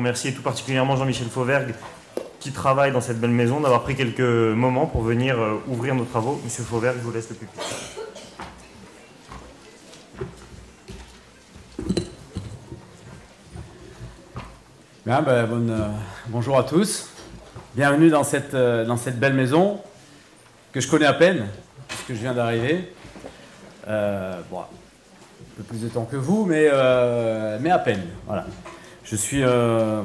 remercier tout particulièrement Jean-Michel Fauvergue qui travaille dans cette belle maison, d'avoir pris quelques moments pour venir euh, ouvrir nos travaux. Monsieur Fauvergue, je vous laisse le pupitre. Bien, ben, euh, bonjour à tous. Bienvenue dans cette, euh, dans cette belle maison que je connais à peine, puisque je viens d'arriver. Bon, un peu plus de temps que vous, mais, mais à peine. Voilà. Je suis, euh,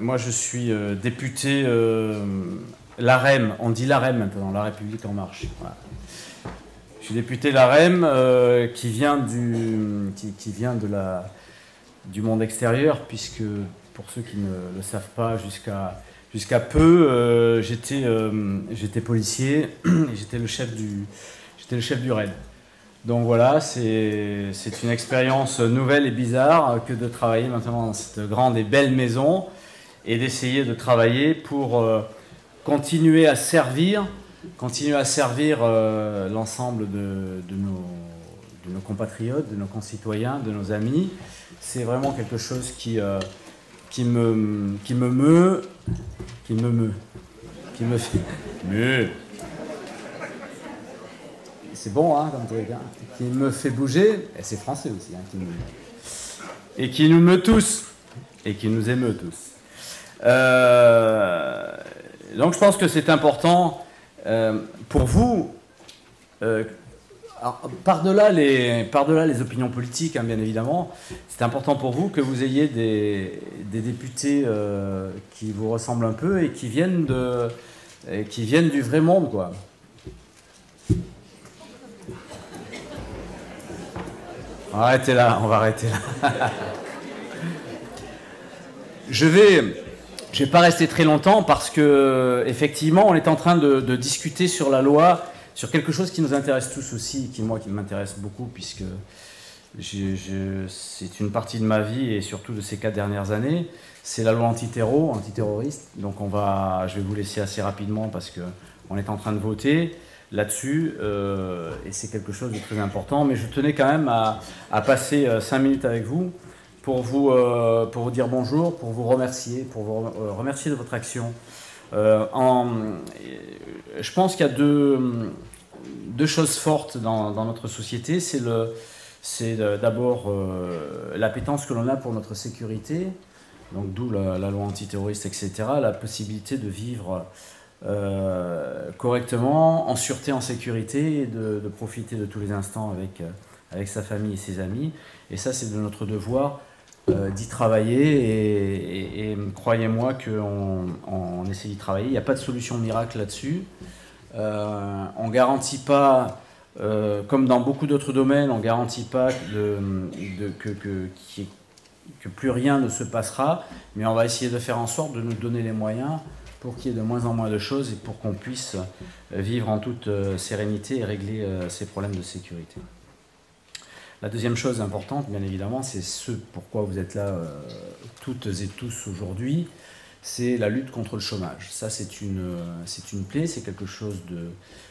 moi, je suis euh, député euh, l'AREM. On dit l'AREM maintenant, La République en marche. Je suis député l'AREM qui vient du, qui, vient de la, du monde extérieur, puisque pour ceux qui ne le savent pas, jusqu'à jusqu'à peu, j'étais policier j'étais le chef du j'étais le chef du raid. Donc voilà, c'est une expérience nouvelle et bizarre que de travailler maintenant dans cette grande et belle maison et d'essayer de travailler pour euh, continuer à servir, continuer à servir euh, l'ensemble de, nos compatriotes, de nos concitoyens, de nos amis. C'est vraiment quelque chose qui euh, me, qui me meut, qui me meut, qui me fait meut. C'est bon, hein, comme truc, hein, qui me fait bouger, et c'est français aussi, hein, et qui nous meut tous, et qui nous émeut tous. Euh, donc je pense que c'est important euh, pour vous, euh, par-delà les, par-delà les opinions politiques, hein, bien évidemment, c'est important pour vous que vous ayez des, députés qui vous ressemblent un peu et qui viennent, de, et qui viennent du vrai monde. Quoi. On va arrêter là, on va arrêter là. je vais, vais pas rester très longtemps parce que effectivement, on est en train de, discuter sur la loi sur quelque chose qui nous intéresse tous aussi, qui moi qui m'intéresse beaucoup puisque c'est une partie de ma vie et surtout de ces quatre dernières années, c'est la loi antiterro, antiterroriste. Donc on va, je vais vous laisser assez rapidement parce que on est en train de voter là-dessus euh, et c'est quelque chose de très important. Mais je tenais quand même à, passer euh, cinq minutes avec vous pour vous, euh, pour vous dire bonjour, pour vous remercier, pour vous rem- remercier de votre action. En, je pense qu'il y a deux, deux choses fortes dans, notre société. C'est d'abord l'appétence que l'on a pour notre sécurité, donc d'où la loi antiterroriste, etc. La possibilité de vivre euh, correctement, en sûreté, en sécurité, et de, profiter de tous les instants avec, euh, avec sa famille et ses amis. Et ça, c'est de notre devoir euh, d'y travailler et, croyez-moi qu'on on essaie d'y travailler. Il n'y a pas de solution miracle là-dessus. On ne garantit pas, comme dans beaucoup d'autres domaines, on ne garantit pas que, que plus rien ne se passera, mais on va essayer de faire en sorte de nous donner les moyens pour qu'il y ait de moins en moins de choses et pour qu'on puisse euh, vivre en toute euh, sérénité et régler euh, ces problèmes de sécurité. La deuxième chose importante, bien évidemment, c'est ce pourquoi vous êtes là toutes et tous aujourd'hui, c'est la lutte contre le chômage. Ça, c'est une, plaie, c'est quelque chose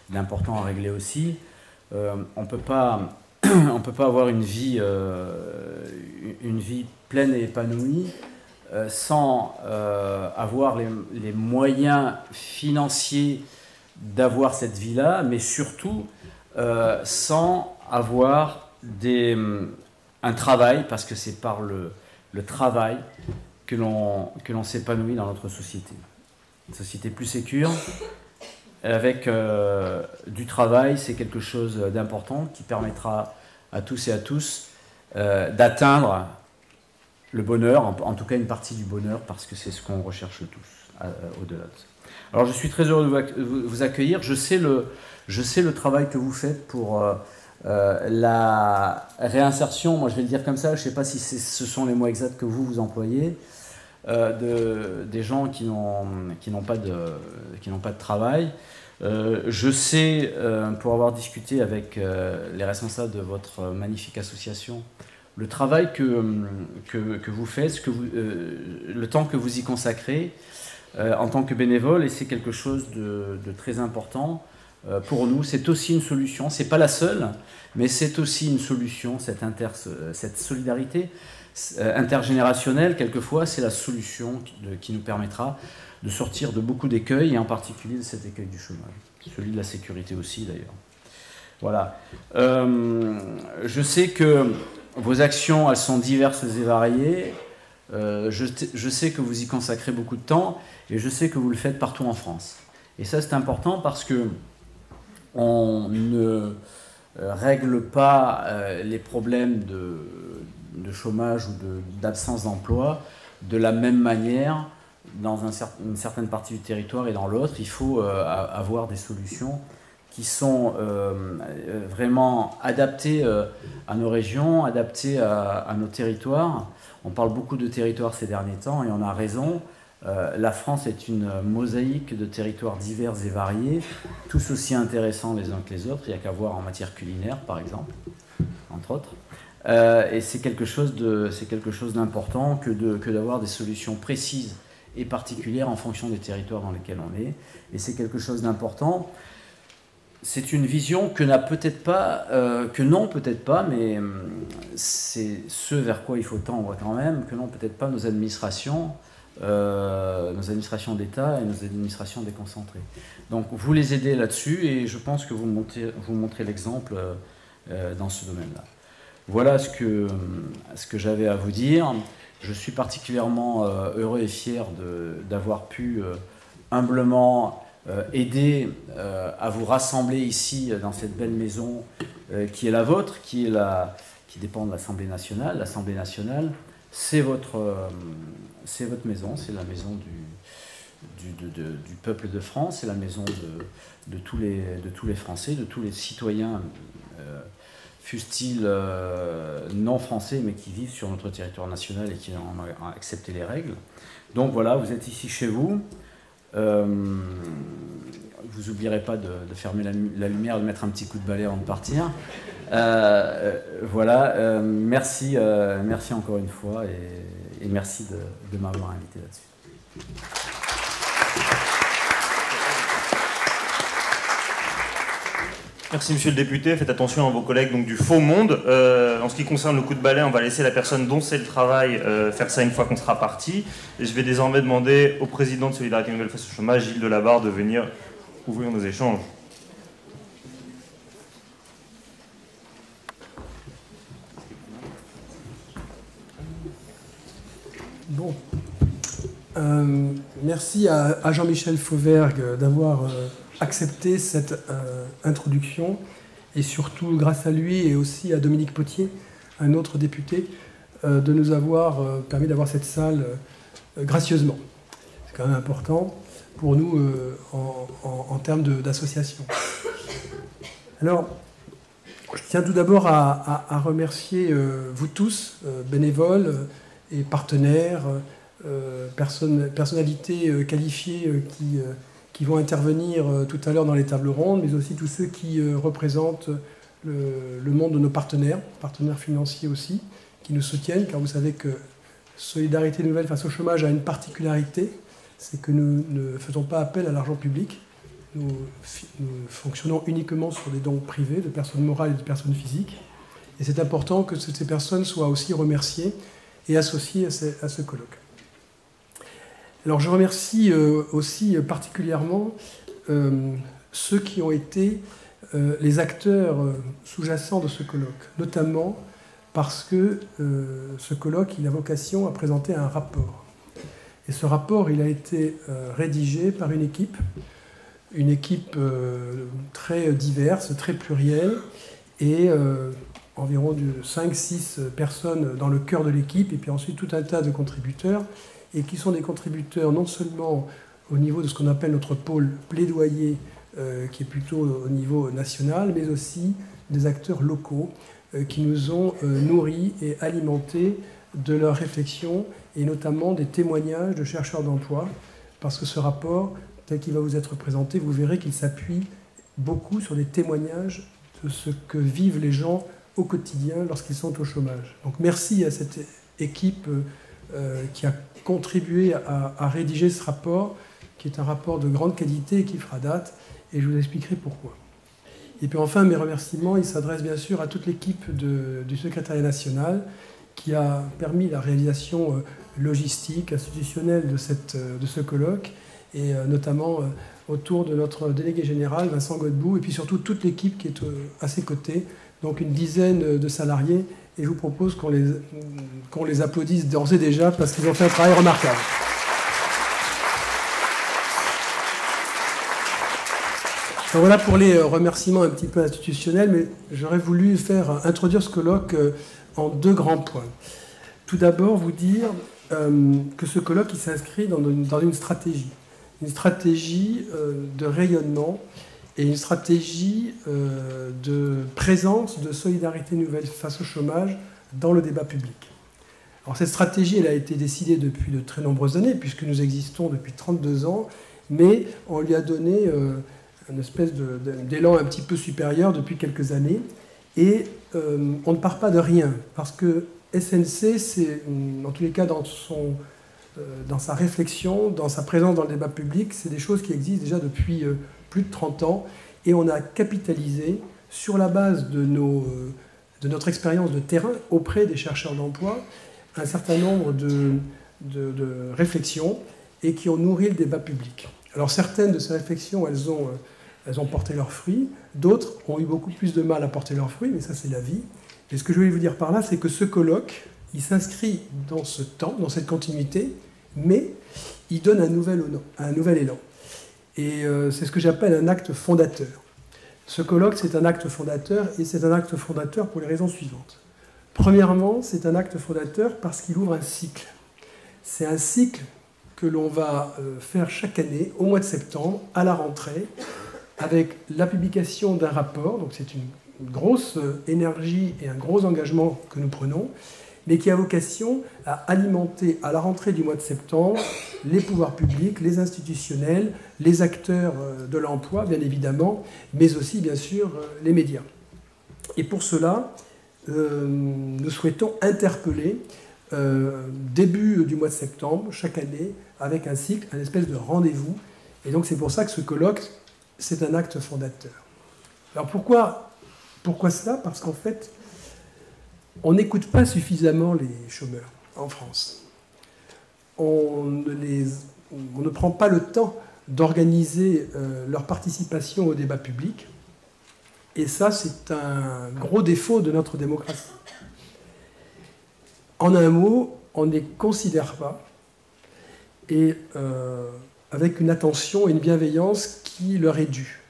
d'important à régler aussi. On on peut pas avoir une vie, une vie pleine et épanouie euh, sans euh, avoir les, moyens financiers d'avoir cette vie-là, mais surtout euh, sans avoir des, un travail, parce que c'est par le, le travail que l'on s'épanouit dans notre société. Une société plus sécure, avec du travail, c'est quelque chose d'important qui permettra à tous et à tous d'atteindre le bonheur, en, tout cas une partie du bonheur, parce que c'est ce qu'on recherche tous euh, au-delà de ça. Alors je suis très heureux de vous acc- vous vous accueillir. Je sais le, je sais le travail que vous faites pour euh, euh, la réinsertion, moi je vais le dire comme ça, je ne sais pas si ce sont les mots exacts que vous vous employez, de, des gens qui n'ont pas, de- qui pas de travail. Je sais, pour avoir discuté avec les responsables de votre magnifique association, le travail que, que, vous faites, euh, le temps que vous y consacrez euh, en tant que bénévole, et c'est quelque chose de, très important euh, pour nous. C'est aussi une solution, c'est pas la seule, mais c'est aussi une solution, cette, inter, cette solidarité. intergénérationnel, quelquefois, c'est la solution qui nous permettra de sortir de beaucoup d'écueils, et en particulier de cet écueil du chômage, celui de la sécurité aussi d'ailleurs. Voilà. Je sais que vos actions, elles sont diverses et variées. Euh, je, sais que vous y consacrez beaucoup de temps et je sais que vous le faites partout en France. Et ça, c'est important parce que on ne euh, règle pas les problèmes de, de chômage ou d'absence d'emploi de la même manière dans une certaine partie du territoire et dans l'autre. Il faut avoir des solutions qui sont euh, euh, vraiment adaptés euh, à nos régions, adaptés à, nos territoires. On parle beaucoup de territoires ces derniers temps et on a raison. la France est une mosaïque de territoires divers et variés, tous aussi intéressants les uns que les autres. Il n'y a qu'à voir en matière culinaire, par exemple, entre autres. et c'est quelque chose d'important que d'avoir que des solutions précises et particulières en fonction des territoires dans lesquels on est. Et c'est quelque chose d'important c'est une vision que n'a peut-être pas, euh, que non peut-être pas, mais hum, c'est ce vers quoi il faut tendre quand même, que non peut-être pas nos administrations, euh, nos administrations d'État et nos administrations déconcentrées. Donc vous les aidez là-dessus et je pense que vous montrez, vous montrez l'exemple euh, dans ce domaine-là. Voilà ce que, ce que j'avais à vous dire. Je suis particulièrement heureux et fier d'avoir pu humblement euh, aider euh, à vous rassembler ici dans cette belle maison euh, qui est la vôtre, qui, est la, qui dépend de l'Assemblée nationale. L'Assemblée nationale, c'est votre, c'est votre maison, c'est la maison du, du, du, peuple de France, c'est la maison de, de, tous les, de tous les Français, de tous les citoyens, fussent-ils non français, mais qui vivent sur notre territoire national et qui ont accepté les règles. Donc voilà, vous êtes ici chez vous. Euh, vous n'oublierez pas de, fermer la, lumière, de mettre un petit coup de balai avant de partir. Euh, euh, voilà, merci, merci encore une fois et, merci de m'avoir invité là-dessus. Merci Monsieur le député. Faites attention à vos collègues donc, du faux monde. Euh, en ce qui concerne le coup de balai, on va laisser la personne dont c'est le travail euh, faire ça une fois qu'on sera parti. Et je vais désormais demander au président de Solidarité Nouvelle face au chômage, Gilles Delabarre, de venir ouvrir nos échanges. Bon. Euh, merci à, Jean-Michel Fauvergue d'avoir accepté cette euh, introduction et surtout grâce à lui et aussi à Dominique Potier, un autre député, euh, de nous avoir euh, permis d'avoir cette salle gracieusement. C'est quand même important pour nous en, termes d'association. Alors, je tiens tout d'abord à, remercier vous tous, bénévoles et partenaires, personnalités qualifiées qui qui vont intervenir euh, tout à l'heure dans les tables rondes, mais aussi tous ceux qui euh, représentent le, monde de nos partenaires, partenaires financiers aussi, qui nous soutiennent, car vous savez que Solidarité Nouvelle face au chômage a une particularité, c'est que nous ne faisons pas appel à l'argent public. Nous, fonctionnons uniquement sur des dons privés de personnes morales et de personnes physiques. Et c'est important que ces personnes soient aussi remerciées et associées à ce colloque. Alors je remercie euh, aussi particulièrement euh, ceux qui ont été euh, les acteurs sous-jacents de ce colloque, notamment parce que ce colloque il a vocation à présenter un rapport. Et ce rapport il a été rédigé par une équipe, une équipe très diverse, très plurielle, et environ 5-6 personnes dans le cœur de l'équipe, et puis ensuite tout un tas de contributeurs et qui sont des contributeurs non seulement au niveau de ce qu'on appelle notre pôle plaidoyer, euh, qui est plutôt au niveau national, mais aussi des acteurs locaux euh, qui nous ont euh, nourris et alimentés de leurs réflexions et notamment des témoignages de chercheurs d'emploi, parce que ce rapport, tel qu'il va vous être présenté, vous verrez qu'il s'appuie beaucoup sur des témoignages de ce que vivent les gens au quotidien lorsqu'ils sont au chômage. Donc merci à cette équipe qui a contribué à, rédiger ce rapport, qui est un rapport de grande qualité et qui fera date, et je vous expliquerai pourquoi. Et puis enfin, mes remerciements, ils s'adressent bien sûr à toute l'équipe du secrétariat national, qui a permis la réalisation logistique, institutionnelle de, cette, de ce colloque, et notamment autour de notre délégué général, Vincent Godbout, et puis surtout toute l'équipe qui est à ses côtés, donc une dizaine de salariés, et je vous propose qu'on les, qu'on les applaudisse d'ores et déjà parce qu'ils ont fait un travail remarquable. voilà pour les euh, remerciements un petit peu institutionnels, mais j'aurais voulu faire euh, introduire ce colloque euh, en deux grands points. Tout d'abord, vous dire que ce colloque s'inscrit dans une, dans une stratégie, une stratégie de rayonnement et une stratégie de présence, de solidarité nouvelle face au chômage dans le débat public. Alors cette stratégie, elle a été décidée depuis de très nombreuses années, puisque nous existons depuis 32 ans, mais on lui a donné une espèce d'élan un petit peu supérieur depuis quelques années. Et euh, on ne part pas de rien, parce que SNC, c'est, en tous les cas, dans, son, euh, dans sa réflexion, dans sa présence dans le débat public, c'est des choses qui existent déjà depuis euh, plus de 30 ans. Et on a capitalisé sur la base de, notre expérience de terrain auprès des chercheurs d'emploi un certain nombre de, réflexions et qui ont nourri le débat public. Alors certaines de ces réflexions, elles ont elles ont porté leurs fruits. D'autres ont eu beaucoup plus de mal à porter leurs fruits, mais ça c'est la vie. Et ce que je voulais vous dire par là, c'est que ce colloque, il s'inscrit dans ce temps, dans cette continuité, mais il donne un nouvel, un nouvel élan. Et euh, c'est ce que j'appelle un acte fondateur. Ce colloque, c'est un acte fondateur, et c'est un acte fondateur pour les raisons suivantes. Premièrement, c'est un acte fondateur parce qu'il ouvre un cycle. C'est un cycle que l'on va euh, faire chaque année, au mois de septembre, à la rentrée, avec la publication d'un rapport, donc c'est une grosse euh, énergie et un gros engagement que nous prenons, mais qui a vocation à alimenter à la rentrée du mois de septembre les pouvoirs publics, les institutionnels, les acteurs euh, de l'emploi, bien évidemment, mais aussi, bien sûr, euh, les médias. Et pour cela, nous souhaitons interpeller début du mois de septembre, chaque année, avec un cycle, un espèce de rendez-vous. Et donc c'est pour ça que ce colloque c'est un acte fondateur. Alors pourquoi, pourquoi cela? Parce qu'en fait, on n'écoute pas suffisamment les chômeurs en France. On ne, prend pas le temps d'organiser euh, leur participation au débat public. Et ça, c'est un gros défaut de notre démocratie. En un mot, on ne les considère pas. Et euh, avec une attention et une bienveillance qui leur est due.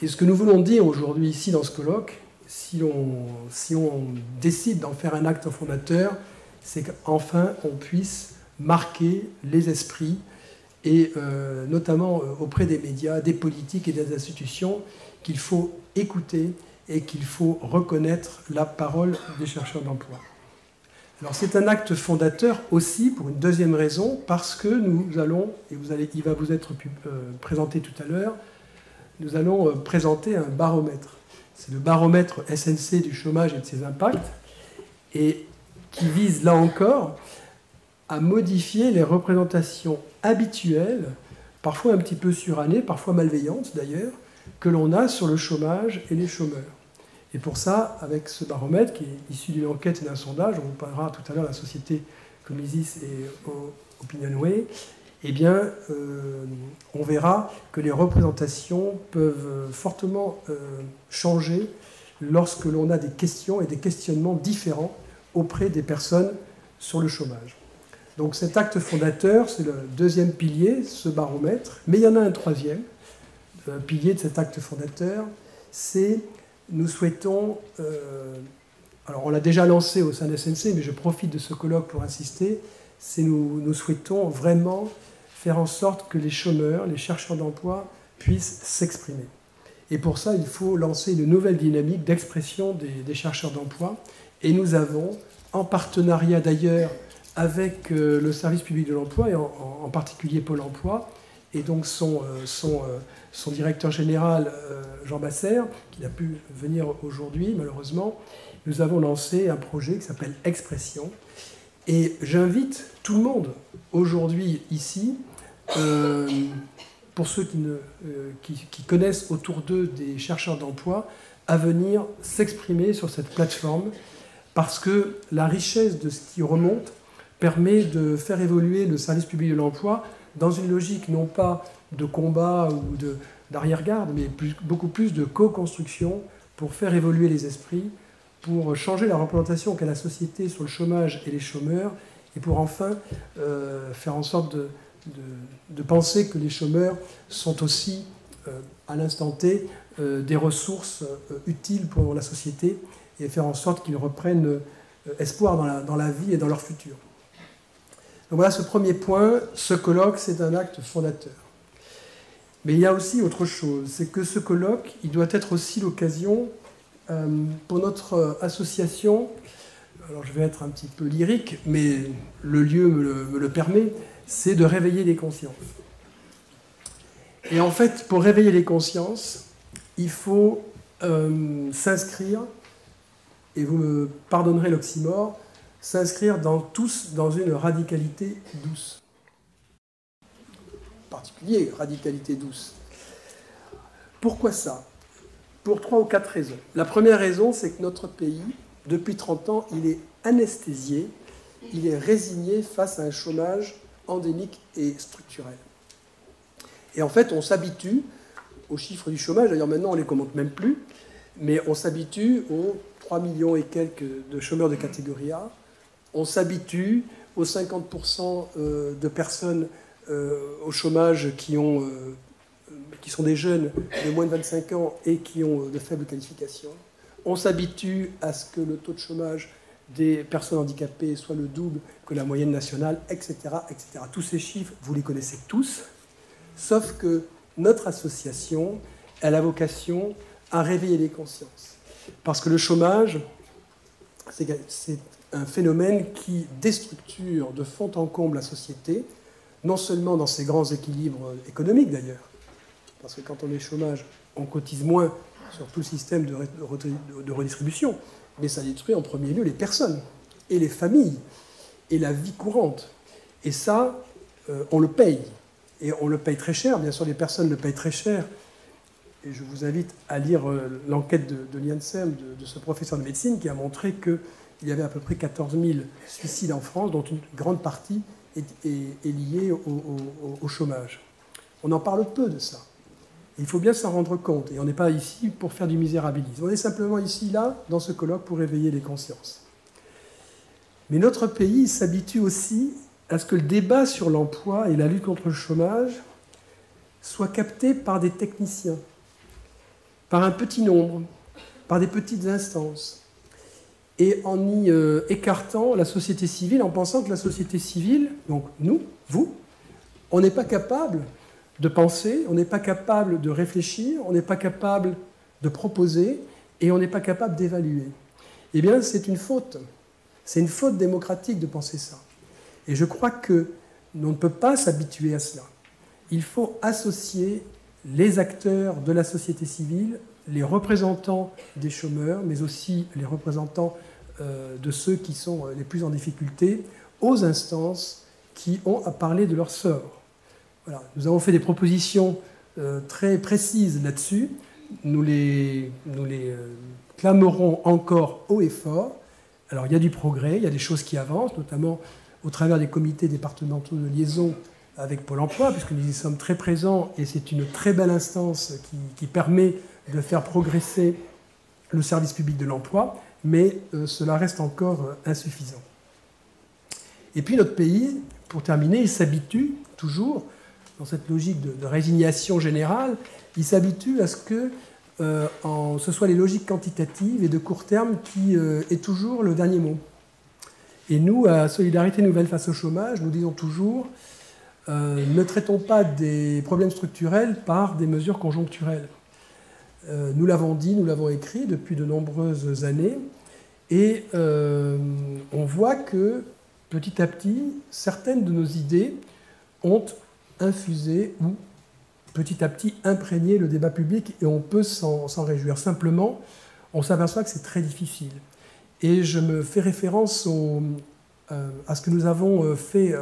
Et ce que nous voulons dire aujourd'hui ici dans ce colloque, si on, décide d'en faire un acte fondateur, c'est qu'enfin on puisse marquer les esprits, et euh, notamment euh, auprès des médias, des politiques et des institutions, qu'il faut écouter et qu'il faut reconnaître la parole des chercheurs d'emploi. Alors c'est un acte fondateur aussi pour une deuxième raison, parce que nous allons, et vous allez, il va vous être euh, présenté tout à l'heure, nous allons présenter un baromètre. C'est le baromètre SNC du chômage et de ses impacts, et qui vise là encore à modifier les représentations habituelles, parfois un petit peu surannées, parfois malveillantes d'ailleurs, que l'on a sur le chômage et les chômeurs. Et pour ça, avec ce baromètre qui est issu d'une enquête et d'un sondage, on vous parlera tout à l'heure de la société Comisis et Opinionway, eh bien, euh, on verra que les représentations peuvent fortement euh, changer lorsque l'on a des questions et des questionnements différents auprès des personnes sur le chômage. Donc cet acte fondateur, c'est le deuxième pilier, ce baromètre, mais il y en a un troisième euh, pilier de cet acte fondateur, c'est nous souhaitons, alors on l'a déjà lancé au sein de SNC, mais je profite de ce colloque pour insister, c'est nous, nous souhaitons vraiment faire en sorte que les chômeurs, les chercheurs d'emploi puissent s'exprimer. Et pour ça, il faut lancer une nouvelle dynamique d'expression des, chercheurs d'emploi. Et nous avons, en partenariat d'ailleurs avec euh, le service public de l'emploi, et en, particulier Pôle emploi, et donc son, euh, son directeur général, euh, Jean Basser, qui n'a pu venir aujourd'hui malheureusement, nous avons lancé un projet qui s'appelle Expression. Et j'invite tout le monde aujourd'hui ici, euh, pour ceux euh, qui, connaissent autour d'eux des chercheurs d'emploi, à venir s'exprimer sur cette plateforme parce que la richesse de ce qui remonte permet de faire évoluer le service public de l'emploi dans une logique non pas de combat ou d'arrière-garde, mais beaucoup plus de co-construction pour faire évoluer les esprits, pour changer la représentation qu'a la société sur le chômage et les chômeurs, et pour enfin euh, faire en sorte de, penser que les chômeurs sont aussi, euh, à l'instant T, euh, des ressources utiles pour la société, et faire en sorte qu'ils reprennent espoir dans la, dans la vie et dans leur futur. Donc voilà ce premier point, ce colloque, c'est un acte fondateur. Mais il y a aussi autre chose, c'est que ce colloque, il doit être aussi l'occasion pour notre euh, association, alors je vais être un petit peu lyrique, mais le lieu me le, permet, c'est de réveiller les consciences. Et en fait, pour réveiller les consciences, il faut euh, s'inscrire, et vous me pardonnerez l'oxymore, s'inscrire dans tous dans une radicalité douce. En particulier, radicalité douce. Pourquoi ça? Pour trois ou quatre raisons. La première raison, c'est que notre pays, depuis 30 ans, il est anesthésié, il est résigné face à un chômage endémique et structurel. Et en fait, on s'habitue aux chiffres du chômage, d'ailleurs maintenant on ne les commente même plus, mais on s'habitue aux 3 millions et quelques de chômeurs de catégorie A, on s'habitue aux 50% euh, de personnes euh, au chômage qui, ont, euh, qui sont des jeunes de moins de 25 ans et qui ont de faibles qualifications. On s'habitue à ce que le taux de chômage des personnes handicapées soit le double que la moyenne nationale, etc. etc. Tous ces chiffres, vous les connaissez tous, sauf que notre association a la vocation à réveiller les consciences. Parce que le chômage, c'est un phénomène qui déstructure de fond en comble la société, non seulement dans ses grands équilibres économiques d'ailleurs, parce que quand on est chômage, on cotise moins sur tout le système de, redistribution, mais ça détruit en premier lieu les personnes et les familles et la vie courante. Et ça, euh, on le paye. Et on le paye très cher. Bien sûr, les personnes le payent très cher. Et je vous invite à lire euh, l'enquête de, de l'INSEM, de, ce professeur de médecine, qui a montré que il y avait à peu près 14 000 suicides en France, dont une grande partie est, liée au, chômage. On en parle peu de ça. Il faut bien s'en rendre compte. Et on n'est pas ici pour faire du misérabilisme. On est simplement ici, là, dans ce colloque, pour éveiller les consciences. Mais notre pays s'habitue aussi à ce que le débat sur l'emploi et la lutte contre le chômage soit capté par des techniciens, par un petit nombre, par des petites instances et en y euh, écartant la société civile, en pensant que la société civile, donc nous, vous, on n'est pas capable de penser, on n'est pas capable de réfléchir, on n'est pas capable de proposer et on n'est pas capable d'évaluer. Eh bien, c'est une faute. C'est une faute démocratique de penser ça. Et je crois que on ne peut pas s'habituer à cela. Il faut associer les acteurs de la société civile, les représentants des chômeurs, mais aussi les représentants euh, de ceux qui sont les plus en difficulté aux instances qui ont à parler de leur sort. Nous avons fait des propositions euh, très précises là-dessus. Nous les, euh, clamerons encore haut et fort. Alors il y a du progrès, il y a des choses qui avancent, notamment au travers des comités départementaux de liaison avec Pôle Emploi, puisque nous y sommes très présents et c'est une très belle instance qui, permet de faire progresser le service public de l'emploi mais euh, cela reste encore insuffisant. Et puis notre pays, pour terminer, il s'habitue toujours, dans cette logique de, résignation générale, il s'habitue à ce que euh, ce soit les logiques quantitatives et de court terme qui est toujours le dernier mot. Et nous, à Solidarité Nouvelle face au chômage, nous disons toujours, ne traitons pas des problèmes structurels par des mesures conjoncturelles. Euh, nous l'avons dit, nous l'avons écrit depuis de nombreuses années, et euh, on voit que petit à petit, certaines de nos idées ont infusé ou petit à petit imprégné le débat public, et on peut s'en réjouir. Simplement, on s'aperçoit que c'est très difficile. Et je me fais référence euh, à ce que nous avons fait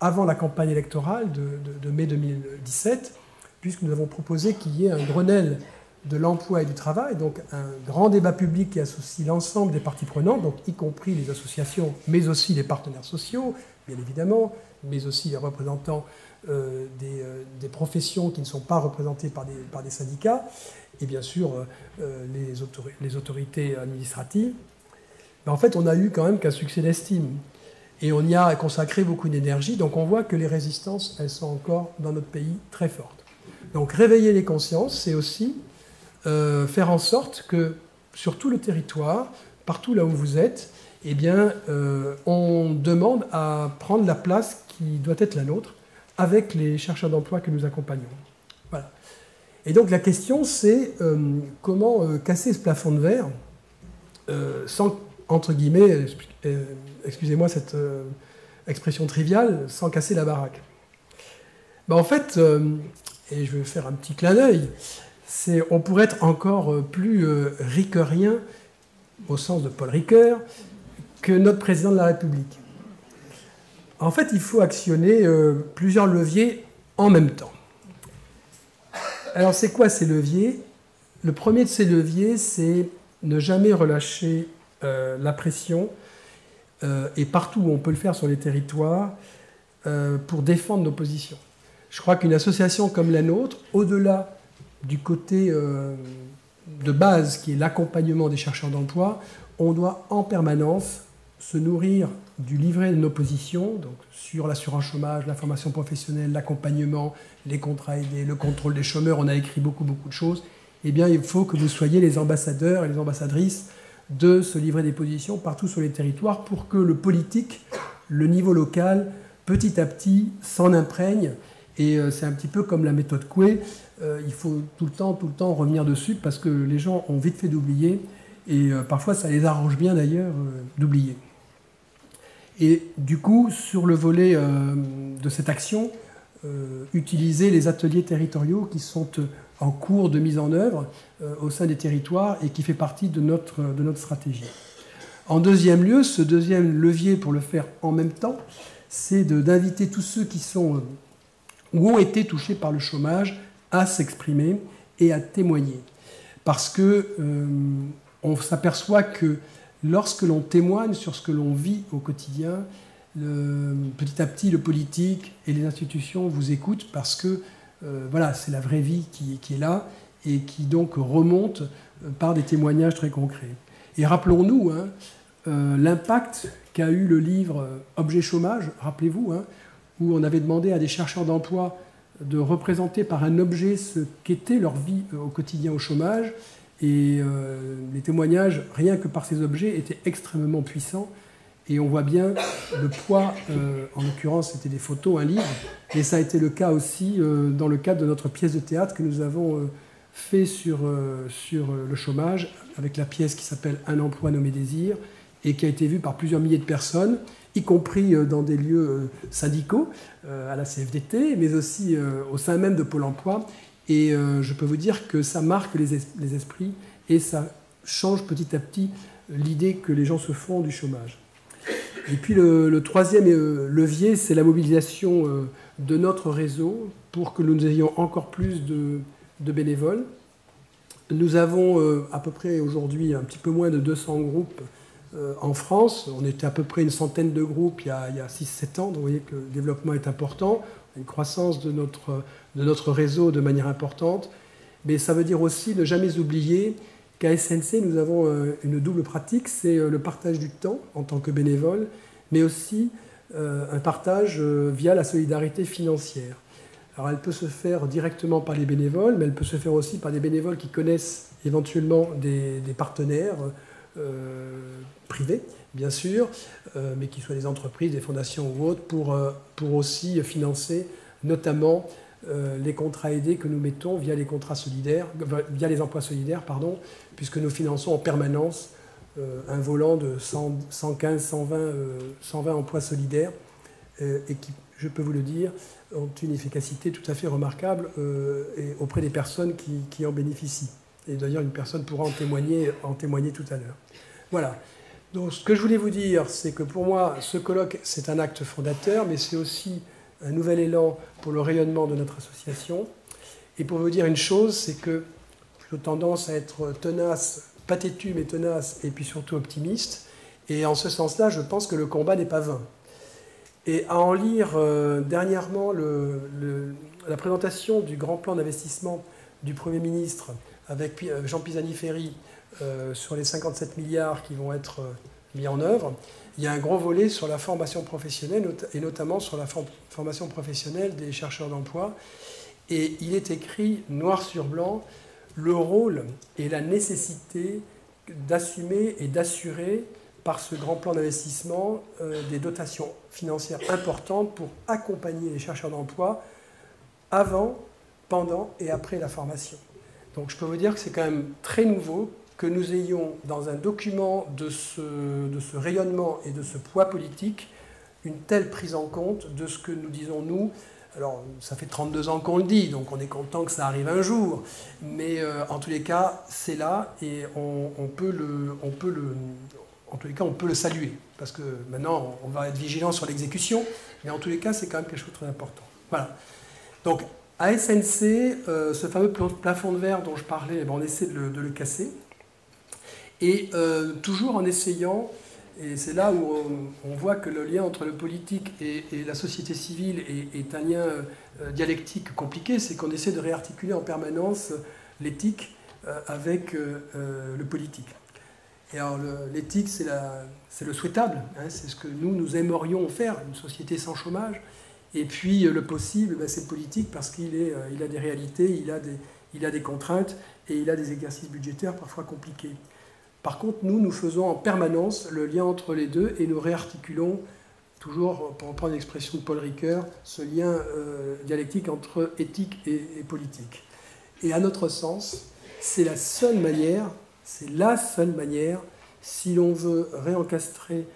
avant la campagne électorale de, de mai 2017, puisque nous avons proposé qu'il y ait un Grenelle de l'emploi et du travail, donc un grand débat public qui associe l'ensemble des parties prenantes, donc y compris les associations, mais aussi les partenaires sociaux, bien évidemment, mais aussi les représentants euh, euh, des, professions qui ne sont pas représentées par des, syndicats, et bien sûr euh, les, autorités administratives. en fait, on a eu quand même qu'un succès d'estime. Et on y a consacré beaucoup d'énergie, donc on voit que les résistances, elles sont encore dans notre pays très fortes. Donc réveiller les consciences, c'est aussi faire en sorte que sur tout le territoire, partout là où vous êtes, eh bien, on demande à prendre la place qui doit être la nôtre avec les chercheurs d'emploi que nous accompagnons. Voilà. Et donc la question, c'est euh, comment casser ce plafond de verre sans, entre guillemets, excusez-moi cette expression triviale, sans casser la baraque. Ben, en fait, et je vais faire un petit clin d'œil, on pourrait être encore euh, plus euh, ricoeurien, au sens de Paul Ricoeur, que notre président de la République. En fait, il faut actionner euh, plusieurs leviers en même temps. Alors, c'est quoi ces leviers? Le premier de ces leviers, c'est ne jamais relâcher la pression, et partout où on peut le faire sur les territoires, pour défendre nos positions. Je crois qu'une association comme la nôtre, au-delà du côté euh, de base qui est l'accompagnement des chercheurs d'emploi, on doit en permanence se nourrir du livret de nos positions, donc sur l'assurance chômage, la formation professionnelle, l'accompagnement, les contrats aidés, le contrôle des chômeurs, on a écrit beaucoup beaucoup de choses. Eh bien, il faut que vous soyez les ambassadeurs et les ambassadrices de ce livret des positions partout sur les territoires pour que le politique, le niveau local, petit à petit, s'en imprègne. Et euh, c'est un petit peu comme la méthode Coué. Euh, il faut tout le temps, tout le temps revenir dessus parce que les gens ont vite fait d'oublier et euh, parfois ça les arrange bien d'ailleurs d'oublier. Et du coup, sur le volet de cette action, utiliser les ateliers territoriaux qui sont en cours de mise en œuvre au sein des territoires et qui fait partie de notre, de notre stratégie. En deuxième lieu, ce deuxième levier pour le faire en même temps, c'est d'inviter tous ceux qui sont ou ont été touchés par le chômage à s'exprimer et à témoigner. Parce que euh, on s'aperçoit que lorsque l'on témoigne sur ce que l'on vit au quotidien, petit à petit, le politique et les institutions vous écoutent parce que euh, voilà, c'est la vraie vie qui, est là et qui donc remonte euh, par des témoignages très concrets. Et rappelons-nous hein, l'impact qu'a eu le livre Objet chômage, rappelez-vous, hein, où on avait demandé à des chercheurs d'emploi de représenter par un objet ce qu'était leur vie euh, au quotidien au chômage. Et euh, les témoignages, rien que par ces objets, étaient extrêmement puissants. Et on voit bien le poids, euh, en l'occurrence c'était des photos, un livre, et ça a été le cas aussi dans le cadre de notre pièce de théâtre que nous avons fait sur, sur le chômage, avec la pièce qui s'appelle Un emploi nommé désir, et qui a été vue par plusieurs milliers de personnes y compris euh, dans des lieux euh, syndicaux, euh, à la CFDT, mais aussi au sein même de Pôle Emploi. Et je peux vous dire que ça marque les, esprits et ça change petit à petit l'idée que les gens se font du chômage. Et puis le, troisième levier, c'est la mobilisation de notre réseau pour que nous ayons encore plus de, bénévoles. Nous avons à peu près aujourd'hui un petit peu moins de 200 groupes euh, en France. On était à peu près une centaine de groupes il y a, a 6-7 ans, donc vous voyez que le développement est important, une croissance de notre, de notre réseau de manière importante. Mais ça veut dire aussi ne jamais oublier qu'à SNC, nous avons euh, une double pratique, c'est euh, le partage du temps en tant que bénévole, mais aussi un partage via la solidarité financière. Alors elle peut se faire directement par les bénévoles, mais elle peut se faire aussi par des bénévoles qui connaissent éventuellement des, partenaires euh, privés, bien sûr, euh, mais qui soient des entreprises, des fondations ou autres, pour, euh, pour aussi financer notamment les contrats aidés que nous mettons via les contrats solidaires, via les emplois solidaires, pardon, puisque nous finançons en permanence un volant de 115, 120, 120 emplois solidaires et qui, je peux vous le dire, ont une efficacité tout à fait remarquable auprès des personnes qui, qui en bénéficient. Et d'ailleurs, une personne pourra en témoigner, en témoigner tout à l'heure. Voilà. Donc, ce que je voulais vous dire, c'est que pour moi, ce colloque, c'est un acte fondateur, mais c'est aussi un nouvel élan pour le rayonnement de notre association. Et pour vous dire une chose, c'est que plutôt tendance à être tenace, pas têtu mais tenace, et puis surtout optimiste. Et en ce sens-là, je pense que le combat n'est pas vain. Et à en lire euh, dernièrement la présentation du grand plan d'investissement du Premier ministre avec euh, Jean Pisani-Ferry euh, sur les 57 milliards qui vont être mis en œuvre, il y a un gros volet sur la formation professionnelle et notamment sur la formation professionnelle des chercheurs d'emploi. Et il est écrit noir sur blanc le rôle et la nécessité d'assumer et d'assurer par ce grand plan d'investissement euh, des dotations financières importantes pour accompagner les chercheurs d'emploi avant, pendant et après la formation. Donc je peux vous dire que c'est quand même très nouveau que nous ayons dans un document de ce, de ce rayonnement et de ce poids politique une telle prise en compte de ce que nous disons nous. Alors, ça fait 32 ans qu'on le dit, donc on est content que ça arrive un jour. Mais euh, en tous les cas, c'est là et on, peut le, on peut le, en tous les cas, on peut le saluer, parce que maintenant, on va être vigilant sur l'exécution, mais en tous les cas, c'est quand même quelque chose de très important. Voilà. Donc, à SNC, euh, ce fameux plafond de verre dont je parlais, eh ben, on essaie de le, casser. Et euh, toujours en essayant, et c'est là où on, voit que le lien entre le politique et, la société civile est, un lien euh, dialectique compliqué, c'est qu'on essaie de réarticuler en permanence l'éthique avec le politique. Et alors l'éthique, c'est le souhaitable, hein, c'est ce que nous, nous aimerions faire, une société sans chômage. Et puis le possible, ben, c'est le politique parce qu'il euh, il a des réalités, il a des, il a des contraintes et il a des exercices budgétaires parfois compliqués. Par contre, nous, nous faisons en permanence le lien entre les deux et nous réarticulons toujours, pour reprendre l'expression de Paul Ricoeur, ce lien euh, dialectique entre éthique et, politique. Et à notre sens, c'est la seule manière c'est la seule manière, si l'on veut réencastrer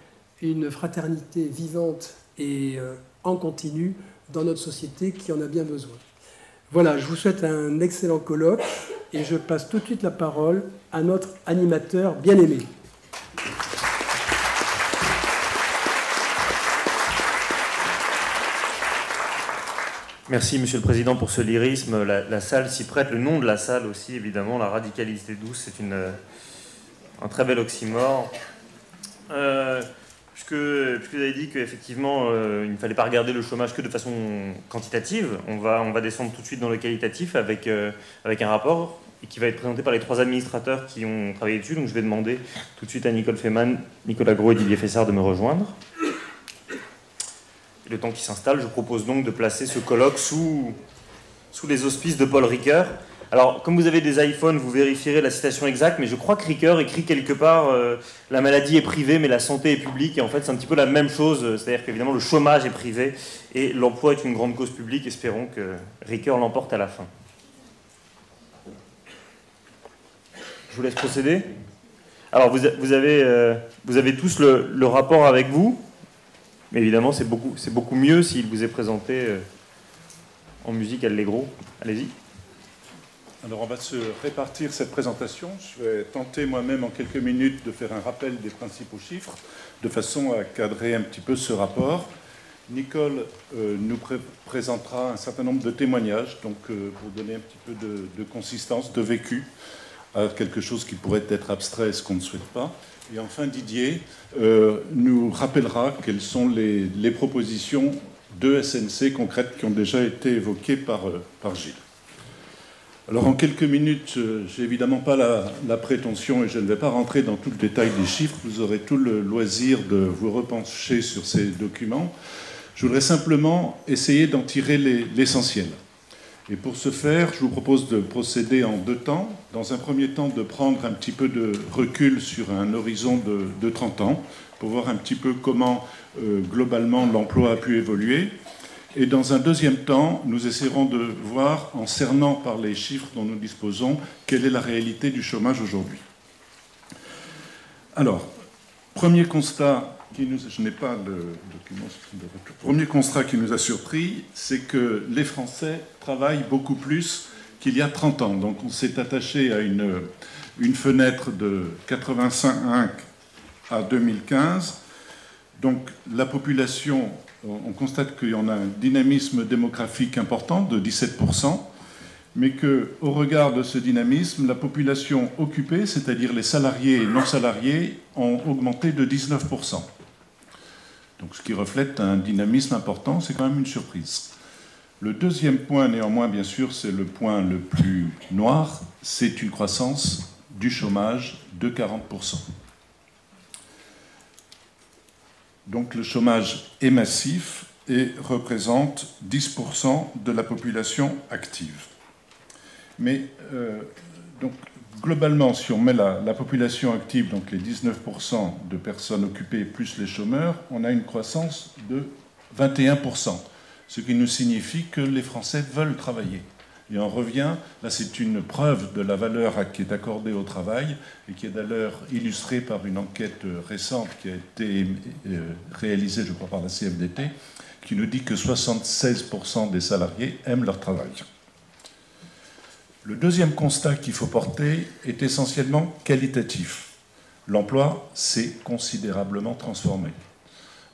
une fraternité vivante et euh, en continu dans notre société qui en a bien besoin. Voilà, je vous souhaite un excellent colloque et je passe tout de suite la parole à notre animateur bien-aimé. Merci Monsieur le Président pour ce lyrisme. La, salle s'y prête, le nom de la salle aussi évidemment, la radicalité douce, c'est une, un très bel oxymore. Euh, puisque, vous avez dit qu'effectivement euh, il ne fallait pas regarder le chômage que de façon quantitative, on va, on va descendre tout de suite dans le qualitatif avec, euh, avec un rapport qui va être présenté par les trois administrateurs qui ont travaillé dessus. Donc je vais demander tout de suite à Nicole Feynman, Nicolas Gros et Didier Fessard de me rejoindre le temps qui s'installe, je propose donc de placer ce colloque sous, sous les auspices de Paul Ricoeur. Alors, comme vous avez des iPhones, vous vérifierez la citation exacte, mais je crois que Ricoeur écrit quelque part euh, La maladie est privée, mais la santé est publique. Et en fait, c'est un petit peu la même chose. C'est-à-dire qu'évidemment, le chômage est privé et l'emploi est une grande cause publique. Espérons que Ricoeur l'emporte à la fin. Je vous laisse procéder. Alors, vous, avez, euh, vous avez tous le, rapport avec vous. Mais évidemment, c'est beaucoup, beaucoup mieux s'il vous est présenté euh, en musique Allegro. Allez-y. Alors on va se répartir cette présentation. Je vais tenter moi-même en quelques minutes de faire un rappel des principaux chiffres, de façon à cadrer un petit peu ce rapport. Nicole euh, nous présentera un certain nombre de témoignages, donc euh, pour donner un petit peu de, consistance, de vécu à quelque chose qui pourrait être abstrait, ce qu'on ne souhaite pas. Et enfin, Didier euh, nous rappellera quelles sont les, propositions de SNC concrètes qui ont déjà été évoquées par Gilles. Alors en quelques minutes, euh, je n'ai évidemment pas la, prétention et je ne vais pas rentrer dans tout le détail des chiffres, vous aurez tout le loisir de vous repencher sur ces documents. Je voudrais simplement essayer d'en tirer l'essentiel. Et pour ce faire, je vous propose de procéder en deux temps. Dans un premier temps, de prendre un petit peu de recul sur un horizon de, 30 ans, pour voir un petit peu comment euh, globalement l'emploi a pu évoluer. Et dans un deuxième temps, nous essaierons de voir, en cernant par les chiffres dont nous disposons, quelle est la réalité du chômage aujourd'hui. Alors, premier constat je n'ai pas Le premier constat qui nous a surpris, c'est que les Français travaillent beaucoup plus qu'il y a 30 ans. Donc on s'est attaché à une, une fenêtre de 85 à 2015. Donc la population, on constate qu'il y en a un dynamisme démographique important de 17%. mais que, au regard de ce dynamisme, la population occupée, c'est-à-dire les salariés et non salariés, ont augmenté de 19%. Donc, ce qui reflète un dynamisme important, c'est quand même une surprise. Le deuxième point, néanmoins, bien sûr, c'est le point le plus noir, c'est une croissance du chômage de 40%. Donc le chômage est massif et représente 10% de la population active. Mais euh, globalement, si on met la, la, population active, donc les 19% de personnes occupées plus les chômeurs, on a une croissance de 21%, ce qui nous signifie que les Français veulent travailler. Et on revient, là c'est une preuve de la valeur qui est accordée au travail et qui est d'ailleurs illustrée par une enquête récente qui a été euh, réalisée, je crois, par la CFDT, qui nous dit que 76% des salariés aiment leur travail. Le deuxième constat qu'il faut porter est essentiellement qualitatif. L'emploi s'est considérablement transformé.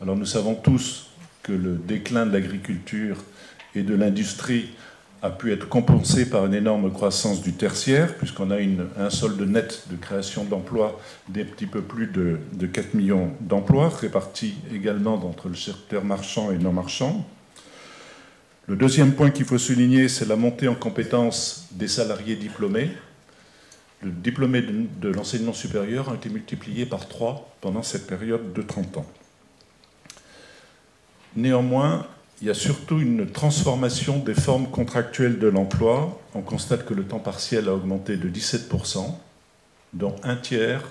Alors nous savons tous que le déclin de l'agriculture et de l'industrie a pu être compensé par une énorme croissance du tertiaire, puisqu'on a un solde net de création d'emplois d'un petit peu plus de, de 4 millions d'emplois, répartis également entre le secteur marchand et non marchand. Le deuxième point qu'il faut souligner, c'est la montée en compétences des salariés diplômés. Le diplômé de, de l'enseignement supérieur a été multiplié par 3 pendant cette période de 30 ans. Néanmoins, il y a surtout une transformation des formes contractuelles de l'emploi. On constate que le temps partiel a augmenté de 17%, dont un tiers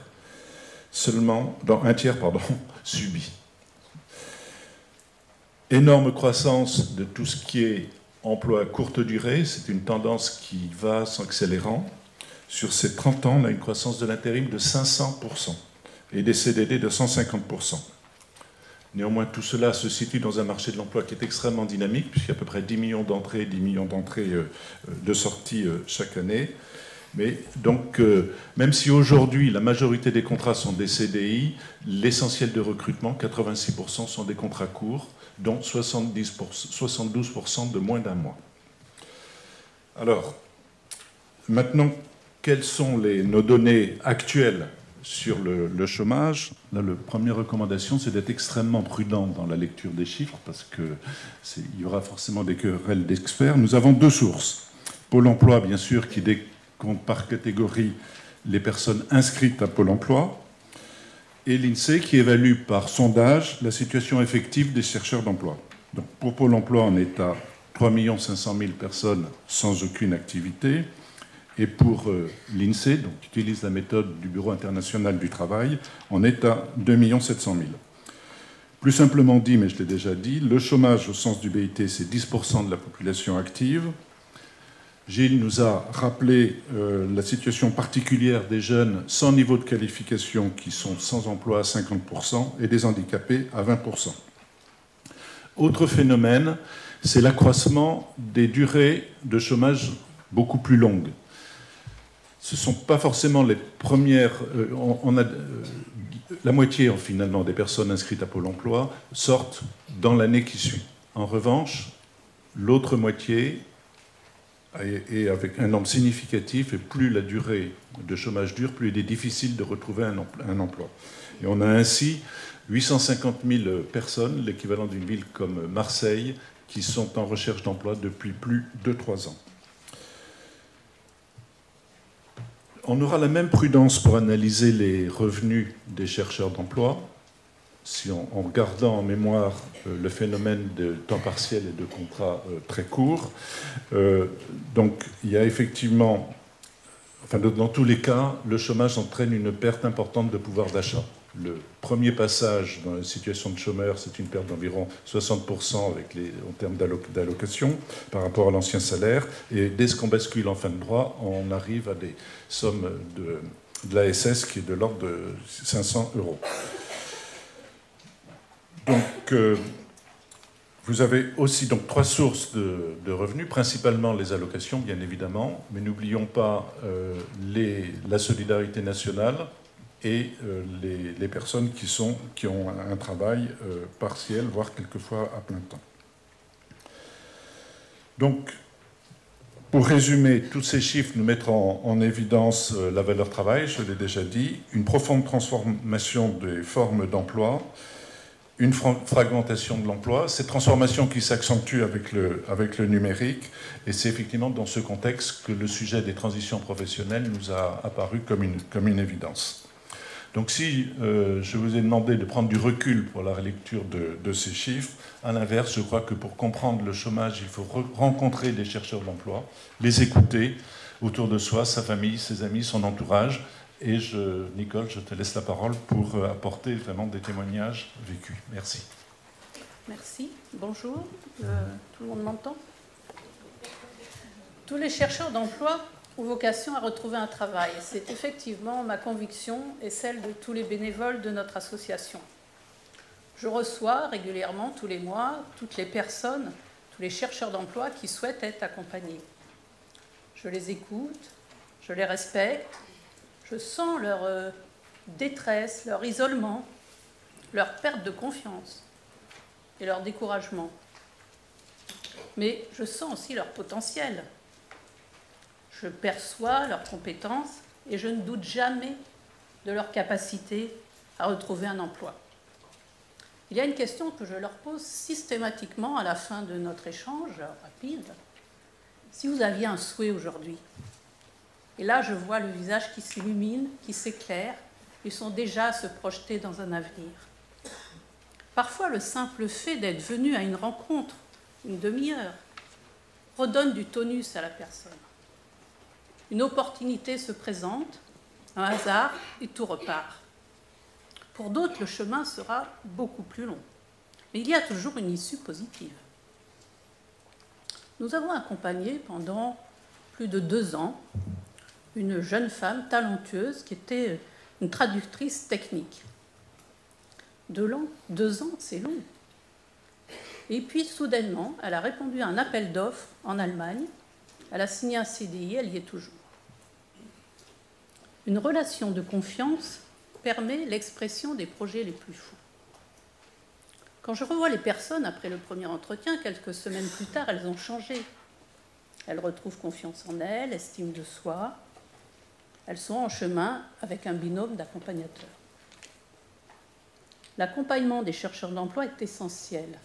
seulement, un tiers pardon, subi. Énorme croissance de tout ce qui est emploi à courte durée, c'est une tendance qui va s'accélérant. Sur ces 30 ans, on a une croissance de l'intérim de 500% et des CDD de 150%. Néanmoins, tout cela se situe dans un marché de l'emploi qui est extrêmement dynamique, puisqu'il y a à peu près 10 millions d'entrées, 10 millions d'entrées euh, de sorties euh, chaque année. Mais donc, euh, même si aujourd'hui la majorité des contrats sont des CDI, l'essentiel de recrutement, 86%, sont des contrats courts, dont 70 72% de moins d'un mois. Alors, maintenant, quelles sont nos données actuelles sur le, chômage, la première recommandation, c'est d'être extrêmement prudent dans la lecture des chiffres, parce qu'il y aura forcément des querelles d'experts. Nous avons deux sources. Pôle emploi, bien sûr, qui décompte par catégorie les personnes inscrites à Pôle emploi, et l'INSEE, qui évalue par sondage la situation effective des chercheurs d'emploi. Donc, pour Pôle emploi, on est à 3 500 000 personnes sans aucune activité. Et pour euh, l'INSEE, donc, qui utilise la méthode du Bureau international du travail, on est à 2 700 000. Plus simplement dit, mais je l'ai déjà dit, le chômage au sens du BIT, c'est 10% de la population active. Gilles nous a rappelé euh, la situation particulière des jeunes sans niveau de qualification qui sont sans emploi à 50% et des handicapés à 20%. Autre phénomène, c'est l'accroissement des durées de chômage beaucoup plus longues ce ne sont pas forcément les premières. Euh, euh, la moitié, finalement, des personnes inscrites à Pôle emploi sortent dans l'année qui suit. En revanche, l'autre moitié est, avec un nombre significatif, et plus la durée de chômage dure, plus il est difficile de retrouver un, un emploi. Et on a ainsi 850 000 personnes, l'équivalent d'une ville comme Marseille, qui sont en recherche d'emploi depuis plus de trois ans. On aura la même prudence pour analyser les revenus des chercheurs d'emploi, si en, gardant en mémoire euh, le phénomène de temps partiel et de contrats euh, très courts. Euh, donc il y a effectivement, enfin, dans tous les cas, le chômage entraîne une perte importante de pouvoir d'achat. Le premier passage dans la situation de chômeur, c'est une perte d'environ 60% avec les, en termes d'allocation par rapport à l'ancien salaire. Et dès qu'on bascule en fin de droit, on arrive à des sommes de, l'ASS qui est de l'ordre de 500 euros. Donc, euh, vous avez aussi donc trois sources de, revenus, principalement les allocations, bien évidemment, mais n'oublions pas euh, la solidarité nationale, et euh, les, personnes qui, sont, qui ont un travail euh, partiel, voire quelquefois à plein temps. Donc, pour résumer, tous ces chiffres nous mettront en, évidence euh, la valeur travail, je l'ai déjà dit, une profonde transformation des formes d'emploi, une fragmentation de l'emploi, cette transformation qui s'accentue avec le, avec le numérique, et c'est effectivement dans ce contexte que le sujet des transitions professionnelles nous a apparu comme une, comme une évidence. Donc si euh, je vous ai demandé de prendre du recul pour la relecture de, de, ces chiffres, à l'inverse, je crois que pour comprendre le chômage, il faut rencontrer des chercheurs d'emploi, les écouter autour de soi, sa famille, ses amis, son entourage. Et je, Nicole, je te laisse la parole pour euh, apporter vraiment des témoignages vécus. Merci. Merci. Bonjour. Euh, tout le monde m'entend? Tous les chercheurs d'emploi vocation à retrouver un travail. C'est effectivement ma conviction et celle de tous les bénévoles de notre association. Je reçois régulièrement, tous les mois, toutes les personnes, tous les chercheurs d'emploi qui souhaitent être accompagnés. Je les écoute, je les respecte, je sens leur euh, détresse, leur isolement, leur perte de confiance et leur découragement. Mais je sens aussi leur potentiel, je perçois leurs compétences et je ne doute jamais de leur capacité à retrouver un emploi. Il y a une question que je leur pose systématiquement à la fin de notre échange rapide. Si vous aviez un souhait aujourd'hui, et là je vois le visage qui s'illumine, qui s'éclaire, ils sont déjà à se projeter dans un avenir. Parfois le simple fait d'être venu à une rencontre, une demi-heure, redonne du tonus à la personne une opportunité se présente, un hasard, et tout repart. Pour d'autres, le chemin sera beaucoup plus long. Mais il y a toujours une issue positive. Nous avons accompagné pendant plus de deux ans une jeune femme talentueuse qui était une traductrice technique. Deux ans, c'est long. Et puis soudainement, elle a répondu à un appel d'offres en Allemagne. Elle a signé un CDI, elle y est toujours. Une relation de confiance permet l'expression des projets les plus fous. Quand je revois les personnes après le premier entretien, quelques semaines plus tard, elles ont changé. Elles retrouvent confiance en elles, estime de soi. Elles sont en chemin avec un binôme d'accompagnateurs. L'accompagnement des chercheurs d'emploi est essentiel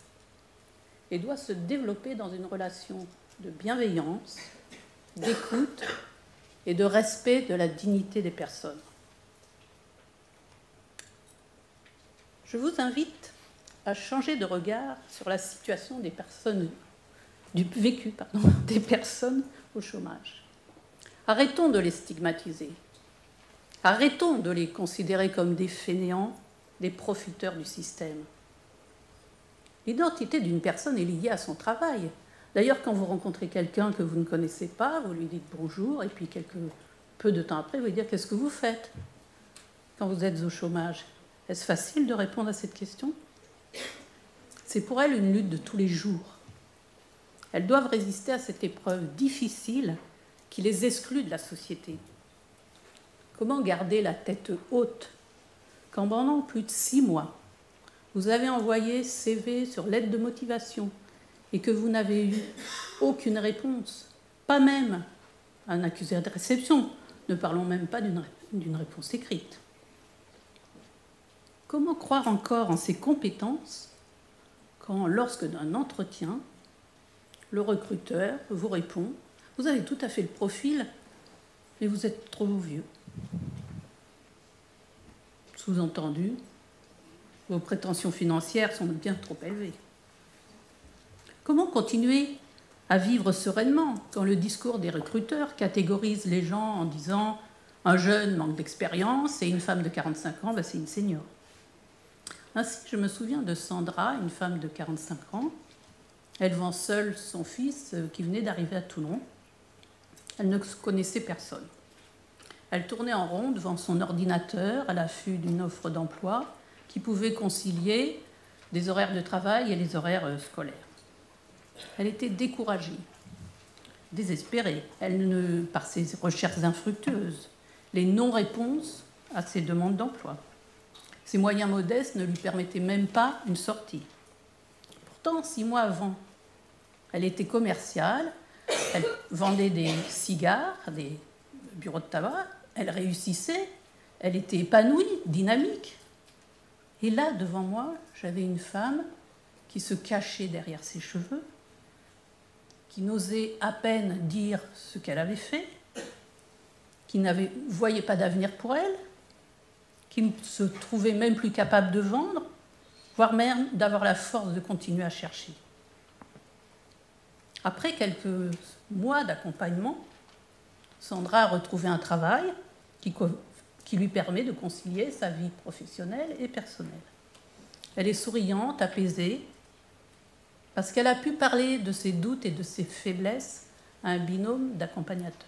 et doit se développer dans une relation de bienveillance, d'écoute et de respect de la dignité des personnes. Je vous invite à changer de regard sur la situation des personnes, du vécu pardon, des personnes au chômage. Arrêtons de les stigmatiser. Arrêtons de les considérer comme des fainéants, des profiteurs du système. L'identité d'une personne est liée à son travail, D'ailleurs, quand vous rencontrez quelqu'un que vous ne connaissez pas, vous lui dites bonjour, et puis quelques peu de temps après, vous lui dites qu'est-ce que vous faites quand vous êtes au chômage? Est-ce facile de répondre à cette question? C'est pour elles une lutte de tous les jours. Elles doivent résister à cette épreuve difficile qui les exclut de la société. Comment garder la tête haute quand pendant plus de six mois, vous avez envoyé CV sur l'aide de motivation, et que vous n'avez eu aucune réponse, pas même un accusé de réception, ne parlons même pas d'une réponse écrite. Comment croire encore en ses compétences quand, lorsque d'un entretien, le recruteur vous répond Vous avez tout à fait le profil, mais vous êtes trop vieux Sous-entendu, vos prétentions financières sont bien trop élevées. Comment continuer à vivre sereinement quand le discours des recruteurs catégorise les gens en disant un jeune manque d'expérience et une femme de 45 ans, ben c'est une senior. Ainsi, je me souviens de Sandra, une femme de 45 ans. Elle vend seule son fils euh, qui venait d'arriver à Toulon. Elle ne connaissait personne. Elle tournait en rond devant son ordinateur à l'affût d'une offre d'emploi qui pouvait concilier des horaires de travail et les horaires euh, scolaires. Elle était découragée, désespérée, elle ne, par ses recherches infructueuses, les non-réponses à ses demandes d'emploi. Ses moyens modestes ne lui permettaient même pas une sortie. Pourtant, six mois avant, elle était commerciale, Elle vendait des cigares, des bureaux de tabac. Elle réussissait. Elle était épanouie, dynamique. Et là, devant moi, j'avais une femme qui se cachait derrière ses cheveux, qui n'osait à peine dire ce qu'elle avait fait, qui ne voyait pas d'avenir pour elle, qui ne se trouvait même plus capable de vendre, voire même d'avoir la force de continuer à chercher. Après quelques mois d'accompagnement, Sandra a retrouvé un travail qui, qui lui permet de concilier sa vie professionnelle et personnelle. Elle est souriante, apaisée, parce qu'elle a pu parler de ses doutes et de ses faiblesses à un binôme d'accompagnateurs.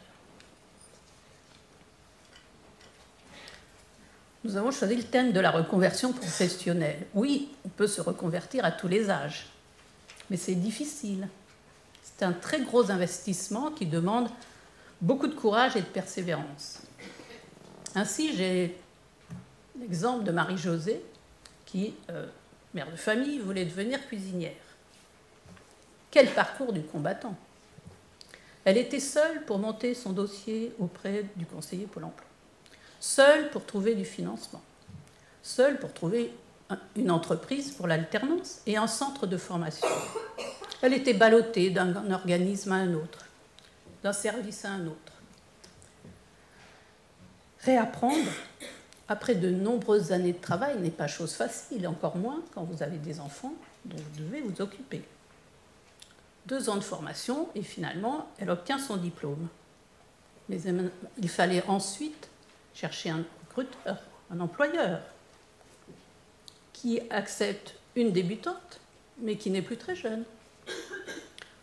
Nous avons choisi le thème de la reconversion professionnelle. Oui, on peut se reconvertir à tous les âges, mais c'est difficile. C'est un très gros investissement qui demande beaucoup de courage et de persévérance. Ainsi, j'ai l'exemple de Marie-Josée, qui, euh, mère de famille, voulait devenir cuisinière. Quel parcours du combattant Elle était seule pour monter son dossier auprès du conseiller Pôle emploi, seule pour trouver du financement, seule pour trouver une entreprise pour l'alternance et un centre de formation. Elle était ballottée d'un organisme à un autre, d'un service à un autre. Réapprendre, après de nombreuses années de travail, n'est pas chose facile, encore moins quand vous avez des enfants dont vous devez vous occuper. Deux ans de formation et finalement, elle obtient son diplôme. Mais il fallait ensuite chercher un recruteur, un employeur, qui accepte une débutante, mais qui n'est plus très jeune.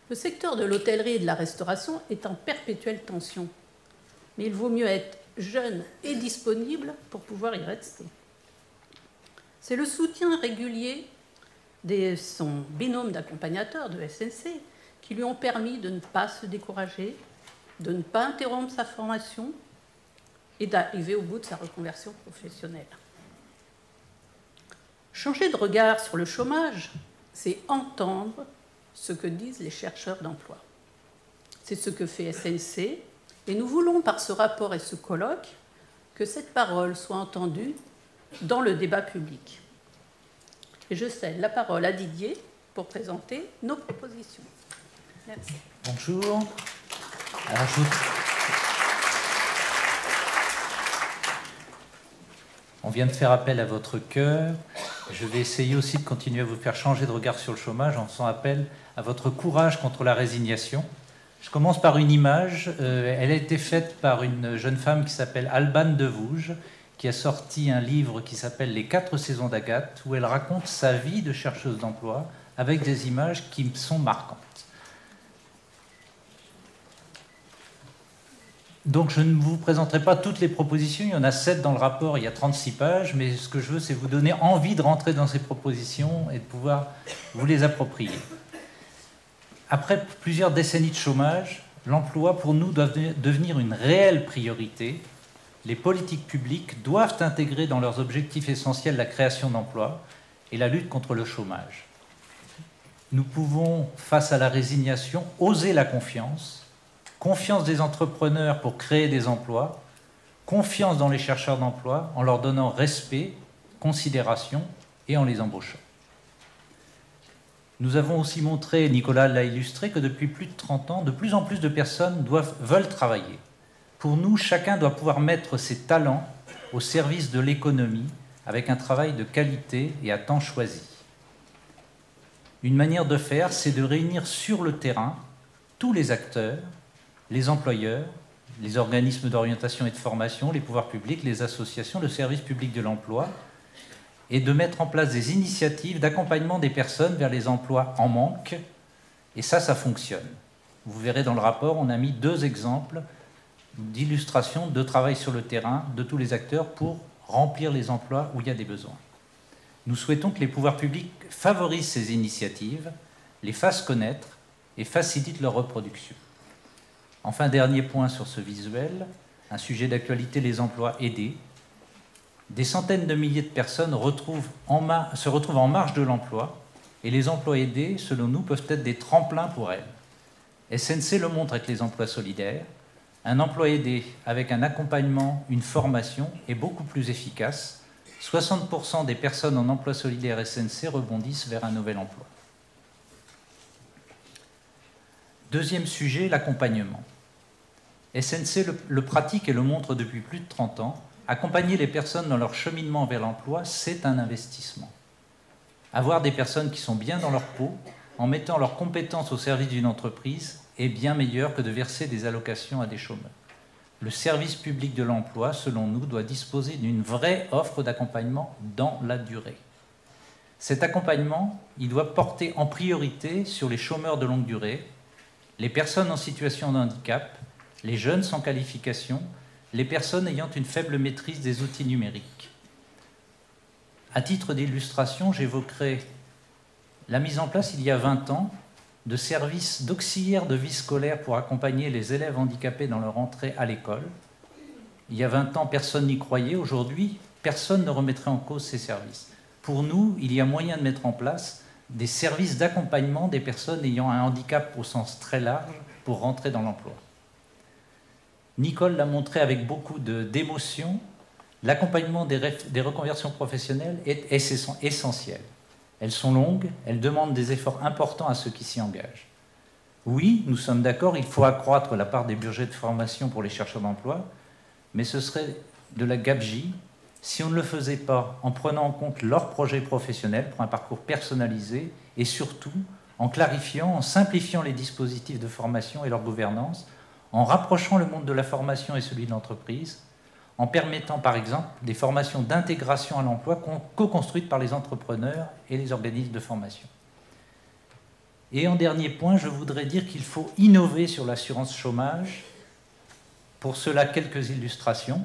Le secteur de l'hôtellerie et de la restauration est en perpétuelle tension. Mais il vaut mieux être jeune et disponible pour pouvoir y rester. C'est le soutien régulier de son binôme d'accompagnateurs de SNC qui lui ont permis de ne pas se décourager, de ne pas interrompre sa formation et d'arriver au bout de sa reconversion professionnelle. Changer de regard sur le chômage, c'est entendre ce que disent les chercheurs d'emploi. C'est ce que fait SNC, et nous voulons par ce rapport et ce colloque que cette parole soit entendue dans le débat public. Et je cède la parole à Didier pour présenter nos propositions. Bonjour. On vient de faire appel à votre cœur. Je vais essayer aussi de continuer à vous faire changer de regard sur le chômage en faisant appel à votre courage contre la résignation. Je commence par une image. Euh, elle a été faite par une jeune femme qui s'appelle Alban de Vouges, qui a sorti un livre qui s'appelle Les quatre saisons d'Agathe, où elle raconte sa vie de chercheuse d'emploi avec des images qui sont marquantes. Donc je ne vous présenterai pas toutes les propositions, il y en a 7 dans le rapport, il y a 36 pages, mais ce que je veux, c'est vous donner envie de rentrer dans ces propositions et de pouvoir vous les approprier. Après plusieurs décennies de chômage, l'emploi pour nous doit devenir une réelle priorité. Les politiques publiques doivent intégrer dans leurs objectifs essentiels la création d'emplois et la lutte contre le chômage. Nous pouvons, face à la résignation, oser la confiance confiance des entrepreneurs pour créer des emplois, confiance dans les chercheurs d'emploi en leur donnant respect, considération et en les embauchant. Nous avons aussi montré, Nicolas l'a illustré, que depuis plus de 30 ans, de plus en plus de personnes veulent travailler. Pour nous, chacun doit pouvoir mettre ses talents au service de l'économie avec un travail de qualité et à temps choisi. Une manière de faire, c'est de réunir sur le terrain tous les acteurs les employeurs, les organismes d'orientation et de formation, les pouvoirs publics, les associations, le service public de l'emploi, et de mettre en place des initiatives d'accompagnement des personnes vers les emplois en manque. Et ça, ça fonctionne. Vous verrez dans le rapport, on a mis deux exemples d'illustration de travail sur le terrain de tous les acteurs pour remplir les emplois où il y a des besoins. Nous souhaitons que les pouvoirs publics favorisent ces initiatives, les fassent connaître et facilitent leur reproduction. Enfin, dernier point sur ce visuel, un sujet d'actualité, les emplois aidés. Des centaines de milliers de personnes se retrouvent en marge de l'emploi et les emplois aidés, selon nous, peuvent être des tremplins pour elles. SNC le montre avec les emplois solidaires. Un emploi aidé avec un accompagnement, une formation est beaucoup plus efficace. 60% des personnes en emploi solidaire SNC rebondissent vers un nouvel emploi. Deuxième sujet, l'accompagnement. SNC le, pratique et le montre depuis plus de 30 ans. Accompagner les personnes dans leur cheminement vers l'emploi, c'est un investissement. Avoir des personnes qui sont bien dans leur peau, en mettant leurs compétences au service d'une entreprise, est bien meilleur que de verser des allocations à des chômeurs. Le service public de l'emploi, selon nous, doit disposer d'une vraie offre d'accompagnement dans la durée. Cet accompagnement, il doit porter en priorité sur les chômeurs de longue durée, les personnes en situation de handicap, les jeunes sans qualification, les personnes ayant une faible maîtrise des outils numériques. À titre d'illustration, j'évoquerai la mise en place il y a 20 ans de services d'auxiliaires de vie scolaire pour accompagner les élèves handicapés dans leur entrée à l'école. Il y a 20 ans, personne n'y croyait. Aujourd'hui, personne ne remettrait en cause ces services. Pour nous, il y a moyen de mettre en place des services d'accompagnement des personnes ayant un handicap au sens très large pour rentrer dans l'emploi. Nicole l'a montré avec beaucoup d'émotion, l'accompagnement des, reconversions professionnelles est essentiel. Elles sont longues, elles demandent des efforts importants à ceux qui s'y engagent. Oui, nous sommes d'accord, il faut accroître la part des budgets de formation pour les chercheurs d'emploi, mais ce serait de la gabegie si on ne le faisait pas en prenant en compte leurs projets professionnels pour un parcours personnalisé et surtout en clarifiant, en simplifiant les dispositifs de formation et leur gouvernance, en rapprochant le monde de la formation et celui de l'entreprise, en permettant par exemple des formations d'intégration à l'emploi co-construites par les entrepreneurs et les organismes de formation. Et en dernier point, je voudrais dire qu'il faut innover sur l'assurance chômage. Pour cela, quelques illustrations.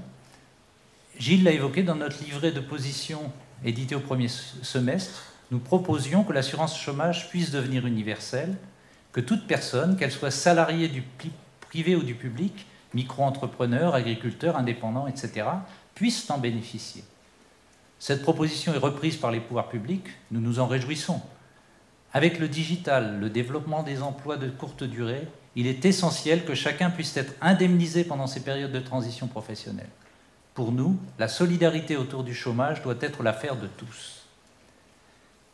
Gilles l'a évoqué dans notre livret de position édité au premier semestre. Nous proposions que l'assurance chômage puisse devenir universelle, que toute personne, qu'elle soit salariée du privé ou du public, micro-entrepreneurs, agriculteurs, indépendants, etc., puissent en bénéficier. Cette proposition est reprise par les pouvoirs publics, nous nous en réjouissons. Avec le digital, le développement des emplois de courte durée, il est essentiel que chacun puisse être indemnisé pendant ces périodes de transition professionnelle. Pour nous, la solidarité autour du chômage doit être l'affaire de tous.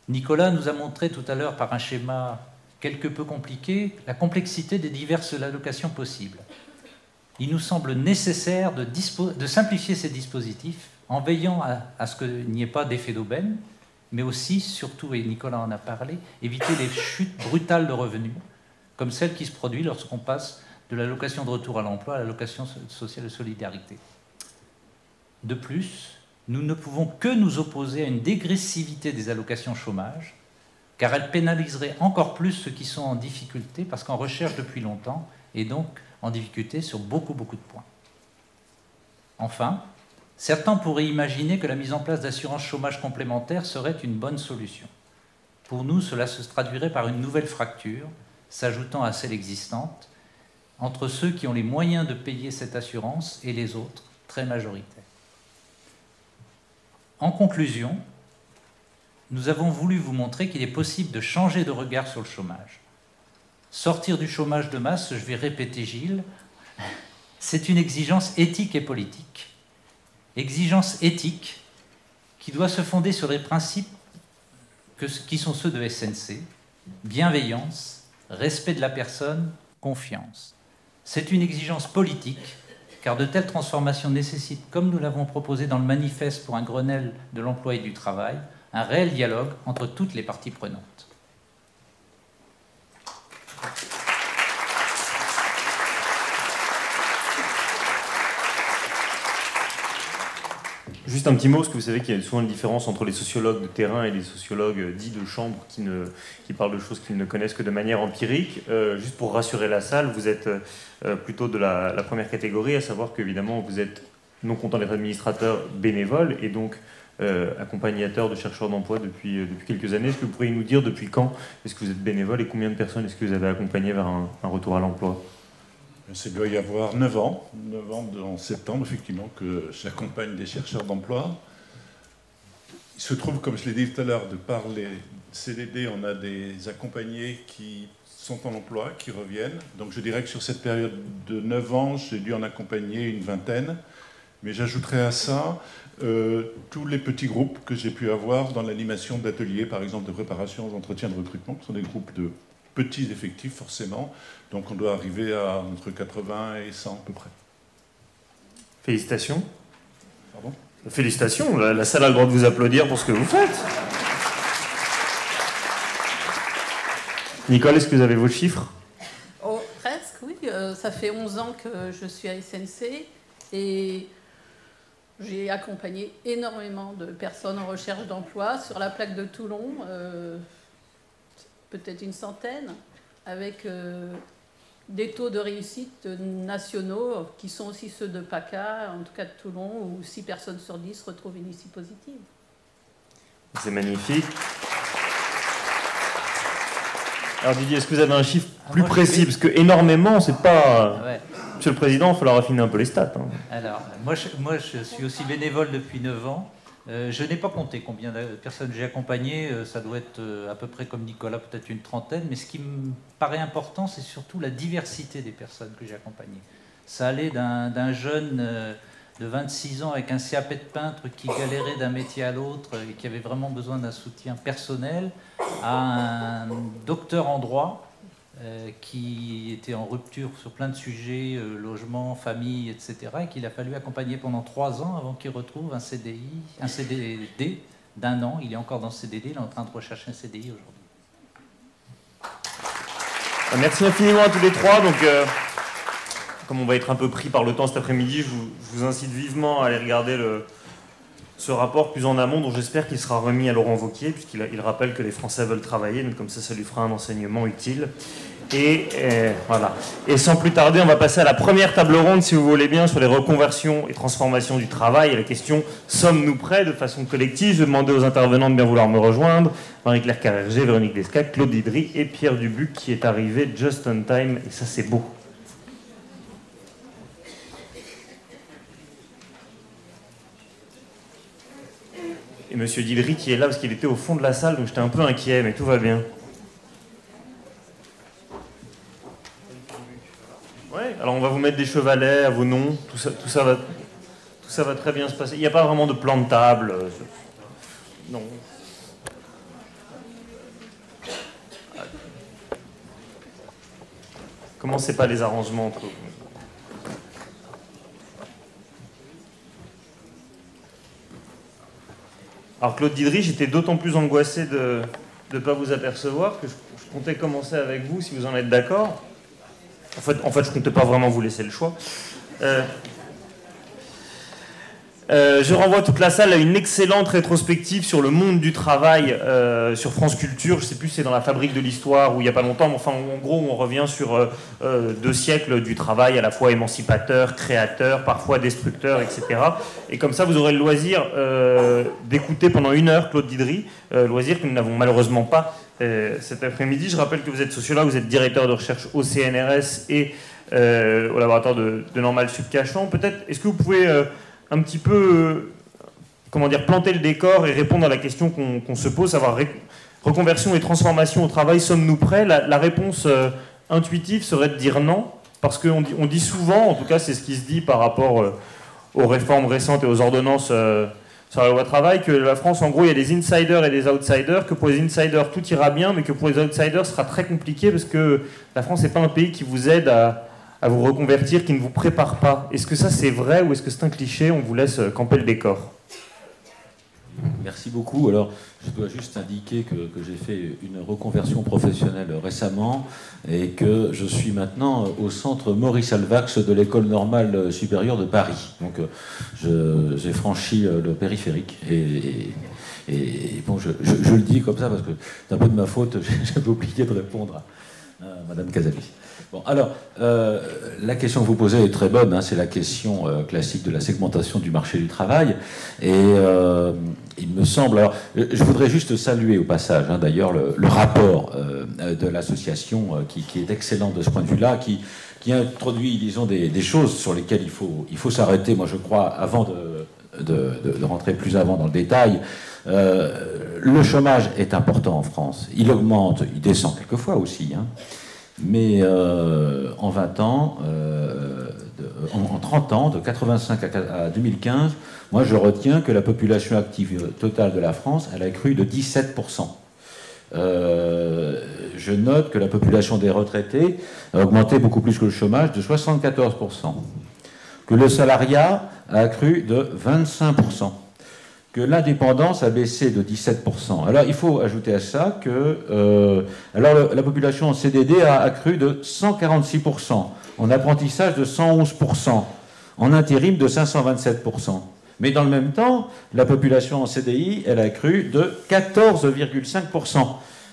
Nicolas nous a montré tout à l'heure par un schéma quelque peu compliqué la complexité des diverses allocations possibles il nous semble nécessaire de, de simplifier ces dispositifs en veillant à, à ce qu'il n'y ait pas d'effet d'aubaine, mais aussi, surtout, et Nicolas en a parlé, éviter les chutes brutales de revenus, comme celle qui se produit lorsqu'on passe de l'allocation de retour à l'emploi à l'allocation sociale de solidarité. De plus, nous ne pouvons que nous opposer à une dégressivité des allocations chômage, car elle pénaliserait encore plus ceux qui sont en difficulté, parce qu'en recherche depuis longtemps, et donc en difficulté sur beaucoup, beaucoup de points. Enfin, certains pourraient imaginer que la mise en place d'assurance chômage complémentaire serait une bonne solution. Pour nous, cela se traduirait par une nouvelle fracture, s'ajoutant à celle existante, entre ceux qui ont les moyens de payer cette assurance et les autres, très majoritaires. En conclusion, nous avons voulu vous montrer qu'il est possible de changer de regard sur le chômage. Sortir du chômage de masse, je vais répéter Gilles, c'est une exigence éthique et politique. Exigence éthique qui doit se fonder sur les principes qui sont ceux de SNC, bienveillance, respect de la personne, confiance. C'est une exigence politique, car de telles transformations nécessitent, comme nous l'avons proposé dans le manifeste pour un Grenelle de l'emploi et du travail, un réel dialogue entre toutes les parties prenantes. Juste un petit mot, parce que vous savez qu'il y a souvent une différence entre les sociologues de terrain et les sociologues dits de chambre qui, ne, parlent de choses qu'ils ne connaissent que de manière empirique. Euh, juste pour rassurer la salle, vous êtes euh, plutôt de la, première catégorie, à savoir qu'évidemment vous êtes non content d'être administrateur bénévole et donc euh, accompagnateur de chercheurs d'emploi depuis, depuis quelques années. Est-ce que vous pourriez nous dire depuis quand est-ce que vous êtes bénévole et combien de personnes est-ce que vous avez accompagné vers un, un retour à l'emploi? Il doit y avoir 9 ans, 9 ans en septembre, effectivement, que j'accompagne des chercheurs d'emploi. Il se trouve, comme je l'ai dit tout à l'heure, de par les CDD, on a des accompagnés qui sont en emploi, qui reviennent. Donc je dirais que sur cette période de 9 ans, j'ai dû en accompagner une vingtaine. Mais j'ajouterais à ça euh, tous les petits groupes que j'ai pu avoir dans l'animation d'ateliers, par exemple de préparation aux entretiens de recrutement, qui sont des groupes de petits effectifs forcément. Donc on doit arriver à entre 80 et 100 à peu près. Félicitations. Pardon? Félicitations, la, la salle a le droit de vous applaudir pour ce que vous faites. Nicole, est-ce que vous avez vos chiffres? Oh, presque, oui. Euh, ça fait 11 ans que je suis à SNC et j'ai accompagné énormément de personnes en recherche d'emploi sur la plaque de Toulon, euh, peut-être une centaine, avec euh, des taux de réussite nationaux qui sont aussi ceux de PACA, en tout cas de Toulon, où 6 personnes sur 10 retrouvent une issue positive. C'est magnifique. Alors Didier, est-ce que vous avez un chiffre Ah, plus moi, précis? Parce que énormément, c'est pas... Ouais. Monsieur le Président, il falloir affiner un peu les stats. hein. Alors, moi je, moi, je suis aussi bénévole depuis 9 ans. Euh, je n'ai pas compté combien de personnes j'ai accompagnées. euh, ça doit être euh, à peu près comme Nicolas, peut-être une trentaine. Mais ce qui me paraît important, c'est surtout la diversité des personnes que j'ai accompagnées. Ça allait d'un jeune de 26 ans avec un CAP de peintre qui galérait d'un métier à l'autre et qui avait vraiment besoin d'un soutien personnel, à un docteur en droit euh, qui était en rupture sur plein de sujets, euh, logement, famille, etc., et qu'il a fallu accompagner pendant trois ans avant qu'il retrouve un CDI, un CDD d'un an. Il est encore dans ce CDD, il est en train de rechercher un CDI aujourd'hui. Ah, Merci infiniment à tous les trois. Donc, euh, comme on va être un peu pris par le temps cet après-midi, je vous incite vivement à aller regarder le- ce rapport plus en amont, dont j'espère qu'il sera remis à Laurent Vauquier, puisqu'il rappelle que les Français veulent travailler, donc comme ça, ça lui fera un enseignement utile. Et euh, voilà. Et sans plus tarder, on va passer à la première table ronde, si vous voulez bien, sur les reconversions et transformations du travail. Et la question sommes-nous prêts de façon collective? Je vais demander aux intervenants de bien vouloir me rejoindre. Marie-Claire Carrerger, Véronique Descac, Claude Didry et Pierre Dubuc qui est arrivé just on time. Et ça, c'est beau. Et Monsieur Didry qui est là parce qu'il était au fond de la salle, donc j'étais un peu inquiet, mais tout va bien. Ouais, alors on va vous mettre des chevalets à vos noms, tout ça, tout ça, va, tout ça va très bien se passer. Il n'y a pas vraiment de plan de table. euh, Non. Commencez pas les arrangements entre vous. Alors Claude Didry, j'étais d'autant plus angoissé de ne pas vous apercevoir que je, comptais commencer avec vous si vous en êtes d'accord. En fait, je comptais pas vraiment vous laisser le choix. Euh, euh, je renvoie toute la salle à une excellente rétrospective sur le monde du travail euh, sur France Culture. Je sais plus si c'est dans la fabrique de l'histoire ou il n'y a pas longtemps, mais enfin en gros on revient sur euh, deux siècles du travail à la fois émancipateur, créateur, parfois destructeur, etc. Et comme ça vous aurez le loisir d'écouter pendant une heure Claude Didry, loisir que nous n'avons malheureusement pas cet après-midi. Je rappelle que vous êtes sociologue, vous êtes directeur de recherche au CNRS et au laboratoire de, de Normal Subcachant. Peut-être, est-ce que vous pouvez un petit peu, euh, comment dire, planter le décor et répondre à la question qu'on se pose, savoir reconversion et transformation au travail, sommes-nous prêts? La, réponse euh, intuitive serait de dire non, parce qu'on dit, on dit souvent, en tout cas c'est ce qui se dit par rapport euh, aux réformes récentes et aux ordonnances sur la loi travail, que la France, en gros, il y a des insiders et des outsiders, que pour les insiders tout ira bien, mais que pour les outsiders ce sera très compliqué parce que la France n'est pas un pays qui vous aide à, à vous reconvertir, qui ne vous prépare pas. Est-ce que ça c'est vrai ou est-ce que c'est un cliché On vous laisse euh, camper le décor. Merci beaucoup. Alors, je dois juste indiquer que, j'ai fait une reconversion professionnelle récemment et que je suis maintenant au centre Maurice Alvax de l'école normale supérieure de Paris. Donc, euh, j'ai franchi euh, le périphérique et, bon, je le dis comme ça parce que c'est un peu de ma faute. J'avais oublié de répondre à, à Madame Casalis. Bon, alors, euh, la question que vous posez est très bonne. hein, c'est la question euh, classique de la segmentation du marché du travail. Et euh, il me semble. Alors, je voudrais juste saluer au passage, hein, d'ailleurs, le, rapport de l'association qui, est excellent de ce point de vue-là, qui, qui introduit, disons, des, choses sur lesquelles il faut, il faut s'arrêter, moi je crois, avant de, rentrer plus avant dans le détail. Le chômage est important en France. Il augmente, il descend quelquefois aussi. hein. Mais en 20 ans, en, 30 ans, de 85 à, 2015, moi je retiens que la population active totale de la France, elle a cru de 17%. je note que la population des retraités a augmenté beaucoup plus que le chômage, de 74%. Que le salariat a accru de 25% l'indépendance a baissé de 17%. Alors il faut ajouter à ça que euh, la population en CDD a accru de 146%, en apprentissage de 111%, en intérim de 527%. Mais dans le même temps, la population en CDI, elle a accru de 14,5%.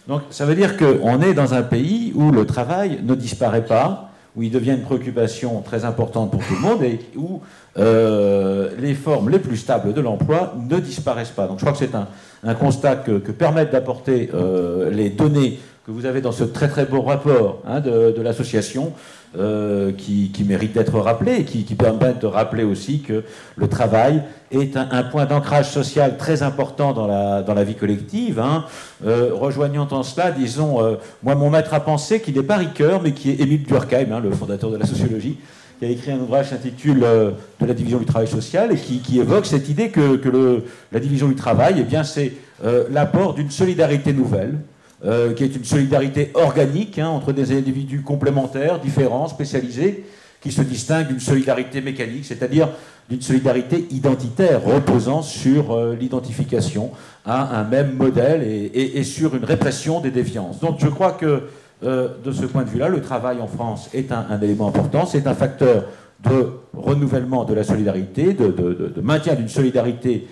Donc ça veut dire qu'on est dans un pays où le travail ne disparaît pas, où il devient une préoccupation très importante pour tout le monde et où euh, les formes les plus stables de l'emploi ne disparaissent pas. Donc je crois que c'est un, constat que, permettent d'apporter euh, les données que vous avez dans ce très très beau rapport hein, de, l'association, euh, qui, mérite d'être rappelé et qui, qui permet de rappeler aussi que le travail est un, point d'ancrage social très important dans la, dans la vie collective. Hein. rejoignant en cela, disons, moi mon maître à penser, qui n'est pas Ricoeur, mais qui est Émile Durkheim, hein, le fondateur de la sociologie, qui a écrit un ouvrage qui s'intitule euh, De la division du travail social et qui, évoque cette idée que, le, la division du travail, eh bien, c'est euh, l'apport d'une solidarité nouvelle, euh, qui est une solidarité organique hein, entre des individus complémentaires, différents, spécialisés, qui se distinguent d'une solidarité mécanique, c'est-à-dire d'une solidarité identitaire reposant sur l'identification à un même modèle et, sur une répression des défiances. Donc je crois que euh, de ce point de vue-là, le travail en France est un, élément important, c'est un facteur de renouvellement de la solidarité, de, maintien d'une solidarité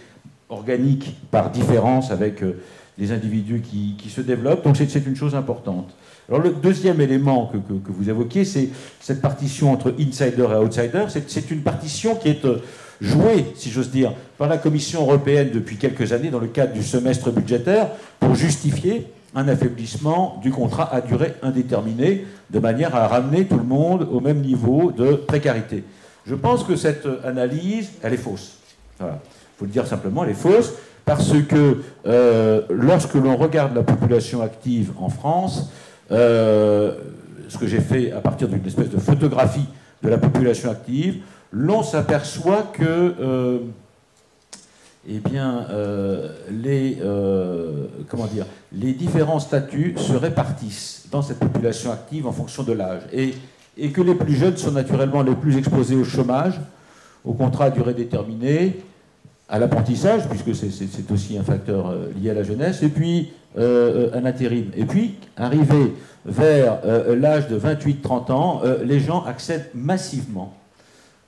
organique par différence avec euh, les individus qui, se développent, donc c'est une chose importante. Alors le deuxième élément que, vous évoquiez, c'est cette partition entre insider et outsider, c'est une partition qui est... Euh, jouée, si j'ose dire, par la Commission européenne depuis quelques années dans le cadre du semestre budgétaire pour justifier un affaiblissement du contrat à durée indéterminée, de manière à ramener tout le monde au même niveau de précarité. Je pense que cette analyse, elle est fausse. Il faut le dire simplement, elle est fausse, parce que euh, lorsque l'on regarde la population active en France, euh, ce que j'ai fait à partir d'une espèce de photographie de la population active, l'on s'aperçoit que euh, eh bien, les, comment dire, les différents statuts se répartissent dans cette population active en fonction de l'âge. Et, et, que les plus jeunes sont naturellement les plus exposés au chômage, au contrat à durée déterminée, à l'apprentissage, puisque c'est aussi un facteur euh, lié à la jeunesse, et puis un intérim. Et puis, arrivé vers l'âge de 28-30 ans, les gens accèdent massivement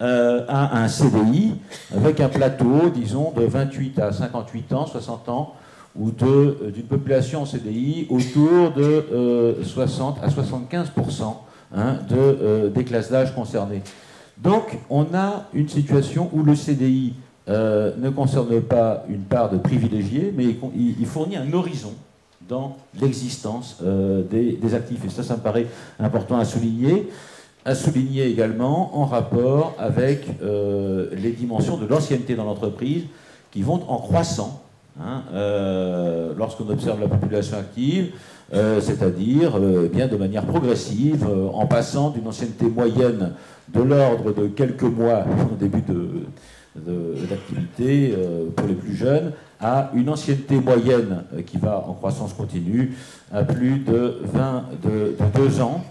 euh, à un CDI avec un plateau, disons, de 28 à 58 ans, 60 ans, ou euh, d'une population en CDI autour de 60 euh, à 75 hein, de, des classes d'âge concernées. Donc, on a une situation où le CDI ne concerne pas une part de privilégiés, mais il, fournit un horizon dans l'existence des, des, actifs. Et ça, ça me paraît important à souligner à souligner également en rapport avec euh, les dimensions de l'ancienneté dans l'entreprise qui vont en croissant hein, euh, lorsqu'on observe la population active, euh, c'est-à-dire bien de manière progressive, en passant d'une ancienneté moyenne de l'ordre de quelques mois au début d'activité de, pour les plus jeunes, à une ancienneté moyenne qui va en croissance continue à plus de 20 de, de 2 ans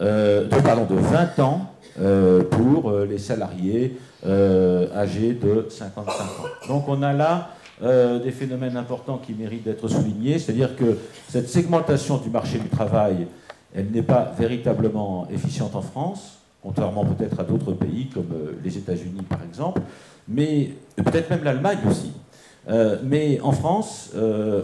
euh, pardon, de 20 ans euh, pour euh, les salariés âgés de 55 ans. Donc on a là des phénomènes importants qui méritent d'être soulignés, c'est-à-dire que cette segmentation du marché du travail, elle n'est pas véritablement efficiente en France, contrairement peut-être à d'autres pays comme les États-Unis par exemple, mais peut-être même l'Allemagne aussi. mais en France,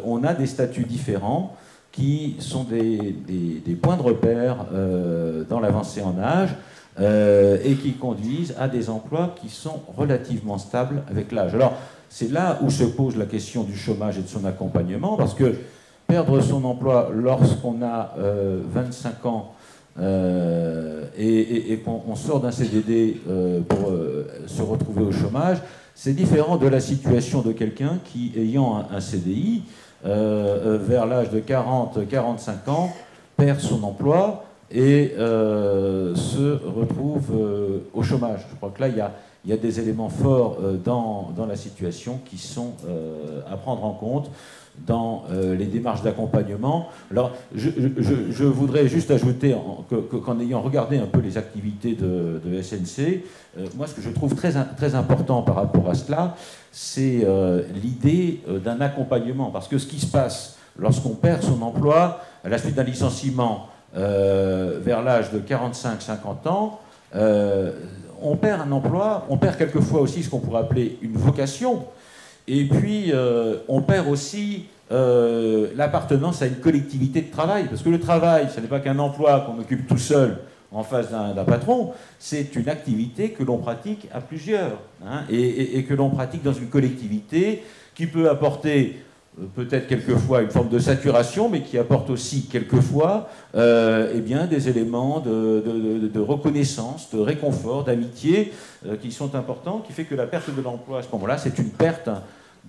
on a des statuts différents qui sont des, points de repère euh, dans l'avancée en âge euh, et qui conduisent à des emplois qui sont relativement stables avec l'âge. Alors, c'est là où se pose la question du chômage et de son accompagnement, parce que perdre son emploi lorsqu'on a 25 euh, et, et qu'on sort d'un CDD pour se retrouver au chômage, c'est différent de la situation de quelqu'un qui, ayant un CDI, euh, euh, vers l'âge de 40-45 ans, perd son emploi et se retrouvent au chômage. Je crois que là, il y a, des éléments forts dans, la situation qui sont à prendre en compte dans euh, les démarches d'accompagnement. Alors, je, voudrais juste ajouter qu'en ayant regardé un peu les activités de, SNC, euh, moi, ce que je trouve très, très important par rapport à cela, c'est euh, l'idée d'un accompagnement. Parce que ce qui se passe lorsqu'on perd son emploi à la suite d'un licenciement vers l'âge de 45-50 ans, on perd un emploi, on perd quelquefois aussi ce qu'on pourrait appeler une vocation. Et puis, euh, on perd aussi euh, l'appartenance à une collectivité de travail. Parce que le travail, ce n'est pas qu'un emploi qu'on occupe tout seul en face d'un patron, c'est une activité que l'on pratique à plusieurs. Hein, et, que l'on pratique dans une collectivité qui peut apporter peut-être quelquefois une forme de saturation, mais qui apporte aussi quelquefois euh, eh bien, des éléments de, reconnaissance, de réconfort, d'amitié euh, qui sont importants, qui fait que la perte de l'emploi à ce moment-là, c'est une perte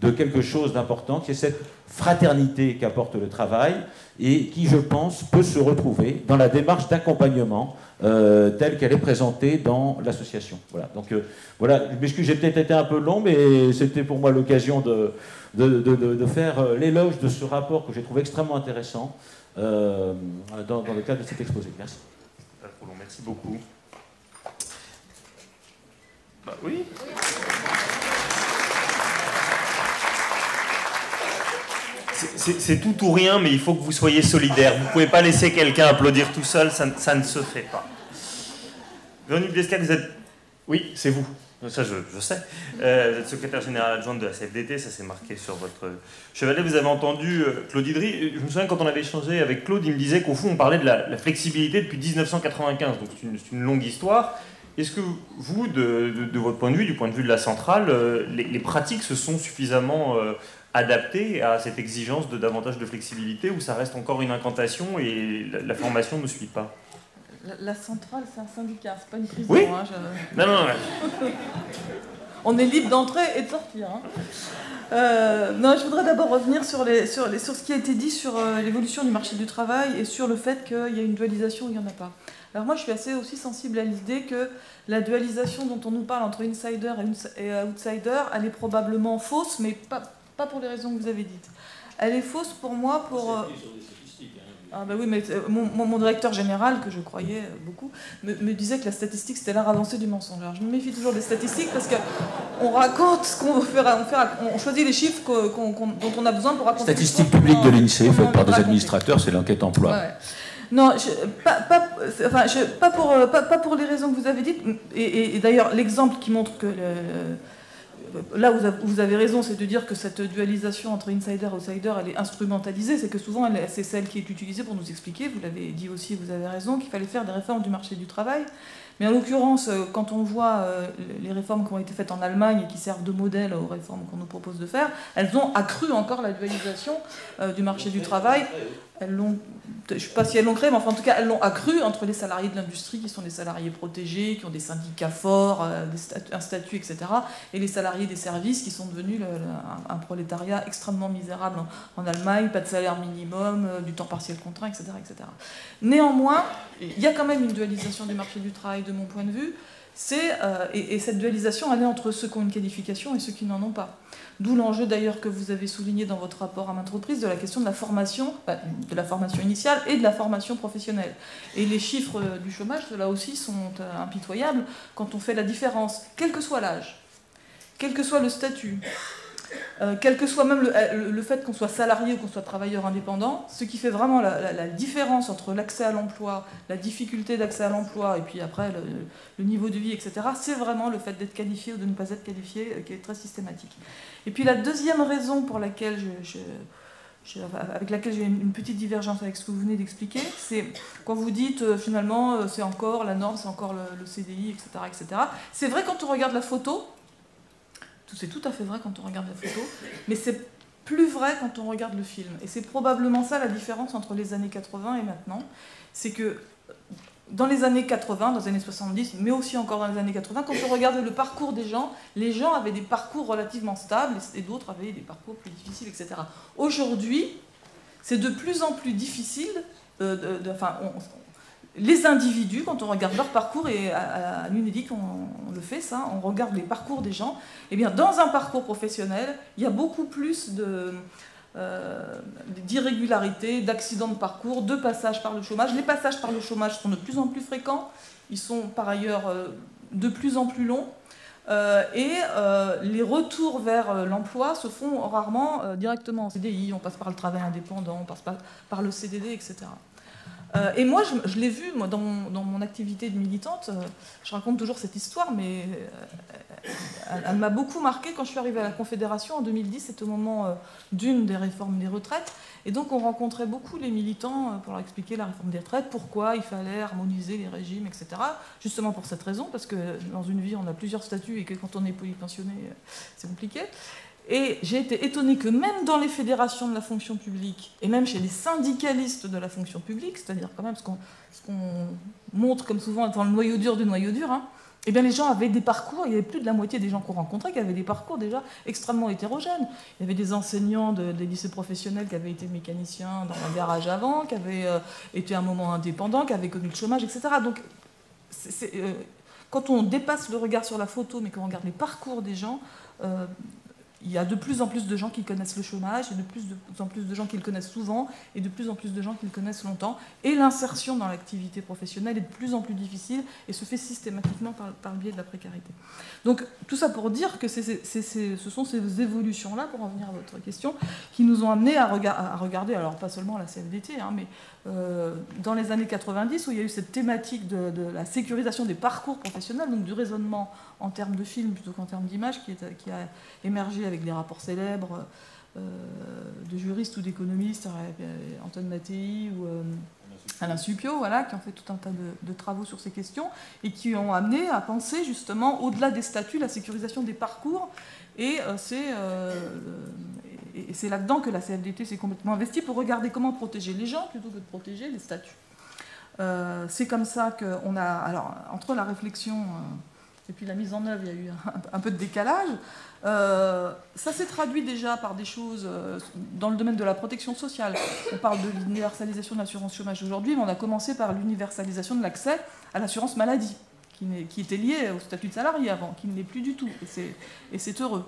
de quelque chose d'important, qui est cette fraternité qu'apporte le travail et qui, je pense, peut se retrouver dans la démarche d'accompagnement telle qu'elle est présentée dans l'association. Voilà. Donc voilà, je m'excuse, j'ai peut-être été un peu long, mais c'était pour moi l'occasion de, de, faire euh, l'éloge de ce rapport que j'ai trouvé extrêmement intéressant euh, dans, le cadre de cet exposé. Merci. Merci beaucoup. Bah oui. C'est tout ou rien, mais il faut que vous soyez solidaires. Vous ne pouvez pas laisser quelqu'un applaudir tout seul, ça, ne se fait pas. Véronique Descat, vous êtes... Oui, c'est vous. Ça, je, sais. Euh, vous êtes secrétaire général adjointe de la CFDT, ça s'est marqué sur votre chevalet. Vous avez entendu euh, Claude Idry. Je me souviens quand on avait échangé avec Claude, il me disait qu'au fond, on parlait de la, flexibilité depuis 1995. Donc c'est une, longue histoire. Est-ce que vous, de, votre point de vue, du point de vue de la centrale, euh, les, pratiques se sont suffisamment adaptées à cette exigence de davantage de flexibilité ou ça reste encore une incantation et la formation ne suit pas? La, centrale, c'est un syndicat, c'est pas une prison. Oui hein, Non, non, On est libre d'entrer et de sortir. Hein. Euh, non, je voudrais d'abord revenir sur, les, sur, les, sur, ce qui a été dit sur euh, l'évolution du marché du travail et sur le fait qu'il y a une dualisation ou il n'y en a pas. Alors moi, je suis assez aussi sensible à l'idée que la dualisation dont on nous parle entre insider et, outsider, elle est probablement fausse, mais pas, pas pour les raisons que vous avez dites. Elle est fausse pour moi pour... Euh, ah bah oui, mais euh, mon, directeur général, que je croyais euh, beaucoup, me, disait que la statistique c'était l'art avancé du mensonge. Alors je me méfie toujours des statistiques parce qu'on raconte ce qu'on veut faire, on, choisit les chiffres dont on a besoin pour raconter. Statistiques publiques de l'INSEE faites par des administrateurs, c'est l'enquête emploi. Non, pas, pas, enfin, pas, pour, pas, pour les raisons que vous avez dites. Et, d'ailleurs, l'exemple qui montre que là où vous avez raison, c'est de dire que cette dualisation entre insider et outsider, elle est instrumentalisée. C'est que souvent, c'est celle qui est utilisée pour nous expliquer, vous l'avez dit aussi, vous avez raison, qu'il fallait faire des réformes du marché du travail. Mais en l'occurrence, euh, quand on voit euh, les réformes qui ont été faites en Allemagne et qui servent de modèle aux réformes qu'on nous propose de faire, elles ont accru encore la dualisation euh, du marché du travail. Elles l'ont je ne sais pas si elles l'ont créé, mais en tout cas, elles l'ont accru entre les salariés de l'industrie, qui sont des salariés protégés, qui ont des syndicats forts, euh, un statut, etc., et les salariés des services, qui sont devenus un, prolétariat extrêmement misérable en, Allemagne, pas de salaire minimum, euh, du temps partiel contraint, etc., etc. Néanmoins, il y a quand même une dualisation du marché du travail, de mon point de vue, euh, et, cette dualisation, elle est entre ceux qui ont une qualification et ceux qui n'en ont pas. D'où l'enjeu d'ailleurs que vous avez souligné dans votre rapport à maintes reprises de la question de la formation, bah, de la formation initiale et de la formation professionnelle. Et les chiffres du chômage, là aussi, sont euh, impitoyables quand on fait la différence, quel que soit l'âge, quel que soit le statut, euh, quel que soit même le, euh, fait qu'on soit salarié ou qu'on soit travailleur indépendant, ce qui fait vraiment la, différence entre l'accès à l'emploi, la difficulté d'accès à l'emploi et puis après le, niveau de vie, etc., c'est vraiment le fait d'être qualifié ou de ne pas être qualifié euh, qui est très systématique. Et puis la deuxième raison pour laquelle avec laquelle j'ai une petite divergence avec ce que vous venez d'expliquer, c'est quand vous dites finalement c'est encore la norme, c'est encore le, le CDI, etc. etc. C'est vrai quand on regarde la photo, c'est tout à fait vrai quand on regarde la photo, mais c'est plus vrai quand on regarde le film. Et c'est probablement ça la différence entre les années 80 et maintenant. C'est que dans les années 80, dans les années 70, mais aussi encore dans les années 80, quand on regardait le parcours des gens, les gens avaient des parcours relativement stables et d'autres avaient des parcours plus difficiles, etc. Aujourd'hui, c'est de plus en plus difficile. Euh, enfin, les individus, quand on regarde leur parcours, et à, l'UNEDIC on, le fait ça, on regarde les parcours des gens, eh bien dans un parcours professionnel, il y a beaucoup plus euh, d'irrégularités, d'accidents de parcours, de passages par le chômage. Les passages par le chômage sont de plus en plus fréquents, ils sont par ailleurs euh, de plus en plus longs. Euh, et les retours vers l'emploi se font rarement directement en CDI, on passe par le travail indépendant, on passe par le CDD, etc. Euh, et moi, je, l'ai vu moi, dans, mon, activité de militante. Euh, je raconte toujours cette histoire, mais euh, elle, m'a beaucoup marqué quand je suis arrivée à la Confédération en 2010. C'était au moment d'une des réformes des retraites. Et donc, on rencontrait beaucoup les militants pour leur expliquer la réforme des retraites, pourquoi il fallait harmoniser les régimes, etc. Justement pour cette raison, parce que dans une vie, on a plusieurs statuts et que quand on est polypensionné, c'est compliqué. Et j'ai été étonnée que même dans les fédérations de la fonction publique, et même chez les syndicalistes de la fonction publique, c'est-à-dire quand même ce qu'on montre comme souvent dans le noyau dur du noyau dur, hein, eh bien les gens avaient des parcours, il y avait plus de la moitié des gens qu'on rencontrait qui avaient des parcours déjà extrêmement hétérogènes. Il y avait des enseignants des lycées professionnels qui avaient été mécaniciens dans un garage avant, qui avaient euh, été un moment indépendants, qui avaient connu le chômage, etc. Donc euh, quand on dépasse le regard sur la photo, mais qu'on regarde les parcours des gens, euh, il y a de plus en plus de gens qui connaissent le chômage, et de plus, en plus de gens qui le connaissent souvent, et de plus en plus de gens qui le connaissent longtemps. Et l'insertion dans l'activité professionnelle est de plus en plus difficile et se fait systématiquement par, le biais de la précarité. Donc tout ça pour dire que ce sont ces évolutions-là, pour en venir à votre question, qui nous ont amenés à, regarder, alors pas seulement la CFDT, hein, mais euh, dans les années 90, où il y a eu cette thématique de, la sécurisation des parcours professionnels, donc du raisonnement en termes de film plutôt qu'en termes d'image, qui, qui, a émergé avec des rapports célèbres euh, de juristes ou d'économistes, euh, Antoine Mattei ou Alain Supio, voilà, qui ont fait tout un tas de, travaux sur ces questions et qui ont amené à penser justement au-delà des statuts la sécurisation des parcours. Et c'est et là-dedans que la CFDT s'est complètement investie pour regarder comment protéger les gens plutôt que de protéger les statuts. Euh, c'est comme ça qu'on a. Alors, entre la réflexion euh, et puis la mise en œuvre, il y a eu un, peu de décalage. Euh, ça s'est traduit déjà par des choses dans le domaine de la protection sociale. On parle de l'universalisation de l'assurance chômage aujourd'hui, mais on a commencé par l'universalisation de l'accès à l'assurance maladie, qui, qui, était liée au statut de salarié avant, qui ne l'est plus du tout. Et c'est heureux.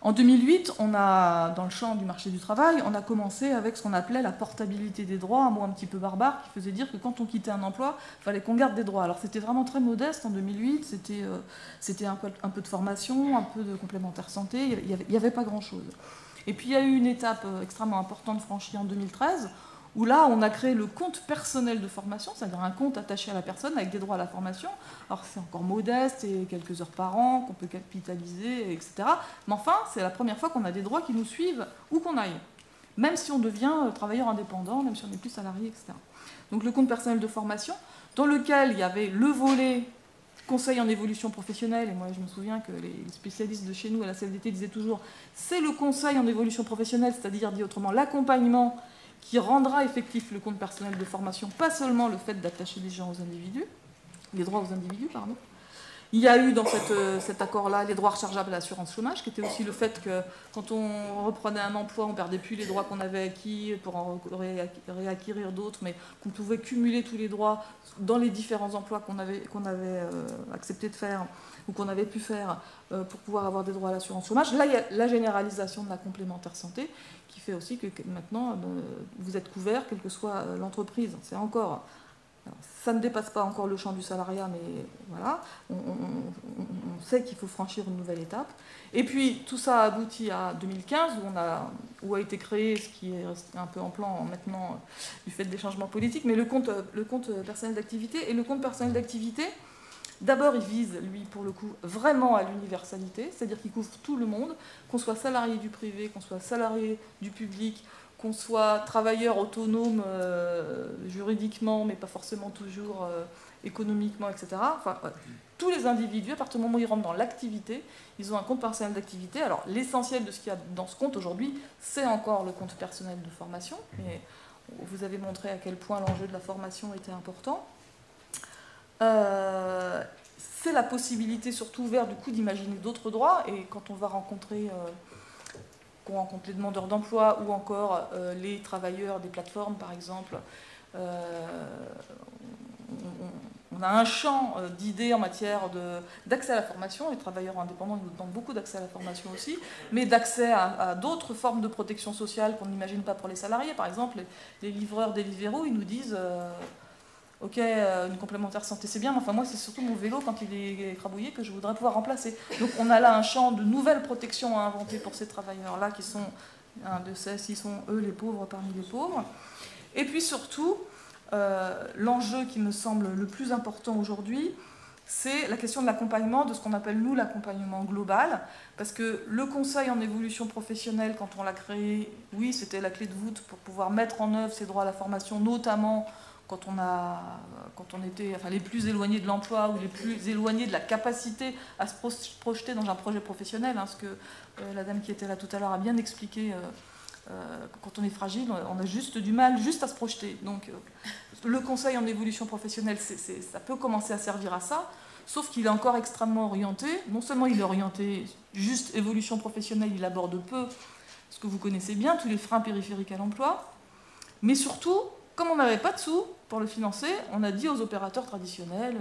En 2008, on a, dans le champ du marché du travail, on a commencé avec ce qu'on appelait la portabilité des droits, un mot un petit peu barbare qui faisait dire que quand on quittait un emploi, il fallait qu'on garde des droits. Alors c'était vraiment très modeste en 2008, c'était euh, un, peu, un peu de formation, un peu de complémentaire santé, il n'y avait, pas grand-chose. Et puis il y a eu une étape euh, extrêmement importante franchie en 2013 où là, on a créé le compte personnel de formation, c'est-à-dire un compte attaché à la personne avec des droits à la formation. Alors c'est encore modeste et quelques heures par an qu'on peut capitaliser, etc. Mais enfin, c'est la première fois qu'on a des droits qui nous suivent où qu'on aille. Même si on devient euh, travailleur indépendant, même si on n'est plus salarié, etc. Donc le compte personnel de formation, dans lequel il y avait le volet conseil en évolution professionnelle, et moi je me souviens que les spécialistes de chez nous à la CFDT disaient toujours, c'est le conseil en évolution professionnelle, c'est-à-dire dit autrement l'accompagnement qui rendra effectif le compte personnel de formation, pas seulement le fait d'attacher les gens aux individus, les droits aux individus, pardon. Il y a eu dans euh, cet accord-là les droits rechargeables à l'assurance chômage, qui était aussi le fait que quand on reprenait un emploi, on perdait plus les droits qu'on avait acquis pour en réacquérir d'autres, mais qu'on pouvait cumuler tous les droits dans les différents emplois qu'on avait, qu'on avait euh, accepté de faire ou qu'on avait pu faire euh, pour pouvoir avoir des droits à l'assurance chômage. Là, il y a la généralisation de la complémentaire santé, qui fait aussi que maintenant, euh, vous êtes couvert, quelle que soit euh, l'entreprise. C'est encore. ça ne dépasse pas encore le champ du salariat, mais voilà, on, sait qu'il faut franchir une nouvelle étape. Et puis tout ça a abouti à 2015, où, on a, où a été créé ce qui est resté un peu en plan maintenant du fait des changements politiques, mais le compte, le compte personnel d'activité. Et le compte personnel d'activité, D'abord, il vise, lui, pour le coup, vraiment à l'universalité, c'est-à-dire qu'il couvre tout le monde, qu'on soit salarié du privé, qu'on soit salarié du public, qu'on soit travailleur autonome euh, juridiquement, mais pas forcément toujours euh, économiquement, etc. Enfin, tous les individus, à partir du moment où ils rentrent dans l'activité, ils ont un compte personnel d'activité. Alors, l'essentiel de ce qu'il y a dans ce compte aujourd'hui, c'est encore le compte personnel de formation. Mais vous avez montré à quel point l'enjeu de la formation était important. Euh, c'est la possibilité surtout ouverte du coup d'imaginer d'autres droits et quand on va rencontrer euh, qu'on rencontre les demandeurs d'emploi ou encore euh, les travailleurs des plateformes par exemple on a un champ d'idées en matière d'accès à la formation. Les travailleurs indépendants nous demandent beaucoup d'accès à la formation aussi, mais d'accès à, d'autres formes de protection sociale qu'on n'imagine pas pour les salariés. Par exemple, les, livreurs des ils nous disent Ok, euh, une complémentaire santé, c'est bien, mais enfin, moi, c'est surtout mon vélo quand il est écrabouillé que je voudrais pouvoir remplacer. Donc, on a là un champ de nouvelles protections à inventer pour ces travailleurs-là qui sont, de ces, s'ils sont eux les pauvres parmi les pauvres. Et puis surtout, euh, l'enjeu qui me semble le plus important aujourd'hui, c'est la question de l'accompagnement, de ce qu'on appelle nous l'accompagnement global, parce que le conseil en évolution professionnelle, quand on l'a créé, oui, c'était la clé de voûte pour pouvoir mettre en œuvre ces droits à la formation, notamment quand on, a, quand on était enfin, les plus éloignés de l'emploi ou les plus éloignés de la capacité à se projeter dans un projet professionnel, hein, ce que euh, la dame qui était là tout à l'heure a bien expliqué. Euh, euh, quand on est fragile, on a juste du mal juste à se projeter. Donc le conseil en évolution professionnelle, ça peut commencer à servir à ça, sauf qu'il est encore extrêmement orienté. Non seulement il est orienté juste évolution professionnelle, il aborde peu ce que vous connaissez bien, tous les freins périphériques à l'emploi, mais surtout, comme on n'avait pas de sous pour le financer, on a dit aux opérateurs traditionnels,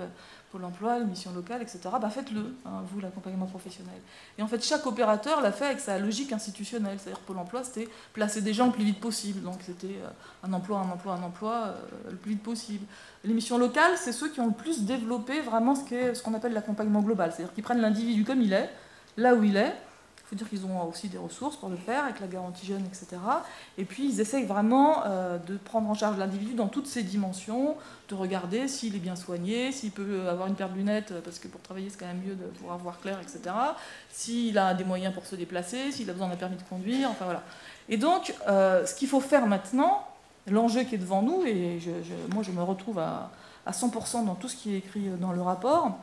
Pôle emploi, les missions locales, etc., bah faites-le, hein, vous, l'accompagnement professionnel. Et en fait, chaque opérateur l'a fait avec sa logique institutionnelle. C'est-à-dire Pôle emploi, c'était placer des gens le plus vite possible. Donc c'était euh, un emploi, un emploi, un emploi, euh, le plus vite possible. Les missions locales, c'est ceux qui ont le plus développé vraiment ce qu'on appelle l'accompagnement global. C'est-à-dire qu'ils prennent l'individu comme il est, là où il est, il faut dire qu'ils ont aussi des ressources pour le faire, avec la garantie jeune, etc. Et puis ils essayent vraiment euh, de prendre en charge l'individu dans toutes ses dimensions, de regarder s'il est bien soigné, s'il peut avoir une paire de lunettes, parce que pour travailler c'est quand même mieux de pouvoir voir clair, etc. S'il a des moyens pour se déplacer, s'il a besoin d'un permis de conduire, enfin voilà. Et donc euh, ce qu'il faut faire maintenant, l'enjeu qui est devant nous, et moi je me retrouve à 100% dans tout ce qui est écrit dans le rapport,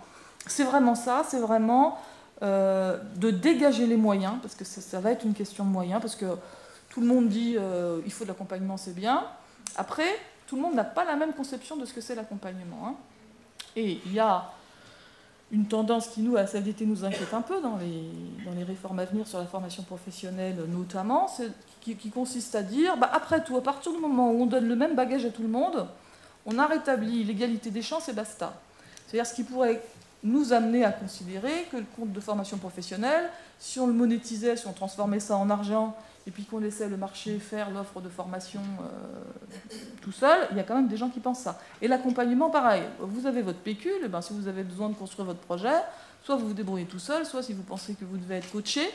c'est vraiment ça, c'est vraiment euh, de dégager les moyens, parce que ça, va être une question de moyens, parce que tout le monde dit euh, il faut de l'accompagnement, c'est bien. Après, tout le monde n'a pas la même conception de ce que c'est l'accompagnement. Hein. Et il y a une tendance qui, nous, à la CFDT, nous inquiète un peu dans les, dans les réformes à venir sur la formation professionnelle notamment, qui, consiste à dire, bah, après tout, à partir du moment où on donne le même bagage à tout le monde, on a rétabli l'égalité des chances et basta. C'est-à-dire ce qui pourrait nous amener à considérer que le compte de formation professionnelle, si on le monétisait, si on transformait ça en argent, et puis qu'on laissait le marché faire l'offre de formation euh, tout seul, il y a quand même des gens qui pensent ça. Et l'accompagnement, pareil. Vous avez votre pécule, et ben, si vous avez besoin de construire votre projet, soit vous vous débrouillez tout seul, soit si vous pensez que vous devez être coaché,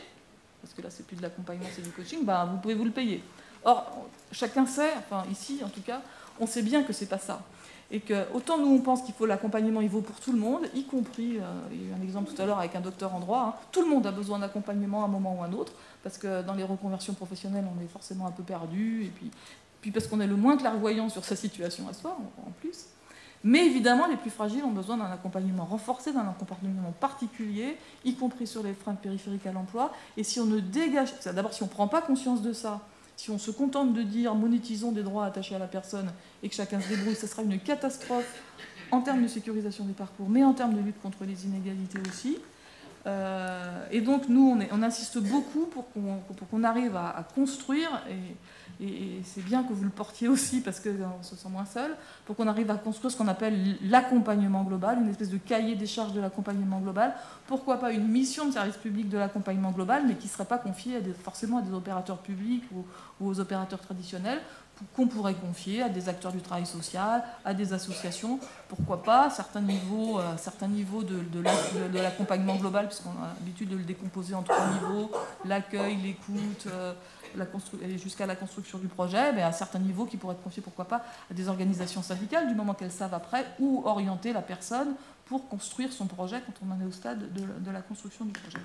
parce que là c'est plus de l'accompagnement, c'est du coaching, ben, vous pouvez vous le payer. Or, chacun sait, enfin ici en tout cas, on sait bien que c'est pas ça et que autant nous on pense qu'il faut l'accompagnement, il vaut pour tout le monde, y compris, euh, il y a eu un exemple tout à l'heure avec un docteur en droit, hein. tout le monde a besoin d'accompagnement à un moment ou à un autre, parce que dans les reconversions professionnelles on est forcément un peu perdu, et puis, puis parce qu'on est le moins clairvoyant sur sa situation à soi en, plus. Mais évidemment, les plus fragiles ont besoin d'un accompagnement renforcé, d'un accompagnement particulier, y compris sur les freins périphériques à l'emploi. Et si on ne dégage, d'abord si on ne prend pas conscience de ça, si on se contente de dire monétisons des droits attachés à la personne et que chacun se débrouille, ce sera une catastrophe en termes de sécurisation des parcours, mais en termes de lutte contre les inégalités aussi. Euh, et donc nous, on, insiste beaucoup pour qu'on arrive à, construire, c'est bien que vous le portiez aussi parce qu'on euh, se sent moins seul, pour qu'on arrive à construire ce qu'on appelle l'accompagnement global, une espèce de cahier des charges de l'accompagnement global. Pourquoi pas une mission de service public de l'accompagnement global, mais qui ne serait pas confiée forcément à des opérateurs publics ou, aux opérateurs traditionnels, qu'on pourrait confier à des acteurs du travail social, à des associations, pourquoi pas, à certains niveaux, euh, de l'accompagnement global, puisqu'on a l'habitude de le décomposer en trois niveaux, l'accueil, l'écoute, euh, jusqu'à la construction du projet, mais à certains niveaux qui pourraient être confiés, pourquoi pas, à des organisations syndicales, du moment qu'elles savent après où orienter la personne pour construire son projet quand on en est au stade de la construction du projet.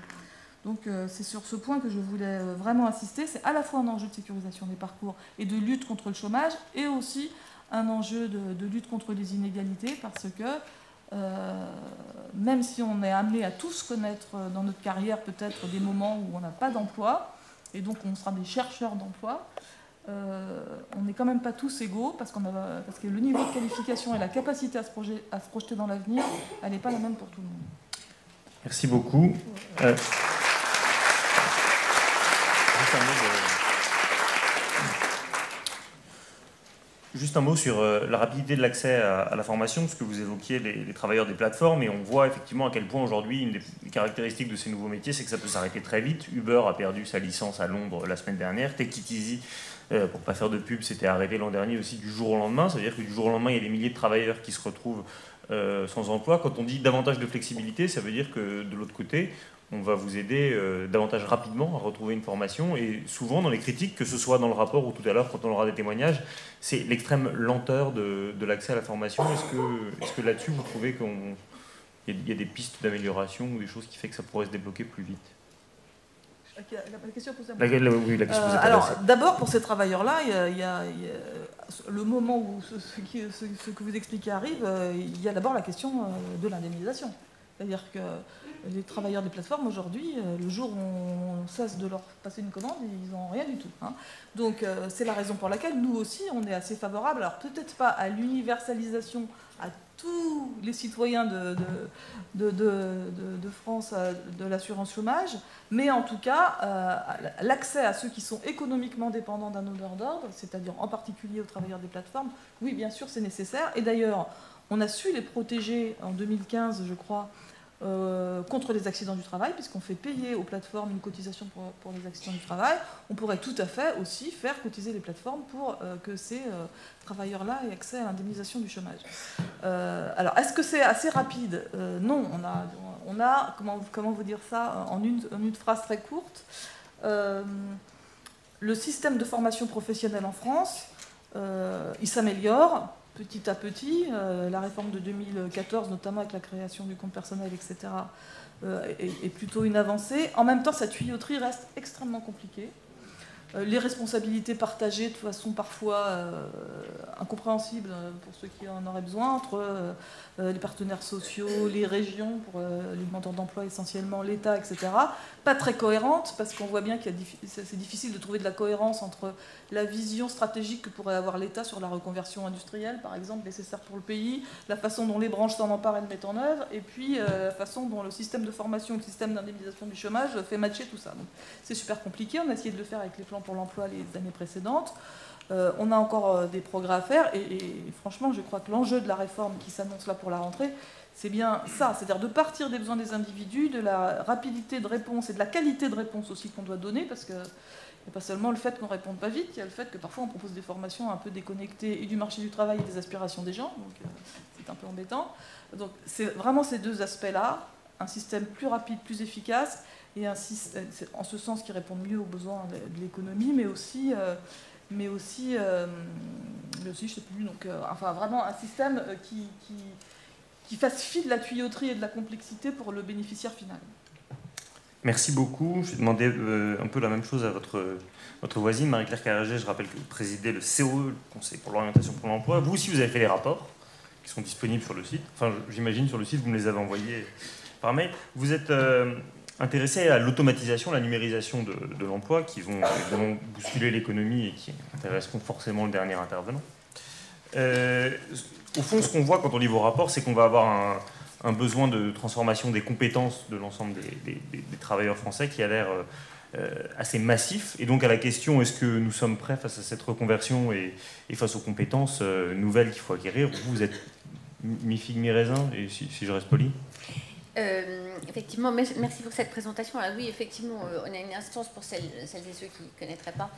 Donc euh, c'est sur ce point que je voulais euh, vraiment insister. C'est à la fois un enjeu de sécurisation des parcours et de lutte contre le chômage, et aussi un enjeu de, lutte contre les inégalités, parce que euh, même si on est amené à tous connaître dans notre carrière peut-être des moments où on n'a pas d'emploi, et donc on sera des chercheurs d'emploi, on n'est quand même pas tous égaux, parce, parce, que le niveau de qualification et la capacité à se, à se projeter dans l'avenir, elle n'est pas la même pour tout le monde. Merci beaucoup. Juste un mot sur euh, la rapidité de l'accès à, la formation, parce que vous évoquiez les, travailleurs des plateformes, et on voit effectivement à quel point aujourd'hui, une des caractéristiques de ces nouveaux métiers, c'est que ça peut s'arrêter très vite. Uber a perdu sa licence à Londres la semaine dernière, Take It Easy, euh, pour pas faire de pub, c'était arrêté l'an dernier aussi du jour au lendemain. C'est-à-dire que du jour au lendemain, il y a des milliers de travailleurs qui se retrouvent euh, sans emploi. Quand on dit davantage de flexibilité, ça veut dire que de l'autre côté, on va vous aider euh, davantage rapidement à retrouver une formation. Et souvent, dans les critiques, que ce soit dans le rapport ou tout à l'heure, quand on aura des témoignages, c'est l'extrême lenteur de, l'accès à la formation. Est-ce que, est que là-dessus, vous trouvez qu'il y, a des pistes d'amélioration ou des choses qui font que ça pourrait se débloquer plus vite? La question posée oui, la question euh, Alors, d'abord, pour ces travailleurs-là, il, y a, le moment où ce, que vous expliquez arrive, euh, il y a d'abord la question de l'indemnisation. C'est-à-dire que les travailleurs des plateformes aujourd'hui, euh, le jour où on cesse de leur passer une commande, ils n'ont rien du tout. Hein. Donc euh, c'est la raison pour laquelle nous aussi, on est assez favorable, alors peut-être pas à l'universalisation à tous les citoyens de, France de l'assurance chômage, mais en tout cas euh, l'accès à ceux qui sont économiquement dépendants d'un odeur d'ordre, c'est-à-dire en particulier aux travailleurs des plateformes, oui bien sûr c'est nécessaire. Et d'ailleurs, on a su les protéger en 2015, je crois, euh, contre les accidents du travail, puisqu'on fait payer aux plateformes une cotisation pour, les accidents du travail, on pourrait tout à fait aussi faire cotiser les plateformes pour euh, que ces euh, travailleurs-là aient accès à l'indemnisation du chômage. alors, est-ce que c'est assez rapide? Non, on a, comment, comment vous dire ça en une, en une phrase très courte. Le système de formation professionnelle en France, il s'améliore petit à petit. Euh, la réforme de 2014, notamment avec la création du compte personnel, etc., euh, est, plutôt une avancée. En même temps, cette tuyauterie reste extrêmement compliquée. Euh, les responsabilités partagées de façon parfois incompréhensible pour ceux qui en auraient besoin entre les partenaires sociaux, les régions, pour les demandeurs d'emploi essentiellement, l'État, etc. Pas très cohérente parce qu'on voit bien que c'est difficile de trouver de la cohérence entre la vision stratégique que pourrait avoir l'État sur la reconversion industrielle, par exemple, nécessaire pour le pays, la façon dont les branches s'en emparent et le mettent en œuvre, et puis euh, la façon dont le système de formation, le système d'indemnisation du chômage fait matcher tout ça. c'est super compliqué, on a essayé de le faire avec les pour l'emploi les années précédentes. Euh, on a encore euh, des progrès à faire, et, franchement, je crois que l'enjeu de la réforme qui s'annonce là pour la rentrée, c'est bien ça, c'est-à-dire de partir des besoins des individus, de la rapidité de réponse et de la qualité de réponse aussi qu'on doit donner, parce que n'y a pas seulement le fait qu'on ne réponde pas vite, il y a le fait que parfois on propose des formations un peu déconnectées et du marché du travail et des aspirations des gens, donc euh, c'est un peu embêtant. Donc c'est vraiment ces deux aspects-là, un système plus rapide, plus efficace, et un système, en ce sens qui répond mieux aux besoins de, l'économie, mais aussi, euh, mais aussi, euh, mais aussi, je sais plus, donc, enfin vraiment un système qui, qui, qui fasse fi de la tuyauterie et de la complexité pour le bénéficiaire final. Merci beaucoup. Je vais demander euh, un peu la même chose à votre, votre voisine, Marie-Claire Carragé. Je rappelle que vous présidez le COE, le Conseil pour l'orientation pour l'emploi. Vous aussi, vous avez fait les rapports qui sont disponibles sur le site. Enfin, j'imagine sur le site, vous me les avez envoyés par mail. Vous êtes euh, intéressé à l'automatisation, la numérisation de, l'emploi qui vont évidemment bousculer l'économie et qui intéresseront forcément le dernier intervenant. Euh, au fond, ce qu'on voit quand on lit vos rapports, c'est qu'on va avoir un besoin de transformation des compétences de l'ensemble des, travailleurs français qui a l'air euh, assez massif. Et donc à la question, est-ce que nous sommes prêts face à cette reconversion et, face aux compétences euh, nouvelles qu'il faut acquérir Vous, êtes mi-figue, mi-raisin, si, je reste poli? Euh, effectivement, merci pour cette présentation. Alors oui, effectivement, on a une instance pour celles, celles et ceux qui ne connaîtraient pas,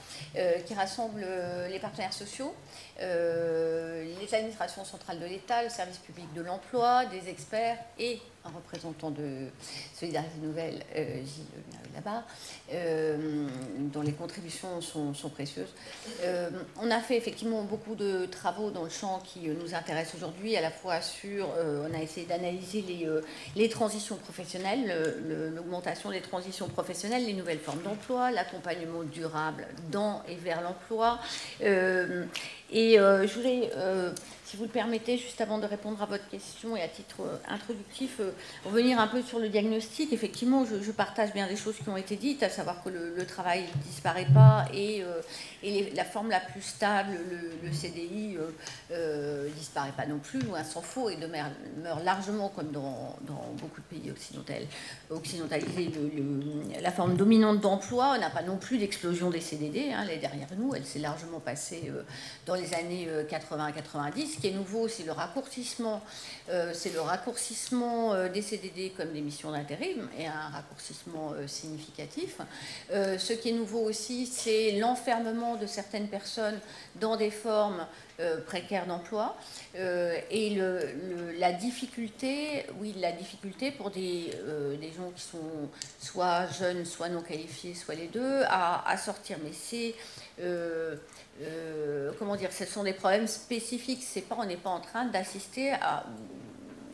qui rassemble les partenaires sociaux, les administrations centrales de l'État, le service public de l'emploi, des experts et représentant de Solidarité Nouvelle, euh, Gilles là-bas, euh, dont les contributions sont, précieuses. Euh, on a fait effectivement beaucoup de travaux dans le champ qui nous intéressent aujourd'hui, à la fois sur, on a essayé d'analyser les, les, transitions professionnelles, l'augmentation des transitions professionnelles, les nouvelles formes d'emploi, l'accompagnement durable dans et vers l'emploi. et je voulais si vous le permettez, juste avant de répondre à votre question et à titre euh, introductif, euh, revenir un peu sur le diagnostic. Effectivement, je, partage bien des choses qui ont été dites, à savoir que le, travail ne disparaît pas et, euh, la forme la plus stable, le, CDI, ne disparaît pas non plus, loin s'en faut, et demeure, largement, comme dans, beaucoup de pays occidentalisés, la forme dominante d'emploi n'a pas non plus d'explosion des CDD. Hein, elle est derrière nous, elle s'est largement passée dans les années 80-90 ce qui est nouveau, c'est le raccourcissement, euh, c'est le raccourcissement euh, des CDD comme des missions d'intérim et un raccourcissement euh, significatif. ce qui est nouveau aussi, c'est l'enfermement de certaines personnes dans des formes précaires d'emploi et la difficulté, oui, la difficulté pour des, gens qui sont soit jeunes, soit non qualifiés, soit les deux, à, à sortir. Mais c'est euh, comment dire, ce sont des problèmes spécifiques. C'est pas, on n'est pas en train d'assister à,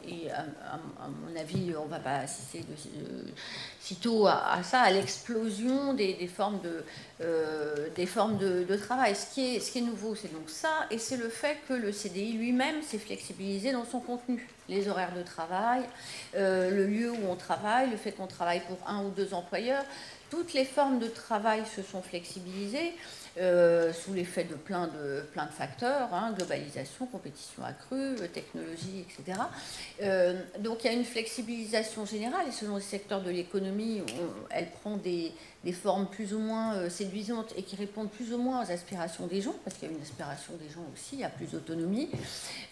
et à, mon avis, on ne va pas assister de, sitôt à, ça, à l'explosion des, formes, de, euh, des formes de, travail. Ce qui est, ce qui est nouveau, c'est donc ça, et c'est le fait que le CDI lui-même s'est flexibilisé dans son contenu. Les horaires de travail, euh, le lieu où on travaille, le fait qu'on travaille pour un ou deux employeurs, toutes les formes de travail se sont flexibilisées. Euh, sous l'effet de plein de, facteurs, hein, globalisation, compétition accrue, technologie, etc. Euh, donc il y a une flexibilisation générale et selon les secteurs de l'économie, elle prend des, des formes plus ou moins euh, séduisantes et qui répondent plus ou moins aux aspirations des gens, parce qu'il y a une aspiration des gens aussi à plus d'autonomie.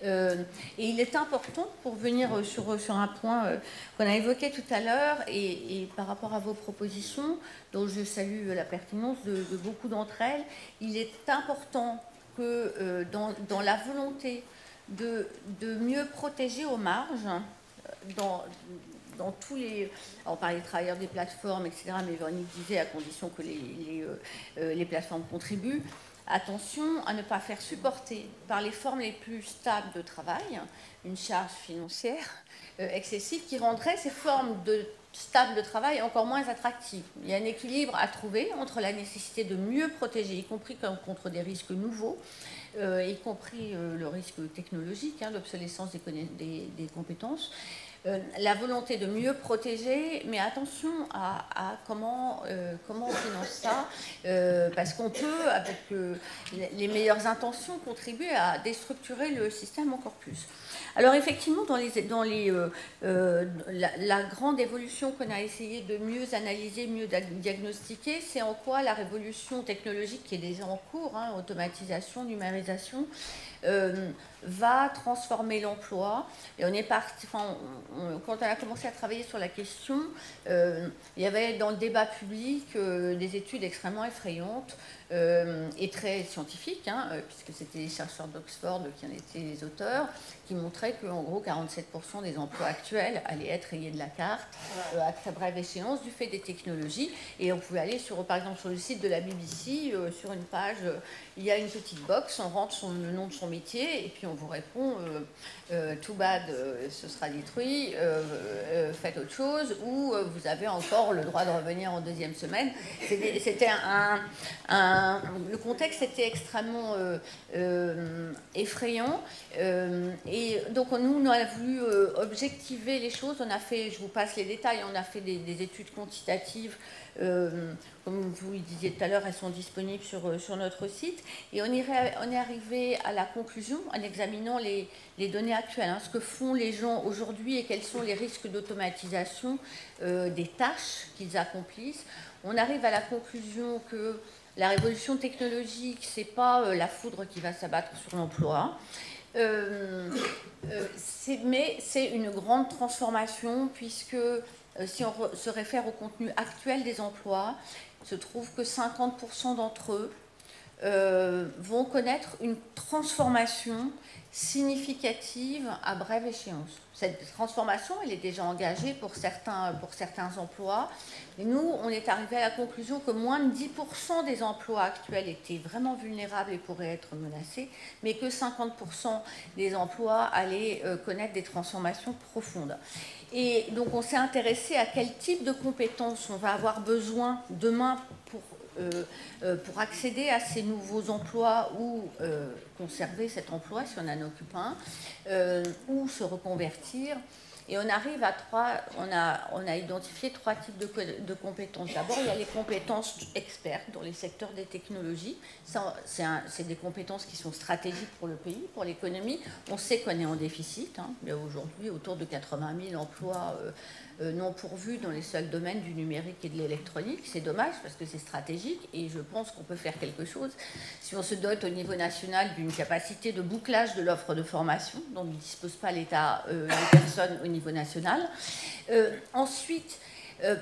Euh, et il est important, pour venir euh, sur, sur un point qu'on a évoqué tout à l'heure, et, par rapport à vos propositions, dont je salue la pertinence de, beaucoup d'entre elles, il est important que dans, dans, la volonté de, de mieux protéger aux marges, dans, dans tous les. On parlait des travailleurs des plateformes, etc., mais Véronique disait à condition que euh, euh, les, plateformes contribuent. Attention à ne pas faire supporter par les formes les plus stables de travail une charge financière euh, excessive qui rendrait ces formes de stables de travail encore moins attractives. Il y a un équilibre à trouver entre la nécessité de mieux protéger, y compris contre des risques nouveaux, y compris le risque technologique, hein, l'obsolescence des, compétences, euh, la volonté de mieux protéger, mais attention à, comment, euh, comment on finance ça, euh, parce qu'on peut, avec les meilleures intentions, contribuer à déstructurer le système encore plus. Alors effectivement, dans, les, dans les, la, grande évolution qu'on a essayé de mieux analyser, mieux diagnostiquer, c'est en quoi la révolution technologique qui est déjà en cours, hein, automatisation, numérisation, va transformer l'emploi. Et on est parti, quand on a commencé à travailler sur la question, euh, il y avait dans le débat public euh, des études extrêmement effrayantes euh, et très scientifiques, hein, puisque c'était les chercheurs d'Oxford qui en étaient les auteurs, qui montraient qu'en gros 47% des emplois actuels allaient être rayés de la carte à très brève échéance du fait des technologies. Et on pouvait aller sur, par exemple sur le site de la BBC, sur une page, il y a une petite box, on rentre son, le nom de son métier et puis on vous répond euh, euh, tout bad, euh, ce sera détruit, faites autre chose, ou vous avez encore le droit de revenir en deuxième semaine. C'était un, le contexte était extrêmement effrayant, et donc nous on a voulu objectiver les choses. On a fait, je vous passe les détails, on a fait des, des études quantitatives euh, comme vous le disiez tout à l'heure, elles sont disponibles sur, euh, notre site. Et on, est arrivé à la conclusion en examinant les, données actuelles, hein, ce que font les gens aujourd'hui et quels sont les risques d'automatisation euh, des tâches qu'ils accomplissent. On arrive à la conclusion que la révolution technologique, ce n'est pas la foudre qui va s'abattre sur l'emploi. Mais c'est une grande transformation puisque euh, si on se réfère au contenu actuel des emplois, il se trouve que 50% d'entre eux euh, vont connaître une transformation significative à brève échéance. Cette transformation, elle est déjà engagée pour certains, pour certains emplois. Mais nous, on est arrivé à la conclusion que moins de 10% des emplois actuels étaient vraiment vulnérables et pourraient être menacés, mais que 50% des emplois allaient euh, connaître des transformations profondes. Et donc on s'est intéressé à quel type de compétences on va avoir besoin demain pour pour accéder à ces nouveaux emplois ou conserver cet emploi si on en occupe un, ou se reconvertir, et on arrive à trois, on a, identifié trois types de, compétences. D'abord, il y a les compétences expertes dans les secteurs des technologies. C'est des compétences qui sont stratégiques pour le pays, pour l'économie. On sait qu'on est en déficit. Hein. Il y a aujourd'hui autour de 80 000 emplois euh, euh, non pourvus dans les seuls domaines du numérique et de l'électronique. C'est dommage parce que c'est stratégique et je pense qu'on peut faire quelque chose si on se dote au niveau national d'une capacité de bouclage de l'offre de formation dont ne dispose pas l'État euh, personnes au niveau national. Euh, ensuite,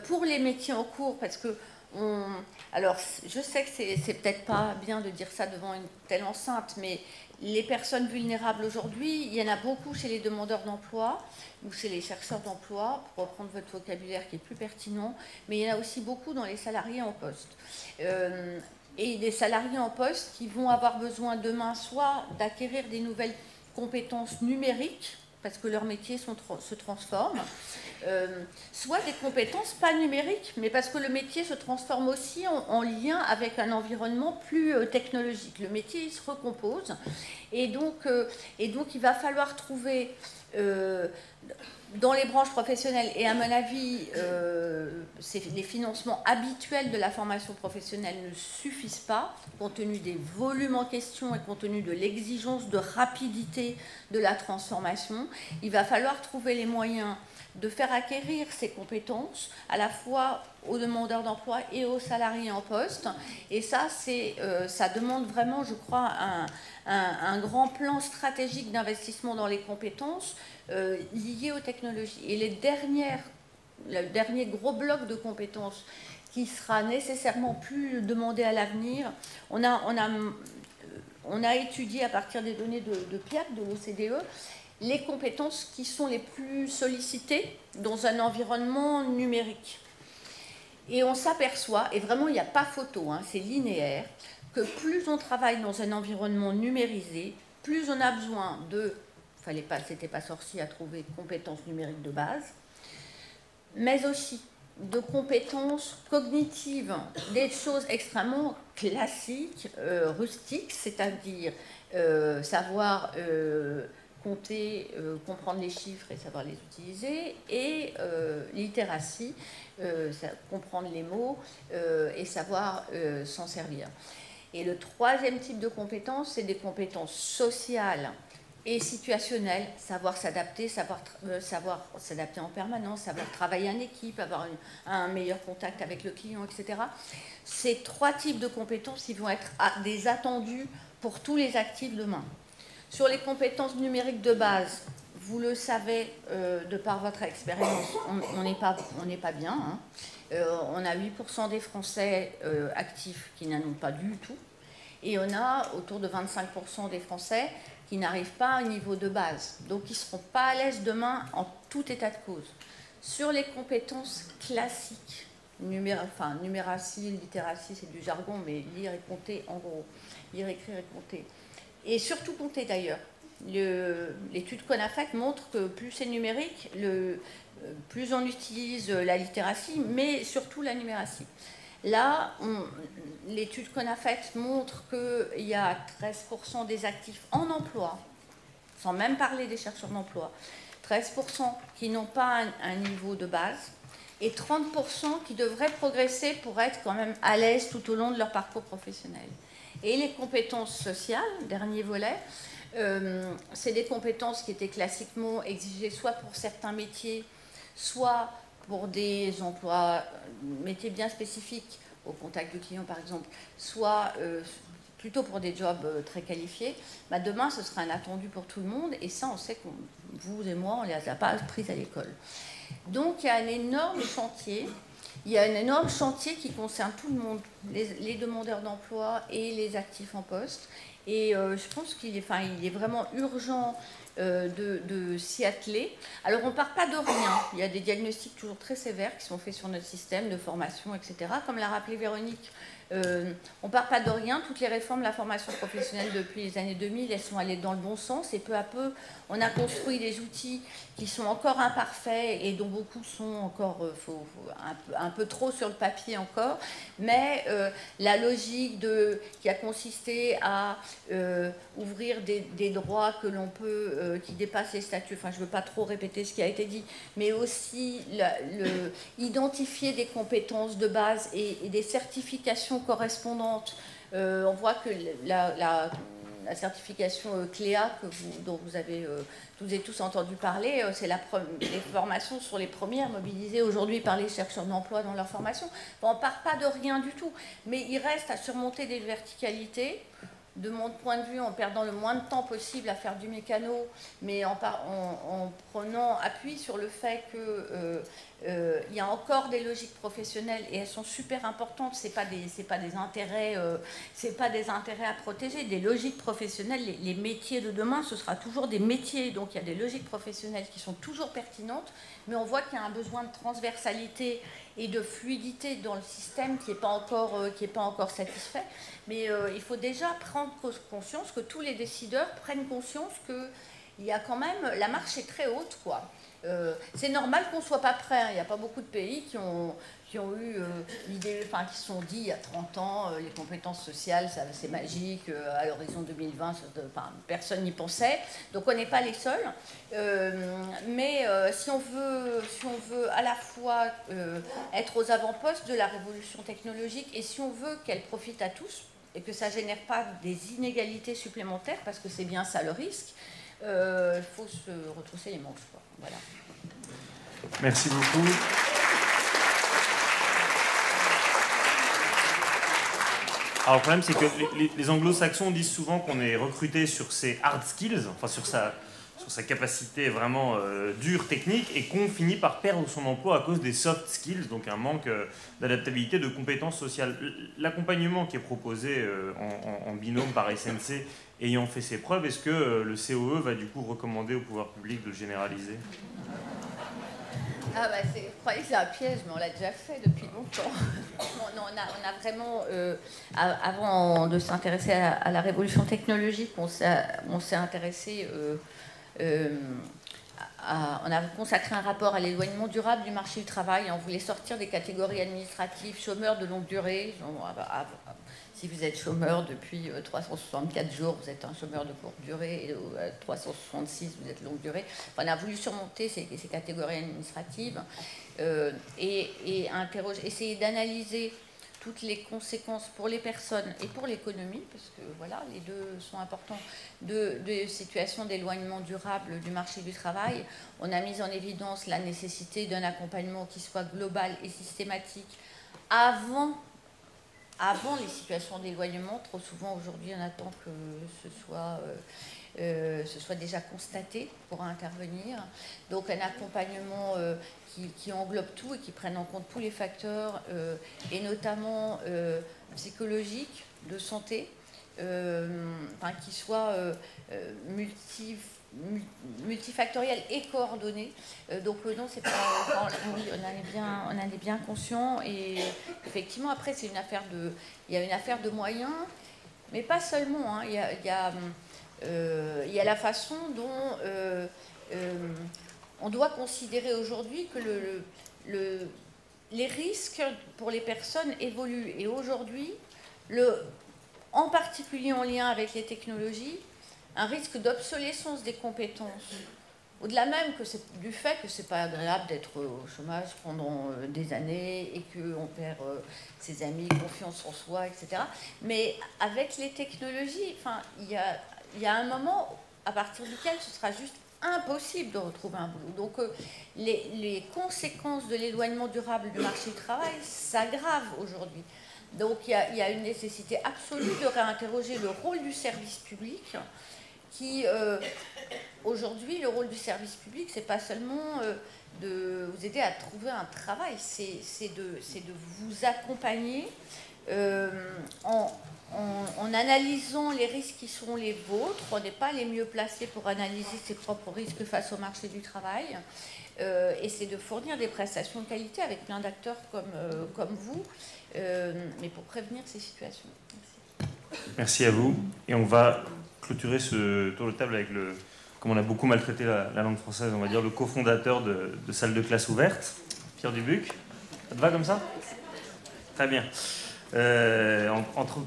pour les métiers en cours, parce que on, alors, je sais que c'est peut-être pas bien de dire ça devant une telle enceinte, mais les personnes vulnérables aujourd'hui, il y en a beaucoup chez les demandeurs d'emploi ou chez les chercheurs d'emploi, pour reprendre votre vocabulaire qui est plus pertinent, mais il y en a aussi beaucoup dans les salariés en poste. Euh, et des salariés en poste qui vont avoir besoin demain soit d'acquérir des nouvelles compétences numériques, parce que leur métier se transforme, euh, soit des compétences pas numériques, mais parce que le métier se transforme aussi en, lien avec un environnement plus euh, technologique. Le métier il se recompose, et donc, euh, et donc il va falloir trouver dans les branches professionnelles, et à mon avis, les financements habituels de la formation professionnelle ne suffisent pas, compte tenu des volumes en question et compte tenu de l'exigence de rapidité de la transformation. Il va falloir trouver les moyens de faire acquérir ces compétences à la fois aux demandeurs d'emploi et aux salariés en poste. Et ça, euh, ça demande vraiment, je crois, un, grand plan stratégique d'investissement dans les compétences euh, liées aux technologies. Et les dernières, le dernier gros bloc de compétences qui sera nécessairement plus demandé à l'avenir, on a, on a, on a étudié à partir des données de, de PIAC, de l'OCDE, les compétences qui sont les plus sollicitées dans un environnement numérique. Et on s'aperçoit, et vraiment il n'y a pas photo, hein, c'est linéaire, que plus on travaille dans un environnement numérisé, plus on a besoin de, fallait pas, c'était pas sorcier à trouver compétences numériques de base, mais aussi de compétences cognitives, des choses extrêmement classiques, euh, rustiques, c'est-à-dire euh, savoir euh, compter, euh, comprendre les chiffres et savoir les utiliser, et euh, littératie, euh, comprendre les mots et savoir s'en servir. Et le troisième type de compétences, c'est des compétences sociales et situationnelles, savoir s'adapter, savoir, savoir s'adapter en permanence, savoir travailler en équipe, avoir un meilleur contact avec le client, etc. Ces trois types de compétences, ils vont être des attendus pour tous les actifs demain. Sur les compétences numériques de base, vous le savez euh, de par votre expérience, on n'est pas, pas bien. Hein. Euh, on a 8% des Français euh, actifs qui n'en ont pas du tout. Et on a autour de 25% des Français qui n'arrivent pas un niveau de base. Donc ils ne seront pas à l'aise demain en tout état de cause. Sur les compétences classiques, enfin, numératie, littératie, c'est du jargon, mais lire et compter en gros, lire, écrire et compter et surtout compter d'ailleurs. L'étude faite montre que plus c'est numérique, le, plus on utilise la littératie, mais surtout la numératie. Là, l'étude qu'on a faite montre qu'il y a 13% des actifs en emploi, sans même parler des chercheurs d'emploi, 13% qui n'ont pas un, niveau de base et 30% qui devraient progresser pour être quand même à l'aise tout au long de leur parcours professionnel. Et les compétences sociales, dernier volet, euh, c'est des compétences qui étaient classiquement exigées soit pour certains métiers, soit pour des emplois, euh, métiers bien spécifiques, au contact du client par exemple, soit euh, plutôt pour des jobs très qualifiés. Bah, demain, ce sera un attendu pour tout le monde, et ça, on sait que vous et moi, on ne les a pas prises à l'école. Donc, il y a un énorme chantier il y a un énorme chantier qui concerne tout le monde, les, demandeurs d'emploi et les actifs en poste. Et euh, je pense qu'il est, enfin, il est vraiment urgent euh, de, s'y atteler. Alors on ne part pas de rien. Il y a des diagnostics toujours très sévères qui sont faits sur notre système de formation, etc. Comme l'a rappelé Véronique, Euh, on ne part pas de rien. Toutes les réformes de la formation professionnelle depuis les années 2000, elles sont allées dans le bon sens. Et peu à peu, on a construit des outils qui sont encore imparfaits et dont beaucoup sont encore euh, un, peu, trop sur le papier encore. Mais euh, la logique qui a consisté à ouvrir des, droits que l'on peut, qui dépassent les statuts, enfin je ne veux pas trop répéter ce qui a été dit, mais aussi identifier des compétences de base et des certifications correspondantes. Euh, on voit que la, certification euh, dont vous avez euh, tous entendu parler, c'est la les formations sur les premières mobilisées aujourd'hui par les chercheurs d'emploi dans leur formation. on ne part pas de rien du tout, mais il reste à surmonter des verticalités de mon point de vue, en perdant le moins de temps possible à faire du mécano, mais en, en, prenant appui sur le fait qu'il euh, euh, y a encore des logiques professionnelles et elles sont super importantes. C'est pas des pas des intérêts euh, pas des intérêts à protéger. Des logiques professionnelles, les, les, métiers de demain, ce sera toujours des métiers. Donc il y a des logiques professionnelles qui sont toujours pertinentes, mais on voit qu'il y a un besoin de transversalité et de fluidité dans le système qui n'est pas, encore, euh, pas encore satisfait. Mais euh, il faut déjà prendre conscience que tous les décideurs prennent conscience que il y a quand même, la marche est très haute. Euh, c'est normal qu'on ne soit pas prêt. Hein. Il n'y a pas beaucoup de pays qui ont, qui ont eu euh, l'idée, enfin qui se sont dit il y a 30 ans, euh, les compétences sociales, c'est magique, à l'horizon 2020, personne n'y pensait. Donc on n'est pas les seuls. mais si, on veut, si on veut à la fois être aux avant-postes de la révolution technologique et si on veut qu'elle profite à tous et que ça ne génère pas des inégalités supplémentaires, parce que c'est bien ça le risque, il faut se retrousser les manches. Voilà. Merci beaucoup. Alors le problème, c'est que les, anglo-saxons disent souvent qu'on est recruté sur ses hard skills, enfin sur sa, sur sa capacité vraiment euh, dure, technique, et qu'on finit par perdre son emploi à cause des soft skills, donc un manque euh, d'adaptabilité, de compétences sociales. L'accompagnement qui est proposé euh, en, en, binôme par SNC ayant fait ses preuves, est-ce que le COE va du coup recommander au pouvoir public de le généraliser? Ah bah je croyais que c'est un piège, mais on l'a déjà fait depuis longtemps. on, a, vraiment, euh, avant de s'intéresser à, la révolution technologique, on s'est intéressé, euh, à, on a consacré un rapport à l'éloignement durable du marché du travail. On voulait sortir des catégories administratives, chômeurs de longue durée, si vous êtes chômeur depuis 364 euh, jours, vous êtes un chômeur de courte durée, et 366, euh, vous êtes longue durée. on a voulu surmonter ces, catégories administratives euh, et, essayer d'analyser toutes les conséquences pour les personnes et pour l'économie, parce que voilà, les deux sont importants, de, de situations d'éloignement durable du marché du travail. On a mis en évidence la nécessité d'un accompagnement qui soit global et systématique avant avant les situations d'éloignement. Trop souvent aujourd'hui, on attend que ce soit, euh, euh, déjà constaté pour intervenir. Donc un accompagnement euh, qui, englobe tout et qui prenne en compte tous les facteurs, et notamment psychologiques, de santé, qui soit multi multifactoriel et coordonné. Euh, donc euh, non, c'est pas. on, en est bien, on en est bien conscient. Et effectivement, après, c'est une affaire de. Il y a une affaire de moyens, mais pas seulement. Hein. Il, y a, il, y a, euh, la façon dont on doit considérer aujourd'hui que le, le, les risques pour les personnes évoluent. Et aujourd'hui, en particulier en lien avec les technologies, un risque d'obsolescence des compétences. Au-delà même que du fait que c'est pas agréable d'être au chômage pendant euh, des années et qu'on perd euh, ses amis, confiance en soi, etc. Mais avec les technologies, enfin, il y a, un moment à partir duquel ce sera juste impossible de retrouver un boulot. Donc euh, les, conséquences de l'éloignement durable du marché du travail s'aggravent aujourd'hui. Donc il y, a une nécessité absolue de réinterroger le rôle du service public qui, euh, aujourd'hui, le rôle du service public, c'est pas seulement euh, de vous aider à trouver un travail, c'est de, vous accompagner euh, en, analysant les risques qui sont les vôtres, on n'est pas les mieux placés pour analyser ses propres risques face au marché du travail. Et c'est de fournir des prestations de qualité avec plein d'acteurs comme, vous, mais pour prévenir ces situations. Merci. Merci à vous. Et on va clôturer ce tour de table avec le, comme on a beaucoup maltraité la, langue française, on va dire le cofondateur de, Salle de classe ouverte, Pierre Dubuc. Ça te va comme ça? Très bien. entre,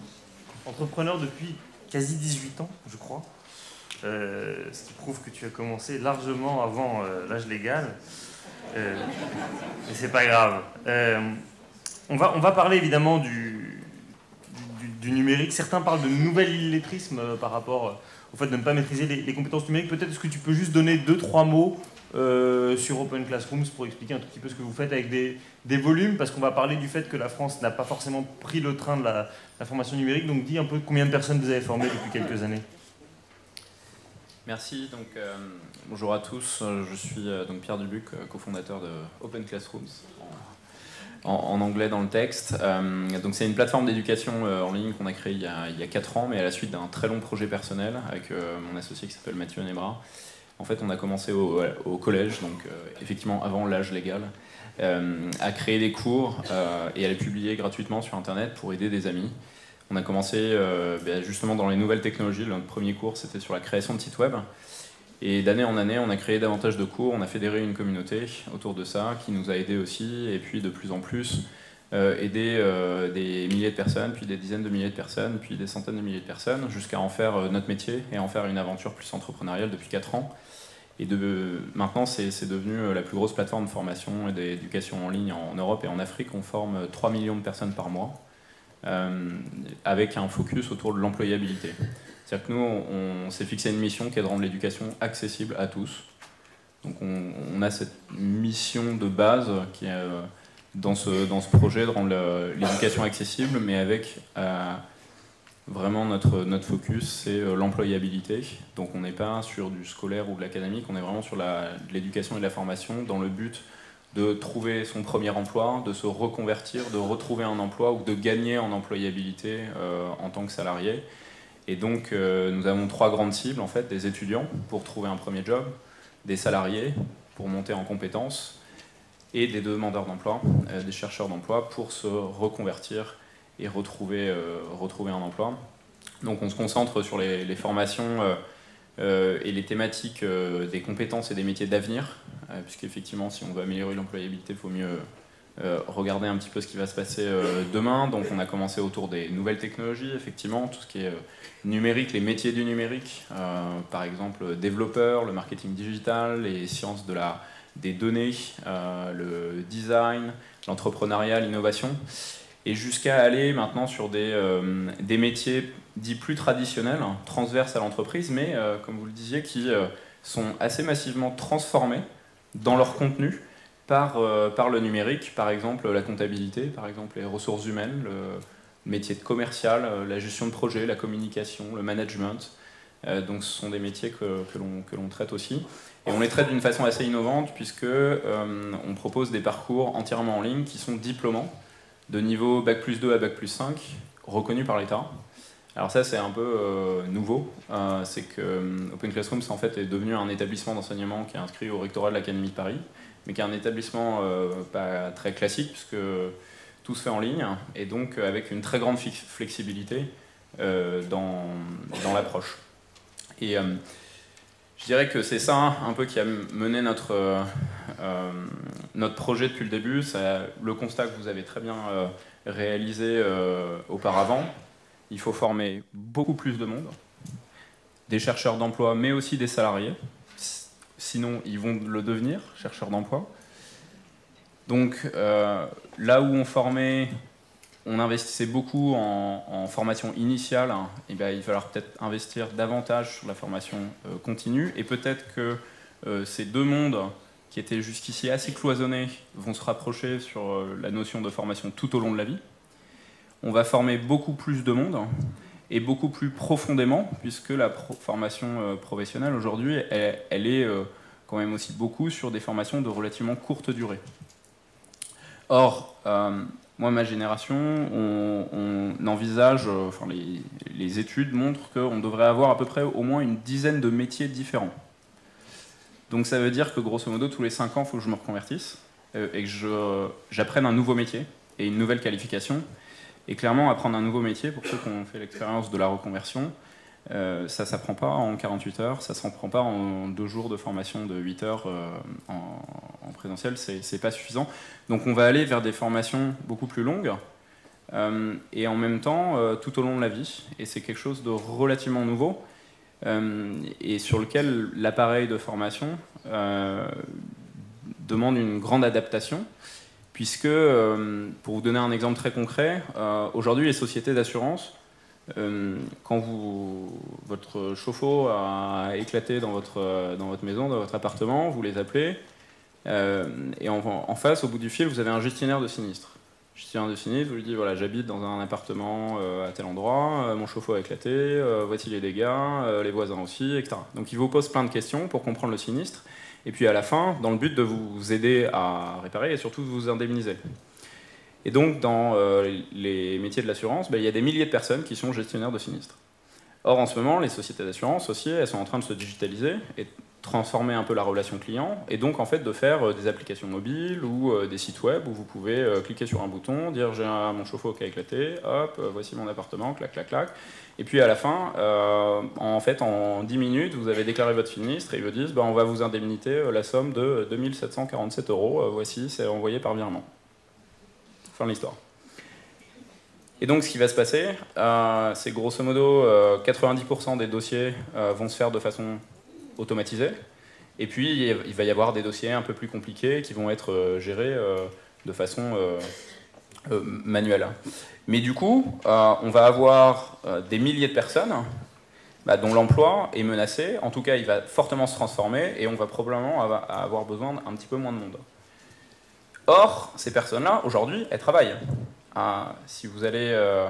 entrepreneur depuis quasi 18 ans, je crois. Euh, ce qui prouve que tu as commencé largement avant euh, l'âge légal. Euh, mais c'est pas grave. va, on va parler évidemment du, du, numérique. Certains parlent de nouvel illettrisme par rapport au fait de ne pas maîtriser les, compétences numériques. Peut-être est-ce que tu peux juste donner deux, trois mots sur Open Classrooms pour expliquer un tout petit peu ce que vous faites avec des, volumes, parce qu'on va parler du fait que la France n'a pas forcément pris le train de la, formation numérique. Donc dis un peu combien de personnes vous avez formées depuis quelques années. Merci. Donc, euh, bonjour à tous. Je suis euh, donc Pierre Dubuc, euh, cofondateur de Open Classrooms, en, anglais dans le texte. donc, c'est une plateforme d'éducation en ligne qu'on a créée il y a, il 4 ans, mais à la suite d'un très long projet personnel avec mon associé qui s'appelle Mathieu Nebra. En fait, on a commencé au, collège, donc effectivement avant l'âge légal, à créer des cours et à les publier gratuitement sur Internet pour aider des amis. On a commencé euh, ben, justement dans les nouvelles technologies. Notre premier cours, c'était sur la création de sites web. Et d'année en année, on a créé davantage de cours, on a fédéré une communauté autour de ça qui nous a aidés aussi. Et puis de plus en plus, euh, aider euh, des milliers de personnes, puis des dizaines de milliers de personnes, puis des centaines de milliers de personnes, jusqu'à en faire notre métier et en faire une aventure plus entrepreneuriale depuis 4 ans. Et maintenant, c'est devenu la plus grosse plateforme de formation et d'éducation en ligne en Europe et en Afrique. On forme 3 millions de personnes par mois. Euh, avec un focus autour de l'employabilité. C'est-à-dire que nous, on, s'est fixé une mission qui est de rendre l'éducation accessible à tous. Donc on, a cette mission de base qui est euh, dans ce, dans ce projet de rendre l'éducation accessible, mais avec euh, vraiment notre, notre focus, c'est l'employabilité. Donc on n'est pas sur du scolaire ou de l'académique, on est vraiment sur l'éducation et la formation dans le but de trouver son premier emploi, de se reconvertir, de retrouver un emploi ou de gagner en employabilité euh, en tant que salarié. Et donc euh, nous avons trois grandes cibles en fait, des étudiants pour trouver un premier job, des salariés pour monter en compétences et des demandeurs d'emploi, euh, des chercheurs d'emploi pour se reconvertir et retrouver, retrouver un emploi. Donc on se concentre sur les, les formations et les thématiques des compétences et des métiers d'avenir, euh, puisqu'effectivement, si on veut améliorer l'employabilité, il faut mieux euh, regarder un petit peu ce qui va se passer euh, demain. Donc on a commencé autour des nouvelles technologies, effectivement, tout ce qui est numérique, les métiers du numérique, par exemple développeur, le marketing digital, les sciences de la, des données, le design, l'entrepreneuriat, l'innovation, et jusqu'à aller maintenant sur des, des métiers dits plus traditionnels, hein, transverses à l'entreprise, mais comme vous le disiez, qui sont assez massivement transformés dans leur contenu par, euh, par le numérique, par exemple la comptabilité, par exemple les ressources humaines, le métier de commercial, euh, la gestion de projet, la communication, le management. Euh, donc ce sont des métiers que, que l'on traite aussi. Et on les traite d'une façon assez innovante puisque on propose des parcours entièrement en ligne qui sont diplômants de niveau Bac plus 2 à Bac plus 5, reconnus par l'État. Alors ça c'est un peu nouveau, c'est que Open Classrooms en fait est devenu un établissement d'enseignement qui est inscrit au rectorat de l'Académie de Paris, mais qui est un établissement pas très classique puisque tout se fait en ligne et donc avec une très grande flexibilité dans, dans l'approche. Et je dirais que c'est ça un peu qui a mené notre, notre projet depuis le début, c'est le constat que vous avez très bien réalisé auparavant, il faut former beaucoup plus de monde, des chercheurs d'emploi, mais aussi des salariés. Sinon, ils vont le devenir, chercheurs d'emploi. Donc, euh, là où on formait, on investissait beaucoup en, formation initiale, hein, eh il va falloir peut-être investir davantage sur la formation euh, continue. Et peut-être que euh, ces deux mondes qui étaient jusqu'ici assez cloisonnés vont se rapprocher sur la notion de formation tout au long de la vie on va former beaucoup plus de monde et beaucoup plus profondément, puisque la formation euh, professionnelle aujourd'hui, elle, est euh, quand même aussi beaucoup sur des formations de relativement courte durée. Or, euh, moi, ma génération, on, envisage, enfin, les, les études montrent qu'on devrait avoir à peu près au moins une dizaine de métiers différents. Donc ça veut dire que grosso modo, tous les 5 ans, il faut que je me reconvertisse et que j'apprenne un nouveau métier et une nouvelle qualification. Et clairement, apprendre un nouveau métier, pour ceux qui ont fait l'expérience de la reconversion, euh, ça ne s'apprend pas en 48 heures, ça ne s'apprend pas en deux jours de formation de 8 heures euh, en, en, présentiel, c'est pas suffisant. Donc on va aller vers des formations beaucoup plus longues euh, et en même temps tout au long de la vie. Et c'est quelque chose de relativement nouveau et sur lequel l'appareil de formation demande une grande adaptation puisque, pour vous donner un exemple très concret, aujourd'hui les sociétés d'assurance euh, quand votre chauffe-eau a éclaté dans votre, dans votre maison, dans votre appartement, vous les appelez, euh, et en, face, au bout du fil, vous avez un gestionnaire de sinistre. Gestionnaire de sinistre, vous lui dites voilà, j'habite dans un appartement euh, à tel endroit, mon chauffe-eau a éclaté, voici les dégâts, les voisins aussi, etc. Donc il vous pose plein de questions pour comprendre le sinistre, et puis à la fin, dans le but de vous aider à réparer et surtout de vous indemniser. Et donc, dans euh, les métiers de l'assurance, ben, il y a des milliers de personnes qui sont gestionnaires de sinistres. Or, en ce moment, les sociétés d'assurance aussi, elles sont en train de se digitaliser et transformer un peu la relation client, et donc en fait de faire euh, des applications mobiles ou euh, des sites web où vous pouvez cliquer sur un bouton, dire j'ai mon chauffe-eau qui a éclaté, hop, voici mon appartement, clac, clac, clac. Et puis à la fin, en fait, en 10 minutes, vous avez déclaré votre sinistre et ils vous disent bah, on va vous indemniter la somme de 2747 euros, voici, c'est envoyé par virement l'histoire. Et donc, ce qui va se passer, euh, c'est grosso modo 90% euh, des dossiers euh, vont se faire de façon automatisée. Et puis, il va y avoir des dossiers un peu plus compliqués qui vont être gérés de façon manuelle. Mais du coup, on va avoir des milliers de personnes bah, dont l'emploi est menacé. En tout cas, il va fortement se transformer et on va probablement avoir besoin d'un petit peu moins de monde. Or, ces personnes-là, aujourd'hui, elles travaillent. Ah, si vous allez euh,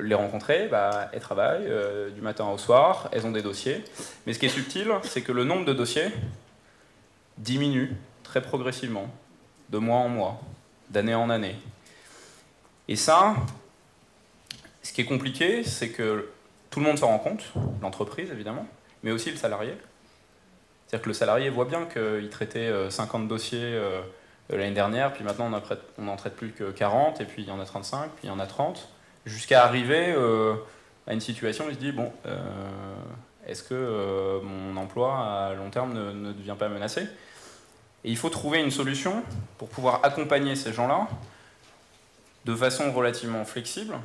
les rencontrer, bah, elles travaillent euh, du matin au soir, elles ont des dossiers. Mais ce qui est subtil, c'est que le nombre de dossiers diminue très progressivement, de mois en mois, d'année en année. Et ça, ce qui est compliqué, c'est que tout le monde s'en rend compte, l'entreprise évidemment, mais aussi le salarié. C'est-à-dire que le salarié voit bien qu'il traitait 50 euh, dossiers l'année dernière, puis maintenant on n'en traite plus que 40, et puis il y en a 35, puis il y en a 30, jusqu'à arriver euh, à une situation où il se dit, bon, euh, est-ce que euh, mon emploi à long terme ne, devient pas menacé? Et il faut trouver une solution pour pouvoir accompagner ces gens-là de façon relativement flexible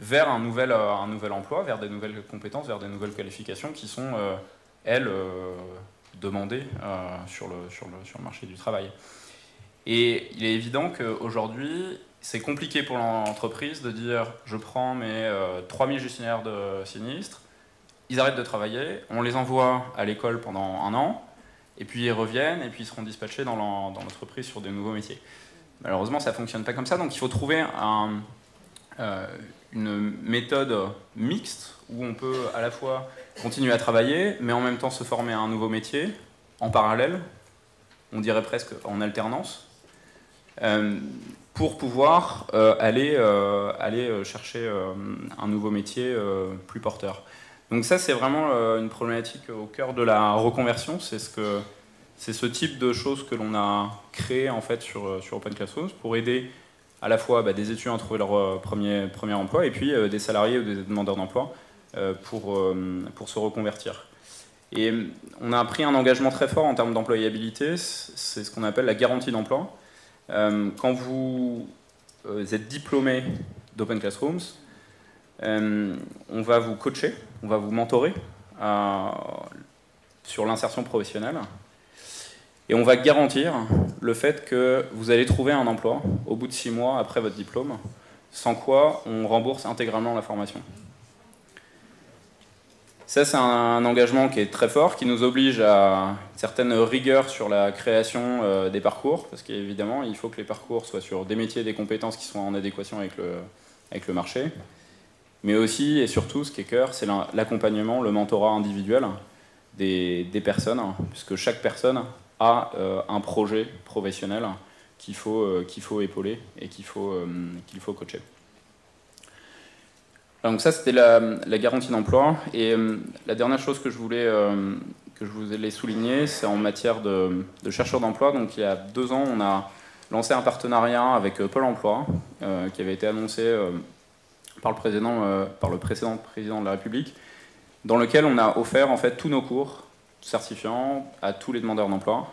vers un nouvel, un nouvel emploi, vers des nouvelles compétences, vers des nouvelles qualifications qui sont, elles, demandées sur, le, sur, le, sur le marché du travail. Et il est évident qu'aujourd'hui, c'est compliqué pour l'entreprise de dire je prends mes 3000 euh, gestionnaires de sinistres, ils arrêtent de travailler, on les envoie à l'école pendant un an, et puis ils reviennent, et puis ils seront dispatchés dans l'entreprise sur de nouveaux métiers. Malheureusement, ça ne fonctionne pas comme ça, donc il faut trouver euh, une méthode mixte où on peut à la fois continuer à travailler, mais en même temps se former à un nouveau métier en parallèle, on dirait presque en alternance, euh, pour pouvoir euh, aller, euh, aller chercher un nouveau métier plus porteur. Donc ça, c'est vraiment une problématique au cœur de la reconversion. C'est ce, ce type de choses que l'on a créé en fait sur, sur Open Classrooms pour aider à la fois bah, des étudiants à trouver leur premier, premier emploi et puis des salariés ou des demandeurs d'emploi pour, pour se reconvertir. Et on a pris un engagement très fort en termes d'employabilité, c'est ce qu'on appelle la garantie d'emploi. Euh, quand vous euh, êtes diplômé d'Open Classrooms, euh, on va vous coacher, on va vous mentorer sur l'insertion professionnelle. Et on va garantir le fait que vous allez trouver un emploi au bout de six mois après votre diplôme, sans quoi on rembourse intégralement la formation. Ça, c'est un engagement qui est très fort, qui nous oblige à une certaine rigueur sur la création euh, des parcours, parce qu'évidemment, il faut que les parcours soient sur des métiers, des compétences qui soient en adéquation avec le, marché. Mais aussi, et surtout, ce qui est cœur, c'est l'accompagnement, le mentorat individuel des, personnes, puisque chaque personne a euh, un projet professionnel qu'il faut, qu'il faut épauler et qu'il faut, qu'il faut coacher. Donc ça, c'était la, garantie d'emploi. Et la dernière chose que je voulais que je c'est en matière de, chercheurs d'emploi. Donc il y a deux ans, on a lancé un partenariat avec Pôle Emploi, qui avait été annoncé par le, président, par le précédent président de la République, dans lequel on a offert en fait tous nos cours certifiants à tous les demandeurs d'emploi.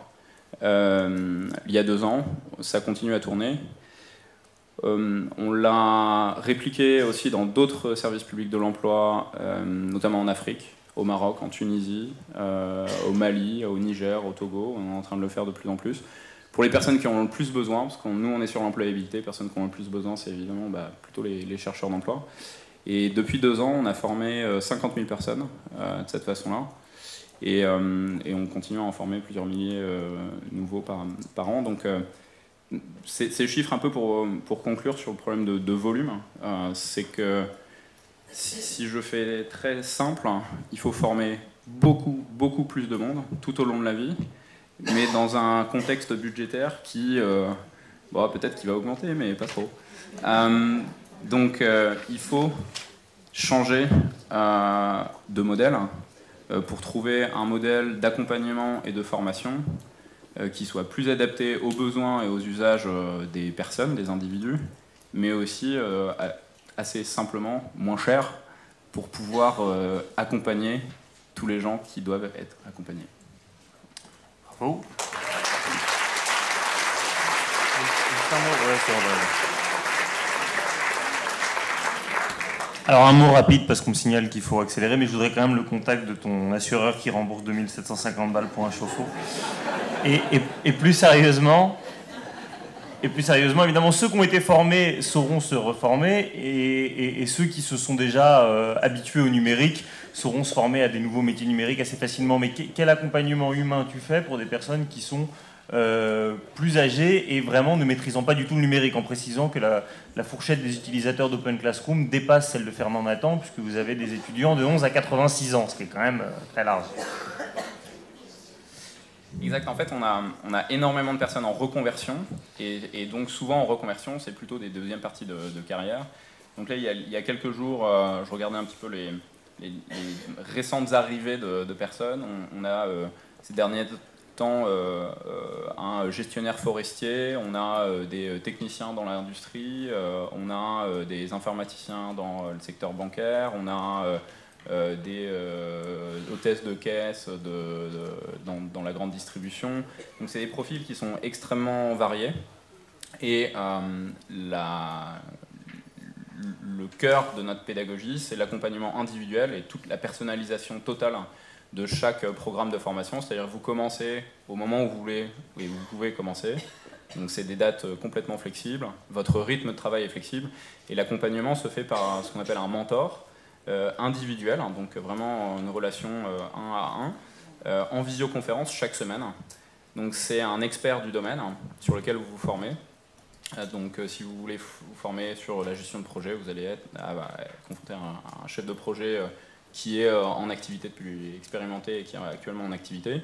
Euh, il y a deux ans, ça continue à tourner. Euh, on l'a répliqué aussi dans d'autres services publics de l'emploi, euh, notamment en Afrique, au Maroc, en Tunisie, au Mali, au Niger, au Togo. On est en train de le faire de plus en plus. Pour les personnes qui ont le plus besoin, parce que nous on est sur l'employabilité, personnes qui ont le plus besoin, c'est évidemment bah, plutôt les, chercheurs d'emploi. Et depuis deux ans, on a formé 50 000 personnes de cette façon-là. Euh, et, on continue à en former plusieurs milliers euh, nouveaux par, an. Donc, euh, ces chiffres, un peu pour, pour, conclure sur le problème de, volume, c'est que si, je fais très simple, il faut former beaucoup, beaucoup plus de monde tout au long de la vie, mais dans un contexte budgétaire qui, bon, peut-être qu'il va augmenter, mais pas trop. donc, il faut changer de modèle pour trouver un modèle d'accompagnement et de formation euh, qui soit plus adapté aux besoins et aux usages euh, des personnes, des individus, mais aussi assez simplement moins cher pour pouvoir accompagner tous les gens qui doivent être accompagnés. Bravo. Alors un mot rapide parce qu'on me signale qu'il faut accélérer, mais je voudrais quand même le contact de ton assureur qui rembourse 2750 balles pour un chauffe-eau. Et, plus sérieusement, et plus sérieusement, évidemment, ceux qui ont été formés sauront se reformer et, ceux qui se sont déjà euh, habitués au numérique sauront se former à des nouveaux métiers numériques assez facilement. Mais quel accompagnement humain tu fais pour des personnes qui sont euh, plus âgés et vraiment ne maîtrisant pas du tout le numérique, en précisant que la, fourchette des utilisateurs d'Open Classroom dépasse celle de Fernand Nathan, puisque vous avez des étudiants de 11 à 86 ans, ce qui est quand même euh, très large. Exact, en fait, on a, on énormément de personnes en reconversion, et, donc souvent en reconversion, c'est plutôt des deuxièmes parties de, carrière. Donc là, il y a, quelques jours, euh, je regardais un petit peu les, récentes arrivées de, personnes. On, a ces derniers euh, euh, un gestionnaire forestier, on a euh, des techniciens dans l'industrie, on a des informaticiens dans le secteur bancaire, on a des hôtesses de caisse dans, la grande distribution. Donc c'est des profils qui sont extrêmement variés. Et le cœur de notre pédagogie, c'est l'accompagnement individuel et toute la personnalisation totale de chaque programme de formation, c'est-à-dire vous commencez au moment où vous voulez et vous pouvez commencer. Donc c'est des dates complètement flexibles, votre rythme de travail est flexible et l'accompagnement se fait par ce qu'on appelle un mentor euh, individuel, hein, donc vraiment une relation euh, un à un, euh, en visioconférence chaque semaine. Donc c'est un expert du domaine hein, sur lequel vous vous formez. donc si vous voulez vous former sur la gestion de projet, vous allez être ah bah, confronté à un, chef de projet qui est euh, en activité depuis expérimenté et qui est actuellement en activité,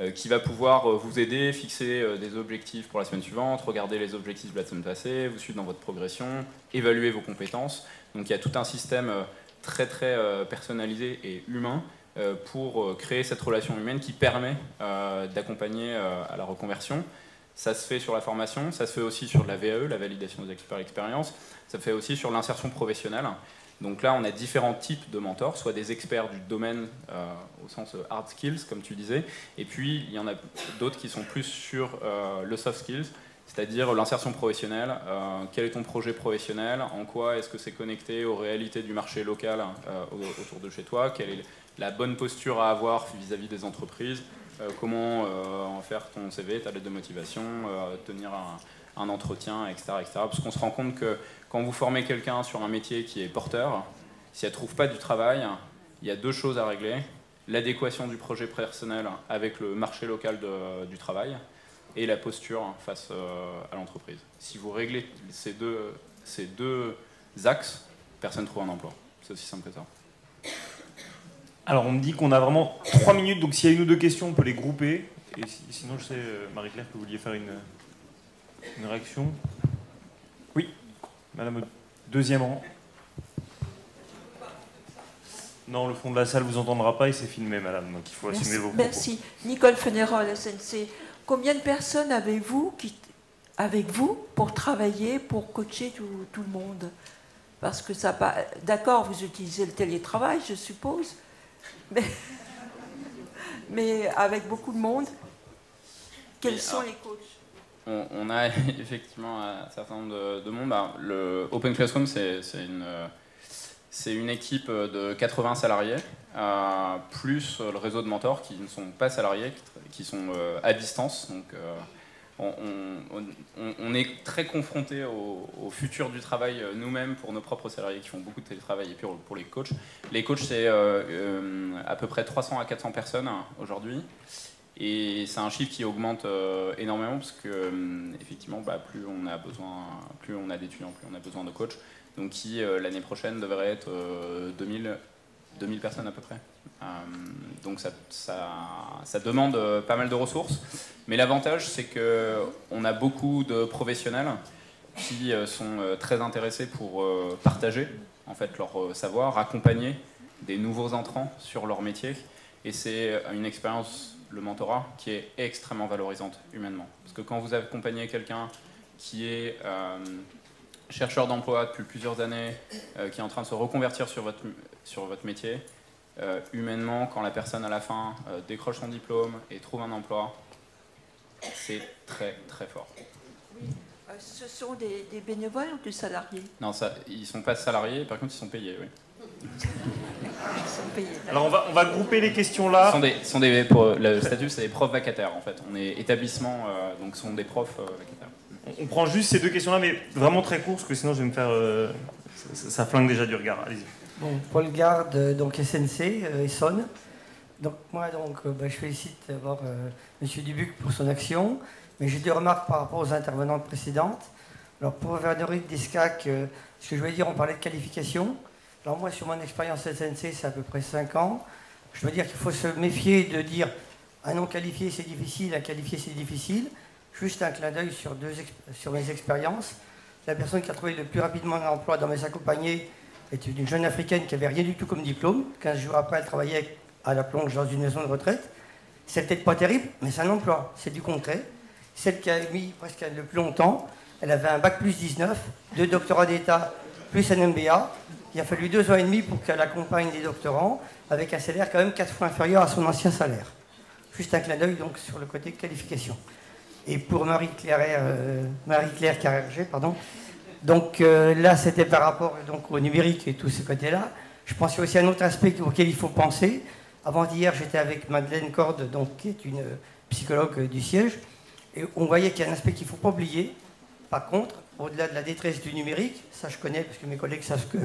euh, qui va pouvoir euh, vous aider, fixer des objectifs pour la semaine suivante, regarder les objectifs de la semaine passée, vous suivre dans votre progression, évaluer vos compétences. Donc il y a tout un système très très personnalisé et humain pour créer cette relation humaine qui permet d'accompagner à la reconversion. Ça se fait sur la formation, ça se fait aussi sur la VAE, la validation des experts expérience, ça se fait aussi sur l'insertion professionnelle. Donc là, on a différents types de mentors, soit des experts du domaine euh, au sens euh, hard skills, comme tu disais, et puis il y en a d'autres qui sont plus sur euh, le soft skills, c'est-à-dire l'insertion professionnelle. quel est ton projet professionnel En quoi est-ce que c'est connecté aux réalités du marché local autour de chez toi Quelle est la bonne posture à avoir vis-à-vis des entreprises Comment en faire ton CV, ta lettre de motivation, tenir un un entretien, etc. etc. parce qu'on se rend compte que quand vous formez quelqu'un sur un métier qui est porteur, si elle ne trouve pas du travail, il y a deux choses à régler. L'adéquation du projet personnel avec le marché local du travail et la posture face euh, à l'entreprise. Si vous réglez ces deux, ces deux axes, personne ne trouve un emploi. C'est aussi simple que ça. Alors on me dit qu'on a vraiment trois minutes, donc s'il y a une ou deux questions, on peut les grouper. Et sinon, je sais, euh, Marie-Claire, que vous vouliez faire une, Une réaction? Oui, madame, deuxième rang. Non, le fond de la salle vous entendra pas et c'est filmé, madame, donc il faut merci, assumer vos propos. Merci. Nicole Fénérol, SNC. Combien de personnes avez-vous qui, avec vous pour travailler, pour coacher tout, tout le monde? Parce que ça pas. D'accord, vous utilisez le télétravail, je suppose, mais, mais avec beaucoup de monde, quels sont les coachs? On, a effectivement un certain nombre de, de monde. Bah, le Open Classroom, c'est une. Équipe de 80 salariés, euh, plus le réseau de mentors qui ne sont pas salariés, qui, sont euh, à distance. Donc, euh, on, est très confronté au, au, futur du travail nous-mêmes pour nos propres salariés qui font beaucoup de télétravail et puis pour, pour les coachs. Les coachs, c'est à peu près 300 à 400 personnes aujourd'hui. Et c'est un chiffre qui augmente énormément parce que, effectivement, bah, plus on a besoin, plus on a d'étudiants, plus on a besoin de coachs donc qui euh, l'année prochaine devrait être 2000, 2000 personnes à peu près. Euh, donc ça, ça, ça, demande euh, pas mal de ressources, mais l'avantage c'est qu'on a beaucoup de professionnels qui sont très intéressés pour partager en fait leur savoir, accompagner des nouveaux entrants sur leur métier, et c'est une expérience, le mentorat, qui est extrêmement valorisante humainement. Parce que quand vous accompagnez quelqu'un qui est chercheur d'emploi depuis plusieurs années, euh, qui est en train de se reconvertir sur votre, sur votre métier, euh, humainement, quand la personne à la fin euh, décroche son diplôme et trouve un emploi, c'est très très fort. Oui. Ce sont des, des, bénévoles ou des salariés? Non, ça, ils ne sont pas salariés, par contre ils sont payés, oui. Alors on va, on va grouper les questions là. Sont des, sont des, pour, le statut, c'est des profs vacataires en fait. On est établissement, donc ce sont des profs vacataires. On prend juste ces deux questions-là, mais vraiment très court, parce que sinon je vais me faire. Euh, ça, ça, flingue déjà du regard. Allez-y. Bon, Paul Garde, donc SNC, euh, Essonne. Donc moi, donc, euh, bah, je félicite d'abord euh, M. Dubuc pour son action, mais j'ai deux remarques par rapport aux intervenantes précédentes. Alors pour Véronique Descac, euh, ce que je voulais dire, on parlait de qualification. Alors moi, sur mon expérience SNC, c'est à peu près 5 ans. Je veux dire qu'il faut se méfier de dire un non qualifié c'est difficile, un qualifié c'est difficile. Juste un clin d'œil sur, mes expériences. La personne qui a trouvé le plus rapidement un emploi dans mes accompagnés est une jeune africaine qui n'avait rien du tout comme diplôme. 15 jours après, elle travaillait à la plonge dans une maison de retraite. C'est peut-être pas terrible, mais c'est un emploi, c'est du concret. Celle qui a mis presque le plus longtemps, elle avait un bac plus 19, deux doctorats d'État plus un MBA. Il a fallu deux ans et demi pour qu'elle accompagne des doctorants avec un salaire quand même quatre fois inférieur à son ancien salaire. Juste un clin d'œil donc sur le côté qualification. Et pour Marie-Claire euh, pardon. Donc euh, là, c'était par rapport au numérique et tous ces côtés-là. Je pensais aussi à un autre aspect auquel il faut penser. Avant-hier, j'étais avec Madeleine Corde, donc, qui est une psychologue du siège, et on voyait qu'il y a un aspect qu'il ne faut pas oublier. Par contre, au-delà de la détresse du numérique, ça je connais parce que mes collègues savent que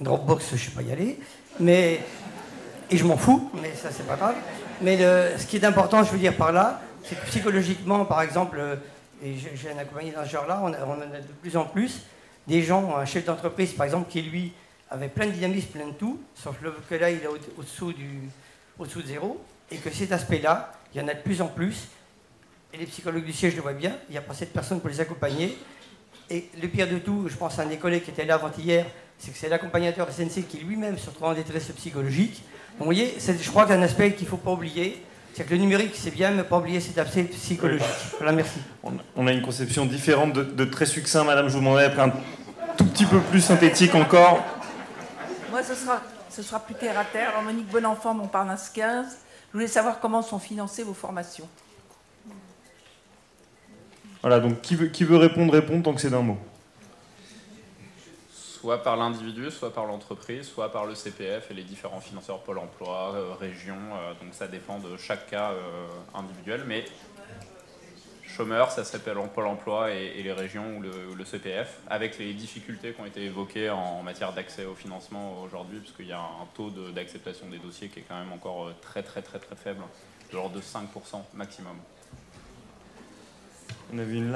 Dropbox, je ne sais pas y aller, mais, et je m'en fous, mais ça c'est pas grave. Mais ce qui est important, je veux dire par là, c'est que psychologiquement, par exemple, euh, et j'ai un accompagné dans ce genre-là, on, on, en a de plus en plus, des gens, un chef d'entreprise par exemple, qui lui avait plein de dynamisme, plein de tout, sauf que là il est au-dessous au au de zéro, et que cet aspect-là, il y en a de plus en plus, et les psychologues du siège le voient bien, il n'y a pas cette personne pour les accompagner, et le pire de tout, je pense à un des collègues qui était là avant-hier, c'est que c'est l'accompagnateur SNC qui lui-même se retrouve en détresse psychologique. Donc vous voyez, je crois qu'il y a un aspect qu'il ne faut pas oublier, c'est que le numérique, c'est bien, mais pas oublier cet aspect psychologique. Voilà, merci. On a une conception différente de, de très succinct, madame. Je vous demanderai d'être un tout petit peu plus synthétique encore. Moi, ce sera, ce sera plus terre à terre. Alors, Monique Bonenfant m'en parle 15. Je voulais savoir comment sont financées vos formations. Voilà, donc qui veut, qui veut répondre, répond tant que c'est d'un mot. Soit par l'individu, soit par l'entreprise, soit par le CPF et les différents financeurs Pôle emploi, euh, région. Euh, donc ça dépend de chaque cas euh, individuel. Mais chômeurs, ça s'appelle en Pôle emploi et, les régions ou le, CPF, avec les difficultés qui ont été évoquées en matière d'accès au financement aujourd'hui, puisqu'il y a un taux d'acceptation de, des dossiers qui est quand même encore très très très très faible, de l'ordre de 5% maximum. On a vu une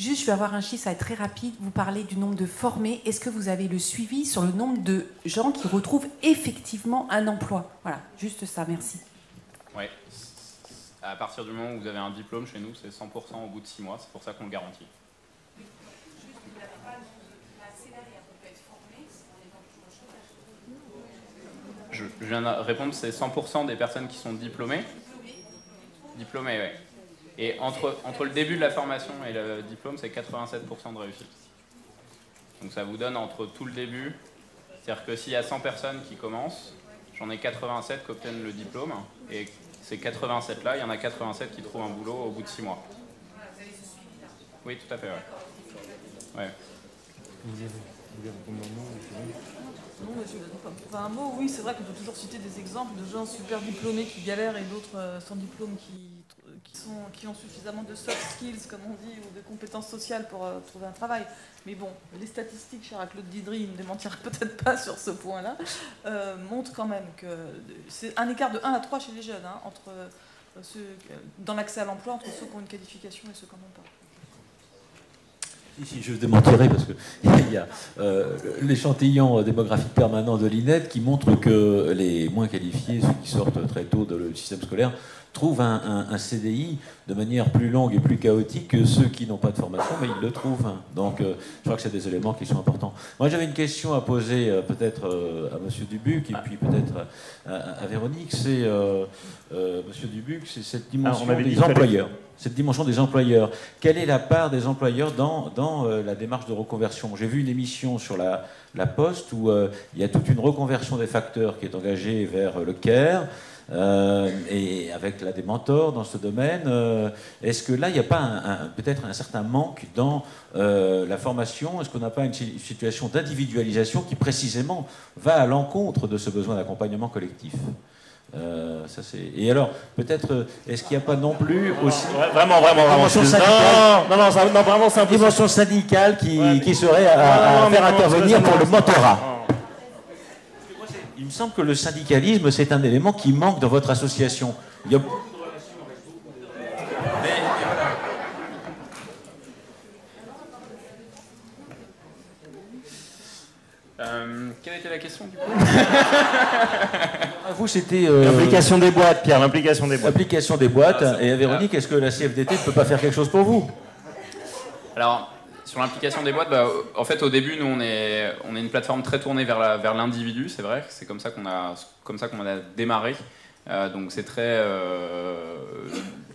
Juste, je vais avoir un chiffre, ça va être très rapide. Vous parlez du nombre de formés. Est-ce que vous avez le suivi sur le nombre de gens qui retrouvent effectivement un emploi? Voilà, juste ça, merci. Oui. À partir du moment où vous avez un diplôme chez nous, c'est 100% au bout de 6 mois, c'est pour ça qu'on le garantit. Je, je viens de répondre, c'est 100% des personnes qui sont diplômées. Diplômées, oui. Et entre, entre le début de la formation et le diplôme, c'est 87% de réussite. Donc ça vous donne entre tout le début, c'est-à-dire que s'il y a 100 personnes qui commencent, j'en ai 87 qui obtiennent le diplôme, et ces 87-là, il y en a 87 qui trouvent un boulot au bout de 6 mois. Oui, tout à fait, ouais. ouais. Non, mais je- enfin, un mot, oui, c'est vrai qu'on peut toujours citer des exemples de gens super diplômés qui galèrent et d'autres euh, sans diplôme qui, qui, ont suffisamment de soft skills, comme on dit, ou de compétences sociales pour euh, trouver un travail. Mais bon, les statistiques, cher à Claude Didry, il ne me démentira peut-être pas sur ce point-là, euh, montrent quand même que c'est un écart de 1 à 3 chez les jeunes, hein, entre, euh, dans l'accès à l'emploi, entre ceux qui ont une qualification et ceux qui n'en ont pas. Si, si, je démentirai parce qu'il y a l'échantillon démographique permanent de l'INED qui montre que les moins qualifiés, ceux qui sortent très tôt le système scolaire, trouvent un, un- un CDI de manière plus longue et plus chaotique que ceux qui n'ont pas de formation, mais ils le trouvent. hein. Donc euh, je crois que c'est des éléments qui sont importants. Moi j'avais une question à poser euh, peut-être euh, à Monsieur Dubuc et puis peut-être à, à- à Véronique. C'est Monsieur Dubuc, c'est cette dimension on avait dit des employeurs cette dimension des employeurs. Quelle est la part des employeurs dans, dans la démarche de reconversion? J'ai vu une émission sur la, la Poste où il y a toute une reconversion des facteurs qui est engagée vers le CARE. Euh, et avec la des mentors dans ce domaine, euh, est-ce que là, il n'y a pas un- un- peut-être un certain manque dans euh, la formation? Est-ce qu'on n'a pas une si- situation d'individualisation qui précisément va à l'encontre de ce besoin d'accompagnement collectif? Euh, ça. Et alors, peut-être, est-ce qu'il n'y a pas non plus aussi Ouais, vraiment, vraiment, vraiment. dimension Non, syndicale, non, non, ça- non, vraiment, dimension syndicale qui, Ouais, qui serait à, à faire intervenir pour le mentorat. Il me semble que le syndicalisme, c'est un élément qui manque dans votre association. Il y a- Euh, quelle était la question du coup À vous, c'était. euh, L'implication des boîtes, Pierre, l'implication des boîtes. L'application des boîtes. Ah, et à Véronique, est-ce que la CFDT ne peut pas faire quelque chose pour vous? Alors, sur l'implication des boîtes, bah, en fait, au début, nous, on est, une plateforme très tournée vers l'individu, c'est vrai. C'est comme ça qu'on a, démarré. Euh, donc, c'est très euh,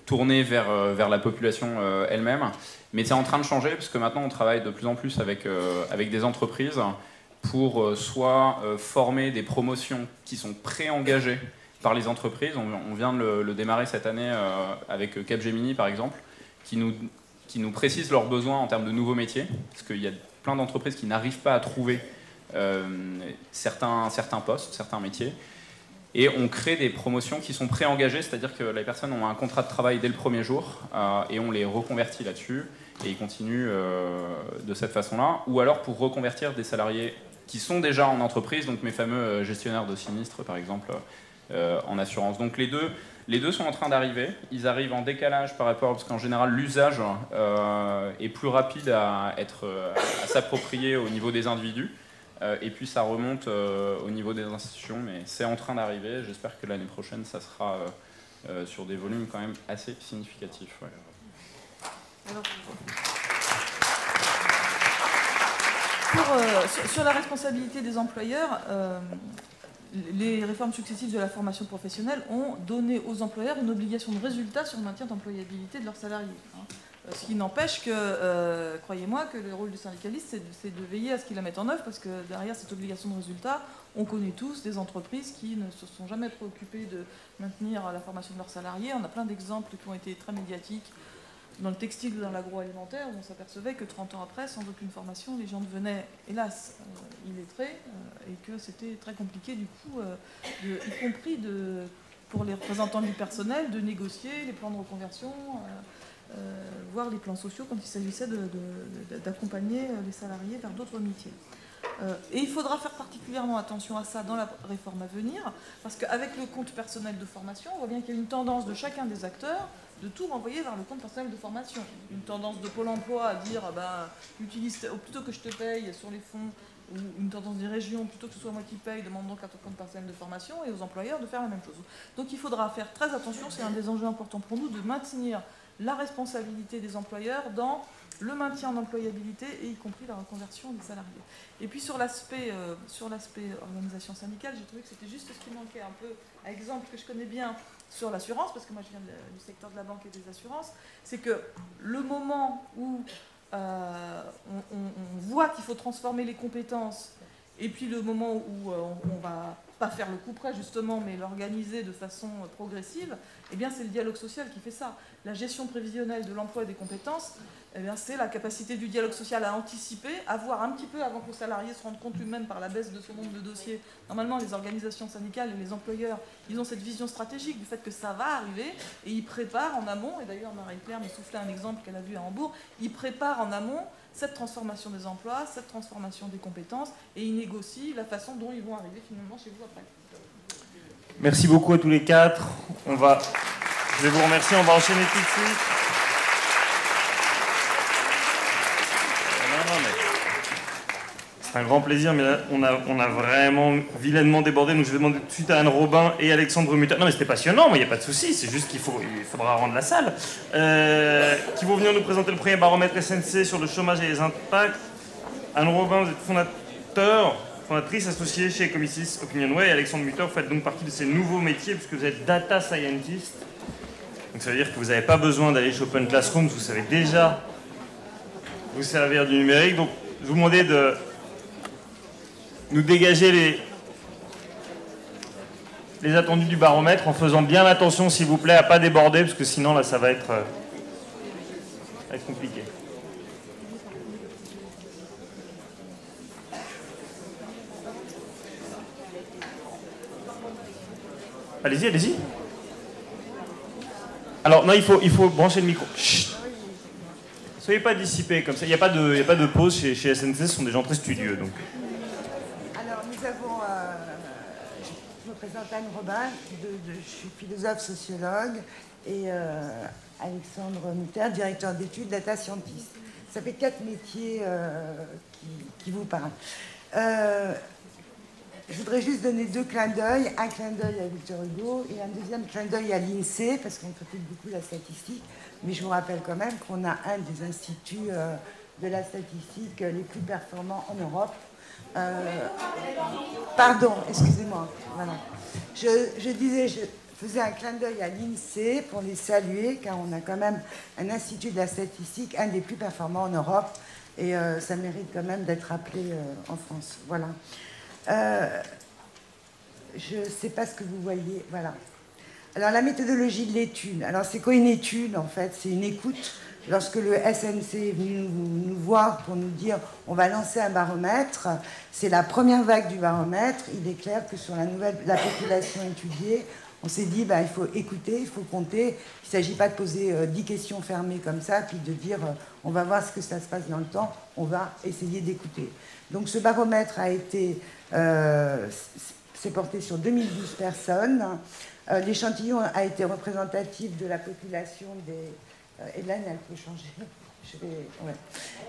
tourné vers, euh, vers la population elle-même. Mais c'est en train de changer, parce que maintenant, on travaille de plus en plus avec, des entreprises pour soit former des promotions qui sont pré-engagées par les entreprises. On, vient de le, démarrer cette année avec Capgemini, par exemple, qui nous, qui nous précisent leurs besoins en termes de nouveaux métiers, parce qu'il y a plein d'entreprises qui n'arrivent pas à trouver euh, certains, certains postes, certains métiers. Et on crée des promotions qui sont pré-engagées, c'est-à-dire que les personnes ont un contrat de travail dès le premier jour, euh, et on les reconvertit là-dessus, et ils continuent euh, de cette façon-là. Ou alors pour reconvertir des salariés qui sont déjà en entreprise, donc mes fameux gestionnaires de sinistres par exemple, en assurance. Donc les deux, les deux sont en train d'arriver. Ils arrivent en décalage par rapport, parce qu'en général l'usage euh, est plus rapide à être, euh, à s'approprier au niveau des individus. Euh, et puis ça remonte au niveau des institutions, mais c'est en train d'arriver. J'espère que l'année prochaine, ça sera sur des volumes quand même assez significatifs. sur, la responsabilité des employeurs, les réformes successives de la formation professionnelle ont donné aux employeurs une obligation de résultat sur le maintien d'employabilité de leurs salariés. hein. Euh, Ce qui n'empêche que, euh, croyez-moi, que le rôle du syndicaliste, c'est de, de veiller à ce qu'il la mette en œuvre, parce que derrière cette obligation de résultat, on connaît tous des entreprises qui ne se sont jamais préoccupées de maintenir la formation de leurs salariés. On a plein d'exemples qui ont été très médiatiques dans le textile ou dans l'agroalimentaire, on s'apercevait que 30 ans après, sans aucune formation, les gens devenaient, hélas, euh, illettrés, euh, et que c'était très compliqué, du coup, euh, y compris pour les représentants du personnel, de négocier les plans de reconversion, euh, voire les plans sociaux quand il s'agissait d'accompagner les salariés vers d'autres métiers. Et il faudra faire particulièrement attention à ça dans la réforme à venir, parce qu'avec le compte personnel de formation, on voit bien qu'il y a une tendance de chacun des acteurs de tout renvoyer vers le compte personnel de formation. Une tendance de Pôle emploi à dire, ben, utilise, plutôt que je te paye sur les fonds ou une tendance des régions, plutôt que ce soit moi qui paye, demande donc un compte personnel de formation et aux employeurs de faire la même chose. Donc il faudra faire très attention, c'est un des enjeux importants pour nous, de maintenir la responsabilité des employeurs dans le maintien en employabilité et y compris la reconversion des salariés. Et puis sur l'aspect euh, sur l'aspect organisation syndicale, j'ai trouvé que c'était juste ce qui manquait un peu, un exemple que je connais bien sur l'assurance, parce que moi je viens du secteur de la banque et des assurances, c'est que le moment où euh, on, voit qu'il faut transformer les compétences, et puis le moment où euh, on, va pas faire le coup près justement, mais l'organiser de façon progressive, eh bien c'est le dialogue social qui fait ça. La gestion prévisionnelle de l'emploi et des compétences, eh c'est la capacité du dialogue social à anticiper, à voir un petit peu avant que le salarié se rende compte lui-même par la baisse de son nombre de dossiers. Normalement, les organisations syndicales et les employeurs, ils ont cette vision stratégique du fait que ça va arriver et ils préparent en amont, et d'ailleurs Marie-Claire me soufflait un exemple qu'elle a vu à Hambourg, ils préparent en amont cette transformation des emplois, cette transformation des compétences et ils négocient la façon dont ils vont arriver finalement chez vous après. Merci beaucoup à tous les quatre. On va, je vais vous remercier, on va enchaîner tout de suite. Un grand plaisir, mais on a, vraiment vilainement débordé. Donc je vais demander tout de suite à Anne Robin et Alexandre Mutter. Non, mais c'était passionnant, il n'y a pas de souci, c'est juste qu'il faut, il faudra rendre la salle. Euh, qui vont venir nous présenter le premier baromètre SNC sur le chômage et les impacts. Anne Robin, vous êtes fondateur, fondatrice associée chez Comicis Opinionway. Et Alexandre Mutter, vous faites donc partie de ces nouveaux métiers puisque vous êtes data scientist. Donc ça veut dire que vous n'avez pas besoin d'aller chez Open Classroom, vous savez déjà vous servir du numérique. Donc je vous demandais de nous dégager les, les attendus du baromètre en faisant bien attention, s'il vous plaît, à pas déborder, parce que sinon, là, ça va être, euh, compliqué. Allez-y, allez-y. Alors, non, il faut, il faut brancher le micro. Soyez pas dissipés comme ça. Il n'y a, pas de, a pas de pause chez, chez SNC, ce sont des gens très studieux. Donc. Présente Robin, je suis philosophe sociologue, et euh, Alexandre Mutter, directeur d'études, data scientist. Ça fait quatre métiers euh, qui, vous parlent. Euh, je voudrais juste donner deux clins d'œil, un clin d'œil à Victor Hugo et un deuxième clin d'œil à l'INSEE, parce qu'on traite beaucoup la statistique, mais je vous rappelle quand même qu'on a un des instituts de la statistique les plus performants en Europe, euh, pardon, excusez-moi. Je, disais, je faisais un clin d'œil à l'INSEE pour les saluer, car on a quand même un institut de la statistique, un des plus performants en Europe, et euh, ça mérite quand même d'être appelé euh, en France. Voilà. je ne sais pas ce que vous voyez. Voilà. Alors, la méthodologie de l'étude. Alors, c'est quoi une étude, en fait? C'est une écoute lorsque le SNC est venu nous, voir pour nous dire on va lancer un baromètre, c'est la première vague du baromètre. Il est clair que sur la, nouvelle, la population étudiée, on s'est dit bah, il faut écouter, il faut compter. Il ne s'agit pas de poser euh, dix 10 questions fermées comme ça, puis de dire euh, on va voir ce que ça se passe dans le temps, on va essayer d'écouter. Donc ce baromètre a été euh, s'est porté sur 2012 personnes. L'échantillon a été représentatif de la population des euh, Hélène, elle peut changer.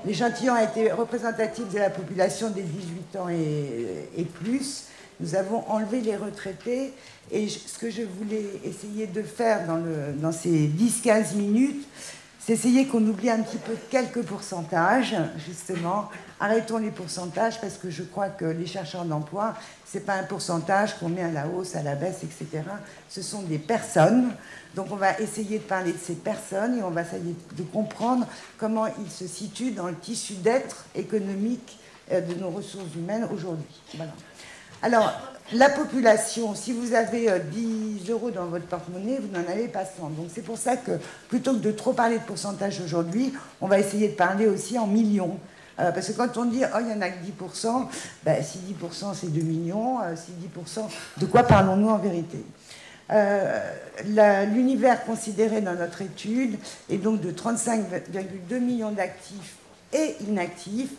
L'échantillon a été représentatif de la population des 18 ans et, plus. Nous avons enlevé les retraités. Et ce que je voulais essayer de faire dans ces 10-15 minutes, c'est essayer qu'on oublie un petit peu quelques pourcentages, justement. Arrêtons les pourcentages parce que je crois que les chercheurs d'emploi, ce n'est pas un pourcentage qu'on met à la hausse, à la baisse, etc. Ce sont des personnes. Donc on va essayer de parler de ces personnes et on va essayer de comprendre comment ils se situent dans le tissu d'être économique euh, de nos ressources humaines aujourd'hui. Voilà. Alors, la population, si vous avez 10 euh, euros dans votre porte-monnaie, vous n'en avez pas 100. Donc c'est pour ça que plutôt que de trop parler de pourcentage aujourd'hui, on va essayer de parler aussi en millions. Euh, parce que quand on dit, oh, il n'y en a que 10%, ben, si 10% c'est 2 millions, euh, si 10%, de quoi parlons-nous en vérité? L'univers considéré dans notre étude est donc de 35,2 millions d'actifs et inactifs,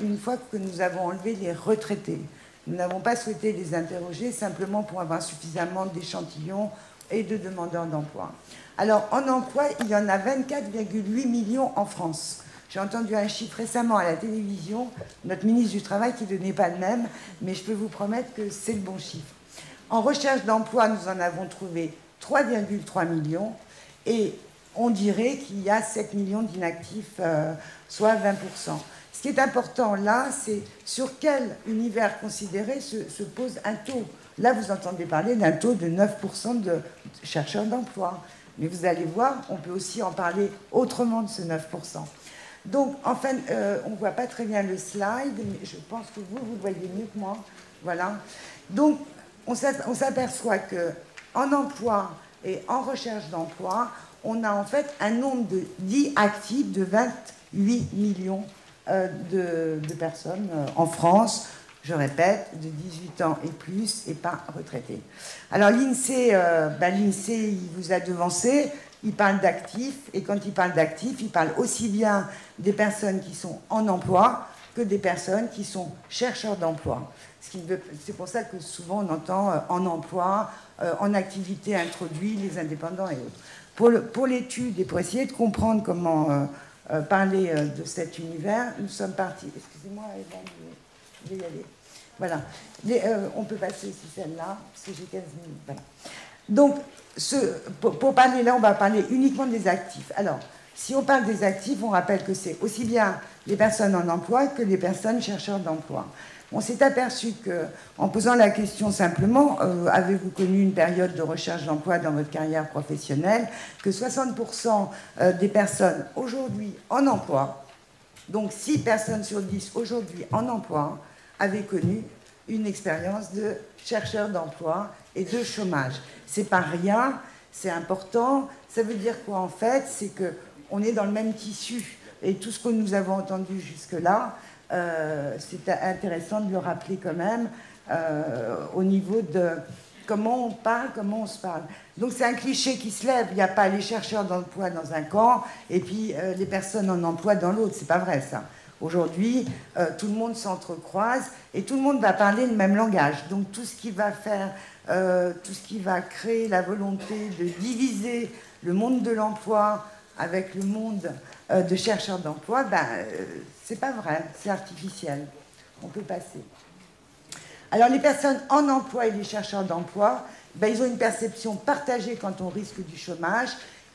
une fois que nous avons enlevé les retraités. Nous n'avons pas souhaité les interroger simplement pour avoir suffisamment d'échantillons et de demandeurs d'emploi. Alors, en emploi, il y en a 24,8 millions en France? J'ai entendu un chiffre récemment à la télévision, notre ministre du Travail qui ne donnait pas le même, mais je peux vous promettre que c'est le bon chiffre. En recherche d'emploi, nous en avons trouvé 3,3 millions et on dirait qu'il y a 7 millions d'inactifs, euh, soit 20%. Ce qui est important là, c'est sur quel univers considéré se, pose un taux. Là, vous entendez parler d'un taux de 9% de chercheurs d'emploi. Mais vous allez voir, on peut aussi en parler autrement de ce 9%. Donc, enfin, euh, on ne voit pas très bien le slide, mais je pense que vous, vous le voyez mieux que moi. Voilà. Donc, on s'aperçoit qu'en emploi et en recherche d'emploi, on a en fait un nombre de dits actifs de 28 millions euh, de, personnes euh, en France, je répète, de 18 ans et plus et pas retraités. Alors l'INSEE, euh, ben, l'INSEE, il vous a devancé, il parle d'actifs, et quand il parle d'actifs, il parle aussi bien des personnes qui sont en emploi que des personnes qui sont chercheurs d'emploi. C'est pour ça que souvent on entend en emploi, en activité introduite, les indépendants et autres. Pour l'étude et pour essayer de comprendre comment euh, parler euh, de cet univers. Nous sommes partis. Excusez-moi, je vais y aller. Voilà. Euh, on peut passer aussi celle-là, parce que j'ai 15 minutes. Donc, ce, pour, parler là, on va parler uniquement des actifs. Alors, si on parle des actifs, on rappelle que c'est aussi bien les personnes en emploi que les personnes chercheurs d'emploi on s'est aperçu que, en posant la question simplement, euh, avez-vous connu une période de recherche d'emploi dans votre carrière professionnelle, que 60% euh, des personnes aujourd'hui en emploi, donc 6 personnes sur 10 aujourd'hui en emploi, avaient connu une expérience de chercheur d'emploi et de chômage. C'est pas rien, c'est important. Ça veut dire quoi en fait? C'est que on est dans le même tissu. Et tout ce que nous avons entendu jusque-là, euh, c'est intéressant de le rappeler quand même euh, au niveau de comment on parle, comment on se parle. Donc c'est un cliché qui se lève. Il n'y a pas les chercheurs d'emploi dans un camp et puis euh, les personnes en emploi dans l'autre. C'est pas vrai ça. Aujourd'hui, tout le monde s'entrecroise et tout le monde va parler le même langage. Donc tout ce qui va faire, tout ce qui va créer la volonté de diviser le monde de l'emploi avec le monde de chercheurs d'emploi, ben, c'est pas vrai, c'est artificiel. On peut passer. Alors les personnes en emploi et les chercheurs d'emploi, ben, ils ont une perception partagée quand on risque du chômage,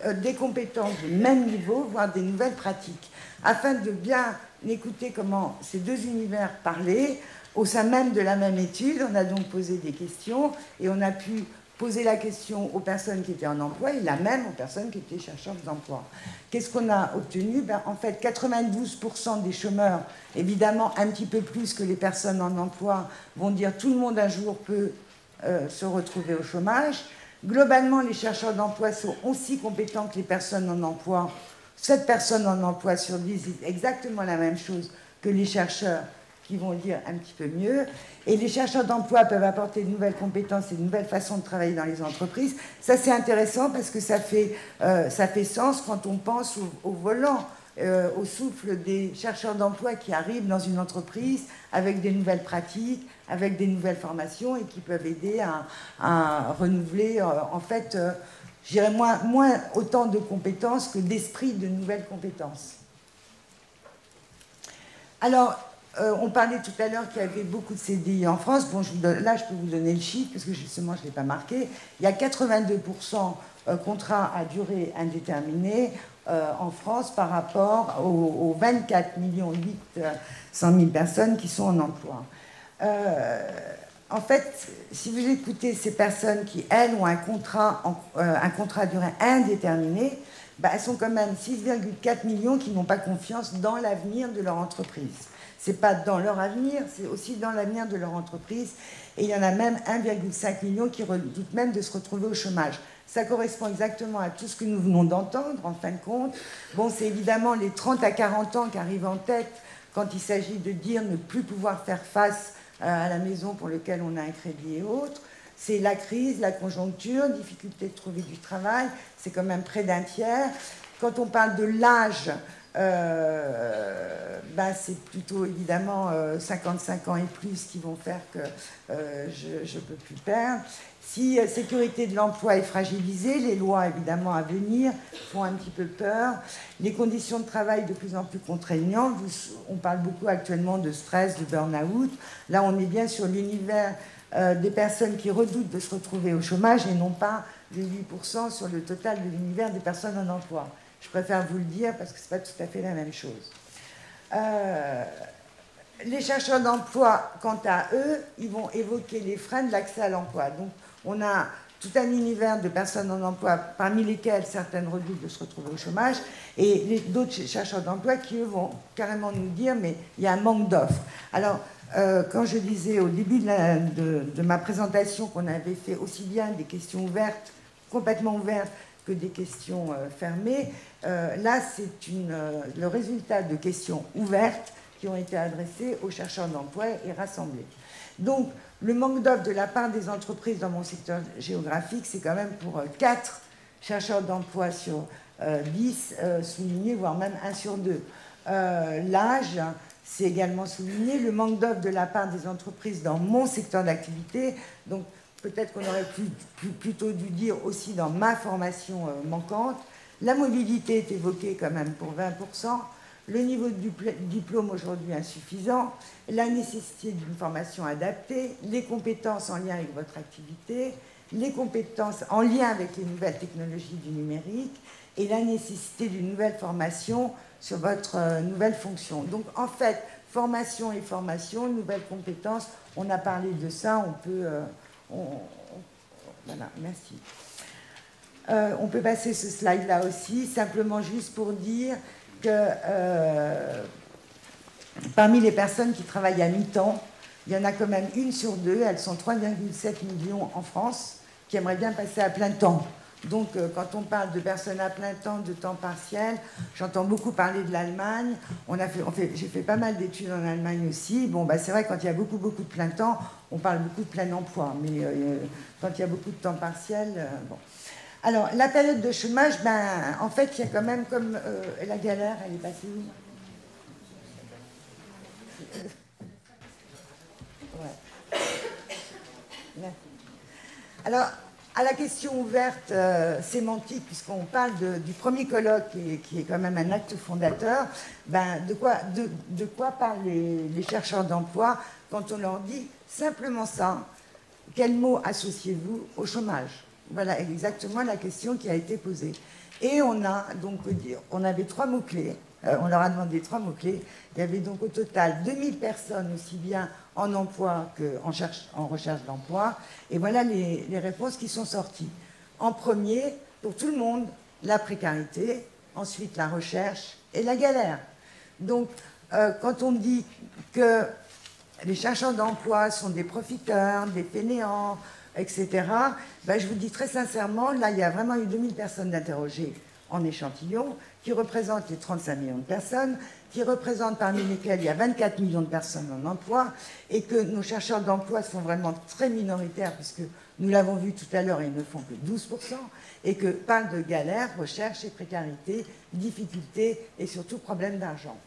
euh, des compétences de même niveau, voire des nouvelles pratiques. Afin de bien écouter comment ces deux univers parlaient, au sein même de la même étude, on a donc posé des questions et on a pu poser la question aux personnes qui étaient en emploi et la même aux personnes qui étaient chercheurs d'emploi. Qu'est-ce qu'on a obtenu? Ben, En fait, 92% des chômeurs, évidemment un petit peu plus que les personnes en emploi, vont dire tout le monde un jour peut euh, se retrouver au chômage. Globalement, les chercheurs d'emploi sont aussi compétents que les personnes en emploi. 7 personnes en emploi sur 10 disent exactement la même chose que les chercheurs qui vont dire un petit peu mieux. Et les chercheurs d'emploi peuvent apporter de nouvelles compétences et de nouvelles façons de travailler dans les entreprises. Ça, c'est intéressant parce que ça fait, euh, ça fait sens quand on pense au, volant, euh, au souffle des chercheurs d'emploi qui arrivent dans une entreprise avec des nouvelles pratiques, avec des nouvelles formations et qui peuvent aider à, renouveler, euh, en fait, j'irais moins, moins autant de compétences que d'esprit de nouvelles compétences. Alors, euh, on parlait tout à l'heure qu'il y avait beaucoup de CDI en France. Bon, là, je peux vous donner le chiffre, parce que justement, je ne l'ai pas marqué. Il y a 82% euh, contrats à durée indéterminée euh, en France par rapport aux, 24 millions 800 000 personnes qui sont en emploi. en fait, si vous écoutez ces personnes qui, elles, ont un contrat, un contrat à durée indéterminée, bah, elles sont quand même 6,4 millions qui n'ont pas confiance dans l'avenir de leur entreprise n'est pas dans leur avenir, c'est aussi dans l'avenir de leur entreprise. Et il y en a même 1,5 million qui redoutent même de se retrouver au chômage. Ça correspond exactement à tout ce que nous venons d'entendre, en fin de compte. Bon, c'est évidemment les 30 à 40 ans qui arrivent en tête quand il s'agit de dire ne plus pouvoir faire face euh, à la maison pour laquelle on a un crédit et autres. C'est la crise, la conjoncture, difficulté de trouver du travail, c'est quand même près d'un tiers. Quand on parle de l'âge euh, bah, c'est plutôt évidemment 55 ans et plus qui vont faire que je ne peux plus perdre. Si la sécurité de l'emploi est fragilisée, les lois évidemment à venir font un petit peu peur. Les conditions de travail de plus en plus contraignantes. On parle beaucoup actuellement de stress, de burn-out. Là, on est bien sur l'univers des personnes qui redoutent de se retrouver au chômage et non pas les 8% sur le total de l'univers des personnes en emploi. Je préfère vous le dire parce que ce n'est pas tout à fait la même chose. Euh, les chercheurs d'emploi, quant à eux, ils vont évoquer les freins de l'accès à l'emploi. Donc, on a tout un univers de personnes en emploi, parmi lesquelles certaines redoutent de se retrouver au chômage, et d'autres chercheurs d'emploi qui, eux, vont carrément nous dire, mais il y a un manque d'offres. Alors, euh, quand je disais au début de, ma présentation qu'on avait fait aussi bien des questions ouvertes, complètement ouvertes, que des questions euh, fermées. Euh, là, c'est euh, le résultat de questions ouvertes qui ont été adressées aux chercheurs d'emploi et rassemblées. Donc, le manque d'offres de la part des entreprises dans mon secteur géographique, c'est quand même pour 4 chercheurs d'emploi sur 10 souligné, voire même 1 sur 2. L'âge, c'est également souligné. Le manque d'offres de la part des entreprises dans mon secteur d'activité. Donc, peut-être qu'on aurait plutôt dû dire aussi dans ma formation euh, manquante. La mobilité est évoquée quand même pour 20%, le niveau de diplôme aujourd'hui insuffisant, la nécessité d'une formation adaptée, les compétences en lien avec votre activité, les compétences en lien avec les nouvelles technologies du numérique. Et la nécessité d'une nouvelle formation sur votre euh, nouvelle fonction. Donc en fait, formation et formation, nouvelles compétences, on a parlé de ça, on peut... Euh, voilà, merci. Euh, on peut passer ce slide-là aussi, simplement juste pour dire que euh, parmi les personnes qui travaillent à mi-temps, il y en a quand même une sur deux, elles sont 3,7 millions en France, qui aimeraient bien passer à plein temps. Donc, euh, quand on parle de personnes à plein temps, de temps partiel, j'entends beaucoup parler de l'Allemagne. On a fait, j'ai fait pas mal d'études en Allemagne aussi. Bon, bah, c'est vrai, quand il y a beaucoup, beaucoup de plein temps, on parle beaucoup de plein emploi. Mais quand il y a beaucoup de temps partiel, bon. Alors, la période de chômage, ben, en fait, il y a quand même comme la galère, elle est passée. Alors, à la question ouverte euh, sémantique, puisqu'on parle du premier colloque qui est, quand même un acte fondateur, ben, de, quoi, de, quoi parlent les, chercheurs d'emploi quand on leur dit simplement ça? Quel mot associez-vous au chômage? Voilà exactement la question qui a été posée. Et on a donc, on avait trois mots-clés. Euh, on leur a demandé trois mots-clés. Il y avait donc au total 2000 personnes aussi bien en emploi qu'en en recherche d'emploi. Et voilà les, réponses qui sont sorties. En premier, pour tout le monde, la précarité, ensuite la recherche et la galère. Donc, euh, quand on dit que les chercheurs d'emploi sont des profiteurs, des fainéants, etc., ben, je vous dis très sincèrement, là, il y a vraiment eu 2000 personnes interrogées en échantillon, qui représentent les 35 millions de personnes qui représentent parmi lesquels il y a 24 millions de personnes en emploi, et que nos chercheurs d'emploi sont vraiment très minoritaires, puisque nous l'avons vu tout à l'heure, ils ne font que 12%, et que parlent de galère, recherche et précarité, difficultés et surtout problèmes d'argent.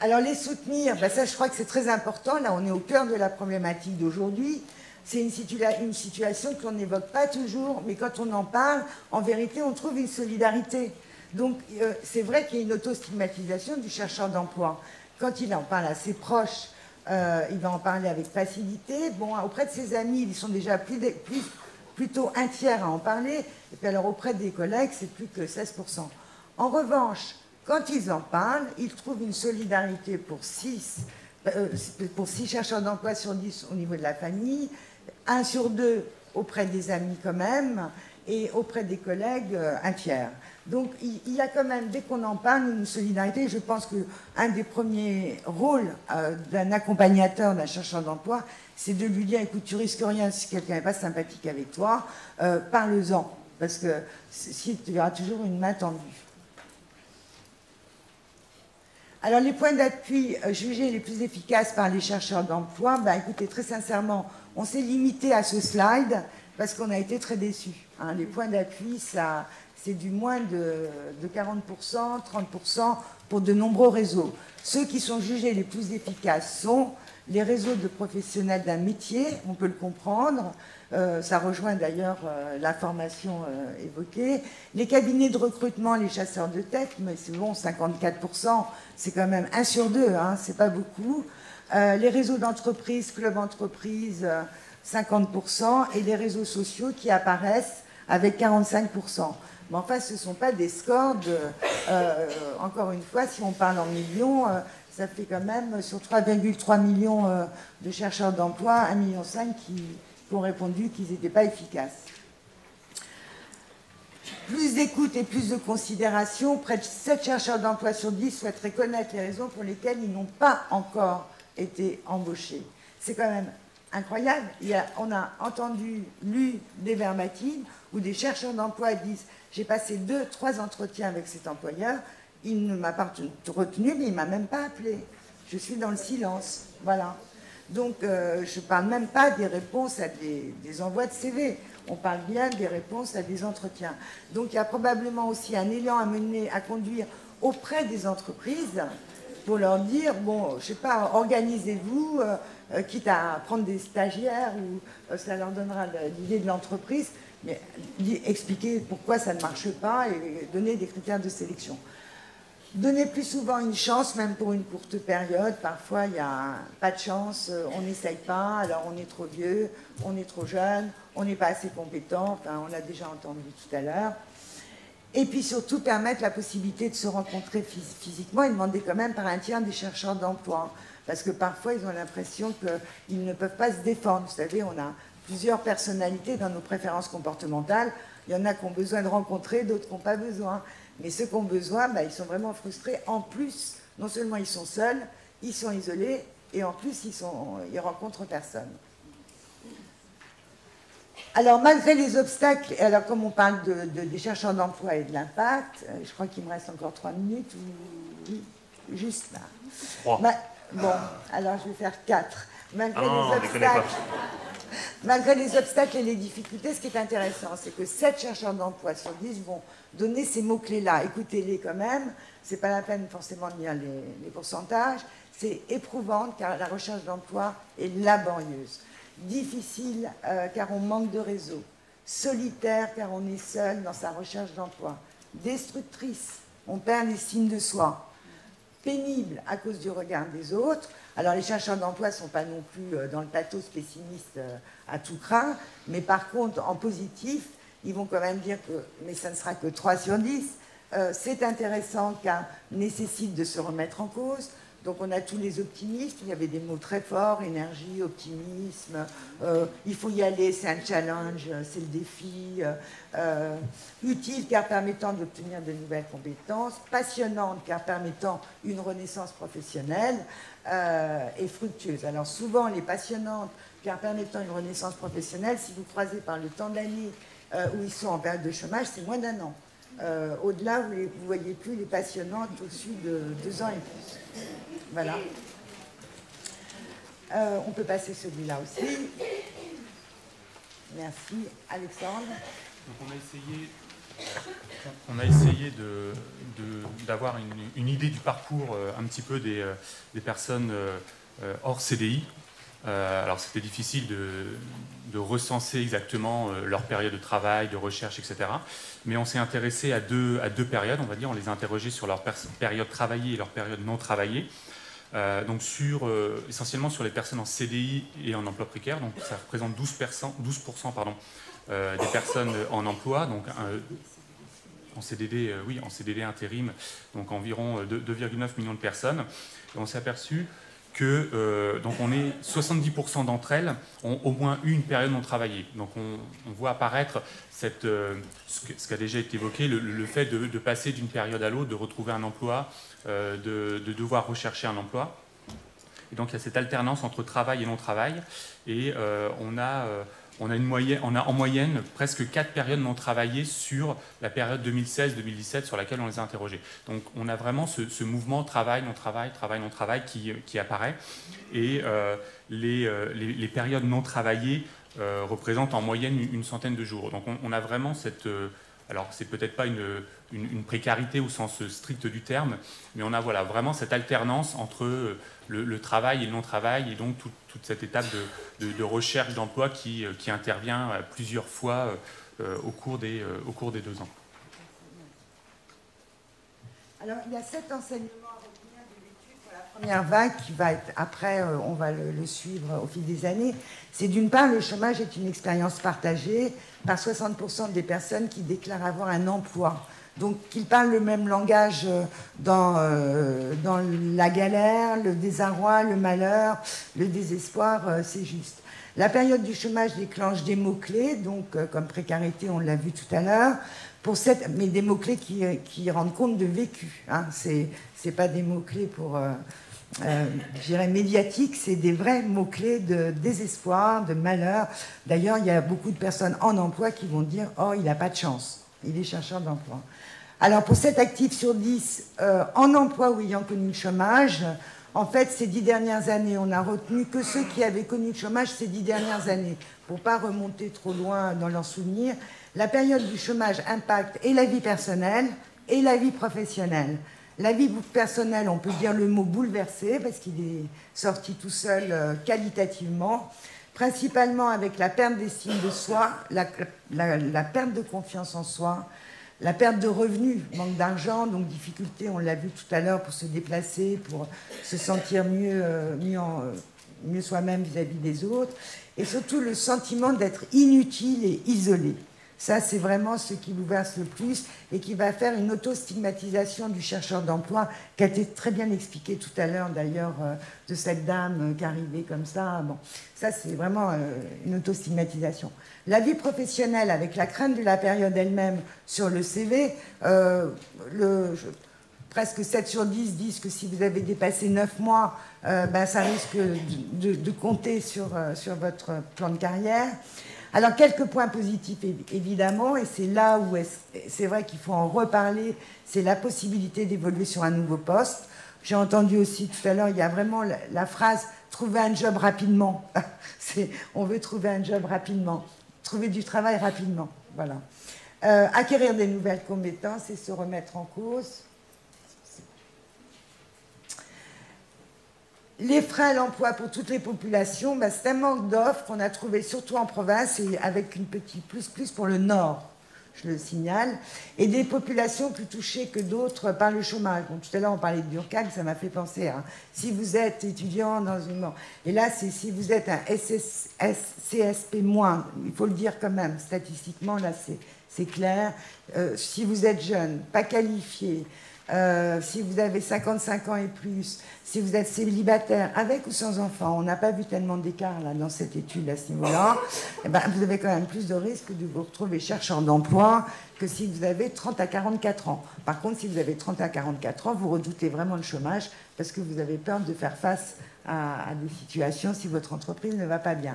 Alors les soutenir, ben ça je crois que c'est très important, là on est au cœur de la problématique d'aujourd'hui, c'est une, situation qu'on n'évoque pas toujours, mais quand on en parle, en vérité on trouve une solidarité. Donc euh, c'est vrai qu'il y a une auto-stigmatisation du chercheur d'emploi. Quand il en parle à ses proches, euh, il va en parler avec facilité. Bon, auprès de ses amis, ils sont déjà plus, plutôt un tiers à en parler. Et puis alors auprès des collègues, c'est plus que 16%. En revanche, quand ils en parlent, ils trouvent une solidarité pour 6 euh, pour six chercheurs d'emploi sur 10 au niveau de la famille, 1 sur 2 auprès des amis quand même, et auprès des collègues, un tiers. Donc il y a quand même, dès qu'on en parle, une solidarité. Je pense qu'un des premiers rôles euh, d'un accompagnateur, d'un chercheur d'emploi, c'est de lui dire, écoute, tu risques rien si quelqu'un n'est pas sympathique avec toi, euh, parle-en. Parce que si, tu verras toujours une main tendue. Alors les points d'appui euh, jugés les plus efficaces par les chercheurs d'emploi, ben, écoutez, très sincèrement, on s'est limité à ce slide parce qu'on a été très déçus. Hein. Les points d'appui, ça, c'est du moins de, 40%, 30% pour de nombreux réseaux. Ceux qui sont jugés les plus efficaces sont les réseaux de professionnels d'un métier, on peut le comprendre, euh, ça rejoint d'ailleurs euh, la formation euh, évoquée. Les cabinets de recrutement, les chasseurs de tête, mais c'est bon, 54%, c'est quand même un sur deux, hein, c'est pas beaucoup. les réseaux d'entreprise, clubs entreprises, 50%, et les réseaux sociaux qui apparaissent avec 45%. Mais enfin, ce ne sont pas des scores de... encore une fois, si on parle en millions, ça fait quand même sur 3,3 millions de chercheurs d'emploi, 1,5 million qui, qui ont répondu qu'ils n'étaient pas efficaces. Plus d'écoute et plus de considération, près de 7 chercheurs d'emploi sur 10 souhaiteraient connaître les raisons pour lesquelles ils n'ont pas encore été embauchés. C'est quand même incroyable. on a entendu, lu des verbatimes où des chercheurs d'emploi disent J'ai passé deux, trois entretiens avec cet employeur, il ne m'a pas retenu, mais il ne m'a même pas appelé. Je suis dans le silence. Voilà. Donc, euh, je ne parle même pas des réponses à des, envois de CV. On parle bien des réponses à des entretiens. Donc, il y a probablement aussi un élan à mener, à conduire auprès des entreprises pour leur dire, bon, je ne sais pas, organisez-vous, euh, euh, quitte à prendre des stagiaires, ou cela leur donnera l'idée de l'entreprise, mais expliquer pourquoi ça ne marche pas et donner des critères de sélection. Donner plus souvent une chance, même pour une courte période. Parfois, il n'y a pas de chance, euh, on n'essaye pas, alors on est trop vieux, on est trop jeune, on n'est pas assez compétent, enfin, on l'a déjà entendu tout à l'heure. Et puis surtout permettre la possibilité de se rencontrer physiquement et demander quand même par un tiers des chercheurs d'emploi. Parce que parfois, ils ont l'impression qu'ils ne peuvent pas se défendre. Vous savez, on a plusieurs personnalités dans nos préférences comportementales. Il y en a qui ont besoin de rencontrer, d'autres qui n'ont pas besoin. Mais ceux qui ont besoin, bah, ils sont vraiment frustrés. En plus, non seulement ils sont seuls, ils sont isolés, et en plus, ils, sont, ils rencontrent personne. Alors, malgré les obstacles, alors comme on parle de, des chercheurs d'emploi et de l'impact, euh, je crois qu'il me reste encore trois minutes, ou juste là. Trois. bon, alors je vais faire quatre. Malgré les obstacles. Malgré les obstacles et les difficultés, ce qui est intéressant, c'est que 7 chercheurs d'emploi sur 10 vont donner ces mots-clés-là. Écoutez-les quand même. Ce n'est pas la peine forcément de lire les, pourcentages. C'est éprouvante car la recherche d'emploi est laborieuse. Difficile euh, car on manque de réseau. Solitaire car on est seul dans sa recherche d'emploi. Destructrice, on perd les signes de soi. Pénible à cause du regard des autres. Alors les chercheurs d'emploi ne sont pas non plus euh, dans le plateau pessimiste euh, à tout craint, mais par contre, en positif, ils vont quand même dire que, mais ça ne sera que 3 sur 10, euh, c'est intéressant car nécessite de se remettre en cause. Donc on a tous les optimistes, il y avait des mots très forts, énergie, optimisme, il faut y aller, c'est un challenge, c'est le défi, utile car permettant d'obtenir de nouvelles compétences, passionnante car permettant une renaissance professionnelle, euh, et fructueuse. Alors souvent, les passionnantes, car permettant une renaissance professionnelle, si vous croisez par le temps de l'année euh, où ils sont en période de chômage, c'est moins d'un an. Euh, au-delà, vous ne voyez plus les passionnantes au-dessus de deux ans et plus. Voilà. on peut passer celui-là aussi. Merci. Alexandre. Donc on a essayé on a essayé d'avoir une, idée du parcours euh, un petit peu des, euh, personnes euh, hors CDI. Alors c'était difficile de, recenser exactement leur période de travail, de recherche, etc. Mais on s'est intéressé à deux, périodes, on va dire. On les a interrogés sur leur période travaillée et leur période non travaillée. donc sur, essentiellement sur les personnes en CDI et en emploi précaire. Donc ça représente 12%, 12 pardon, des personnes en emploi, donc en CDD, euh, oui, en CDD intérim, donc environ 2,9 euh, millions de personnes. Et on s'est aperçu que euh, donc on est 70% d'entre elles ont au moins eu une période non travaillée. Donc on, voit apparaître cette, ce, qui a déjà été évoqué, le, fait de, passer d'une période à l'autre, de retrouver un emploi, de, de, devoir rechercher un emploi. Et donc il y a cette alternance entre travail et non travail. Et on a on a, en moyenne presque quatre périodes non travaillées sur la période 2016-2017 sur laquelle on les a interrogées. Donc on a vraiment ce, mouvement travail, non travail, travail, non travail qui, apparaît. Et euh, euh, les, périodes non travaillées représente en moyenne une, centaine de jours. Donc on, a vraiment cette... alors c'est peut-être pas une, une, précarité au sens strict du terme, mais on a voilà, vraiment cette alternance entre le, travail et le non-travail, et donc toute cette étape de, recherche d'emploi qui, qui, intervient plusieurs fois au, cours des, au cours des deux ans. Alors, il y a sept enseignements à retenir de l'étude pour la première vague qui va être, après, euh, on va le, suivre au fil des années. C'est d'une part, le chômage est une expérience partagée par 60% des personnes qui déclarent avoir un emploi. Donc, qu'ils parlent le même langage euh, dans, euh, dans la galère, le désarroi, le malheur, le désespoir, c'est juste. La période du chômage déclenche des mots-clés, donc comme précarité, on l'a vu tout à l'heure, mais des mots-clés qui, rendent compte de vécu. Hein. Ce n'est pas des mots-clés pour, euh, euh, je dirais, médiatiques, c'est des vrais mots-clés de désespoir, de malheur. D'ailleurs, il y a beaucoup de personnes en emploi qui vont dire Oh, il n'a pas de chance, il est chercheur d'emploi. Alors, pour 7 actifs sur 10 euh, en emploi ou ayant connu le chômage, en fait, ces dix dernières années, on a retenu que ceux qui avaient connu le chômage ces dix dernières années, pour ne pas remonter trop loin dans leurs souvenirs la période du chômage impacte et la vie personnelle et la vie professionnelle. La vie personnelle, on peut dire le mot bouleversé parce qu'il est sorti tout seul euh, qualitativement, principalement avec la perte d'estime de soi, la, perte de confiance en soi, la perte de revenus, manque d'argent, donc difficulté, on l'a vu tout à l'heure, pour se déplacer, pour se sentir mieux, euh, mieux, mieux soi-même vis-à-vis des autres, et surtout le sentiment d'être inutile et isolé. Ça, c'est vraiment ce qui bouleverse le plus et qui va faire une auto-stigmatisation du chercheur d'emploi, qui a été très bien expliqué tout à l'heure d'ailleurs euh, de cette dame euh, qui arrivait comme ça. Bon, ça, c'est vraiment euh, une auto-stigmatisation. La vie professionnelle, avec la crainte de la période elle-même sur le CV, presque 7 sur 10 disent que si vous avez dépassé 9 mois, ben, ça risque de, de compter sur, sur votre plan de carrière. Alors, quelques points positifs, évidemment, et c'est là où c'est vrai qu'il faut en reparler, c'est la possibilité d'évoluer sur un nouveau poste. J'ai entendu aussi tout à l'heure, il y a vraiment la, phrase trouver un job rapidement. on veut trouver un job rapidement, trouver du travail rapidement. Voilà. Euh, acquérir des nouvelles compétences et se remettre en cause. Les freins à l'emploi pour toutes les populations, bah, c'est un manque d'offres qu'on a trouvé surtout en province et avec une petite plus plus pour le nord, je le signale, et des populations plus touchées que d'autres par le chômage. tout à l'heure, on parlait de Durkheim, ça m'a fait penser. Hein. Si vous êtes étudiant dans une... Et là, c'est si vous êtes un CSP-, il faut le dire quand même, statistiquement, là, c'est clair. Euh, si vous êtes jeune, pas qualifié, euh, si vous avez 55 ans et plus, si vous êtes célibataire, avec ou sans enfant, on n'a pas vu tellement d'écart là dans cette étude à ce niveau-là, eh ben, vous avez quand même plus de risques de vous retrouver chercheur d'emploi que si vous avez 30 à 44 ans. Par contre, si vous avez 30 à 44 ans, vous redoutez vraiment le chômage parce que vous avez peur de faire face à, des situations si votre entreprise ne va pas bien.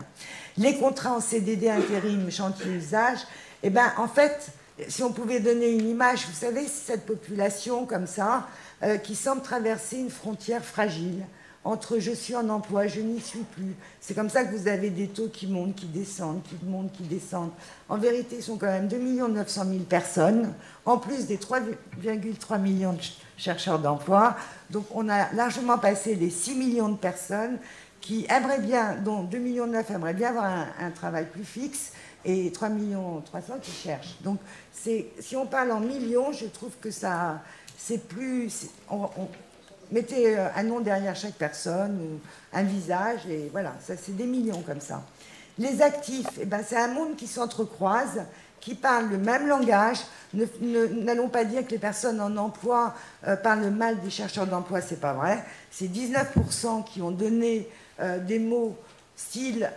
Les contrats en CDD, intérim, chantier, usage, eh ben, en fait, si on pouvait donner une image, vous savez, cette population comme ça, euh, qui semble traverser une frontière fragile entre je suis en emploi, je n'y suis plus. C'est comme ça que vous avez des taux qui montent, qui descendent, qui montent, qui descendent. En vérité, ils sont quand même 2 900 000 personnes, en plus des 3,3 millions de chercheurs d'emploi. Donc on a largement passé les 6 millions de personnes qui aimeraient bien, dont 2 millions 9 aimeraient bien avoir un travail plus fixe, et 3 millions 300 qui cherchent. Donc, si on parle en millions, je trouve que ça, c'est plus... On, mettez euh, un nom derrière chaque personne, ou un visage, et voilà, ça c'est des millions comme ça. Les actifs, eh ben, c'est un monde qui s'entrecroise, qui parle le même langage. N'allons pas dire que les personnes en emploi euh, parlent mal des chercheurs d'emploi, c'est pas vrai. C'est 19% qui ont donné euh, des mots style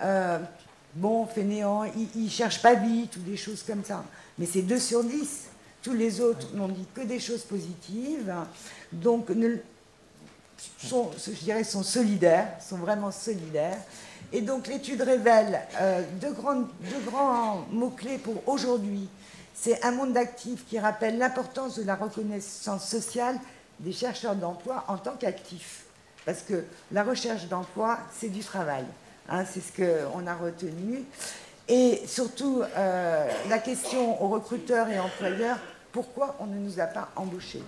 bon, fainéant, il ne cherche pas vite ou des choses comme ça. Mais c'est 2 sur 10. Tous les autres n'ont dit que des choses positives. Donc, je dirais, sont solidaires, sont vraiment solidaires. Et donc, l'étude révèle euh, deux, grands mots-clés pour aujourd'hui. C'est un monde d'actifs qui rappelle l'importance de la reconnaissance sociale des chercheurs d'emploi en tant qu'actifs. Parce que la recherche d'emploi, c'est du travail. Hein, c'est ce qu'on a retenu. Et surtout, euh, la question aux recruteurs et employeurs, pourquoi on ne nous a pas embauchés?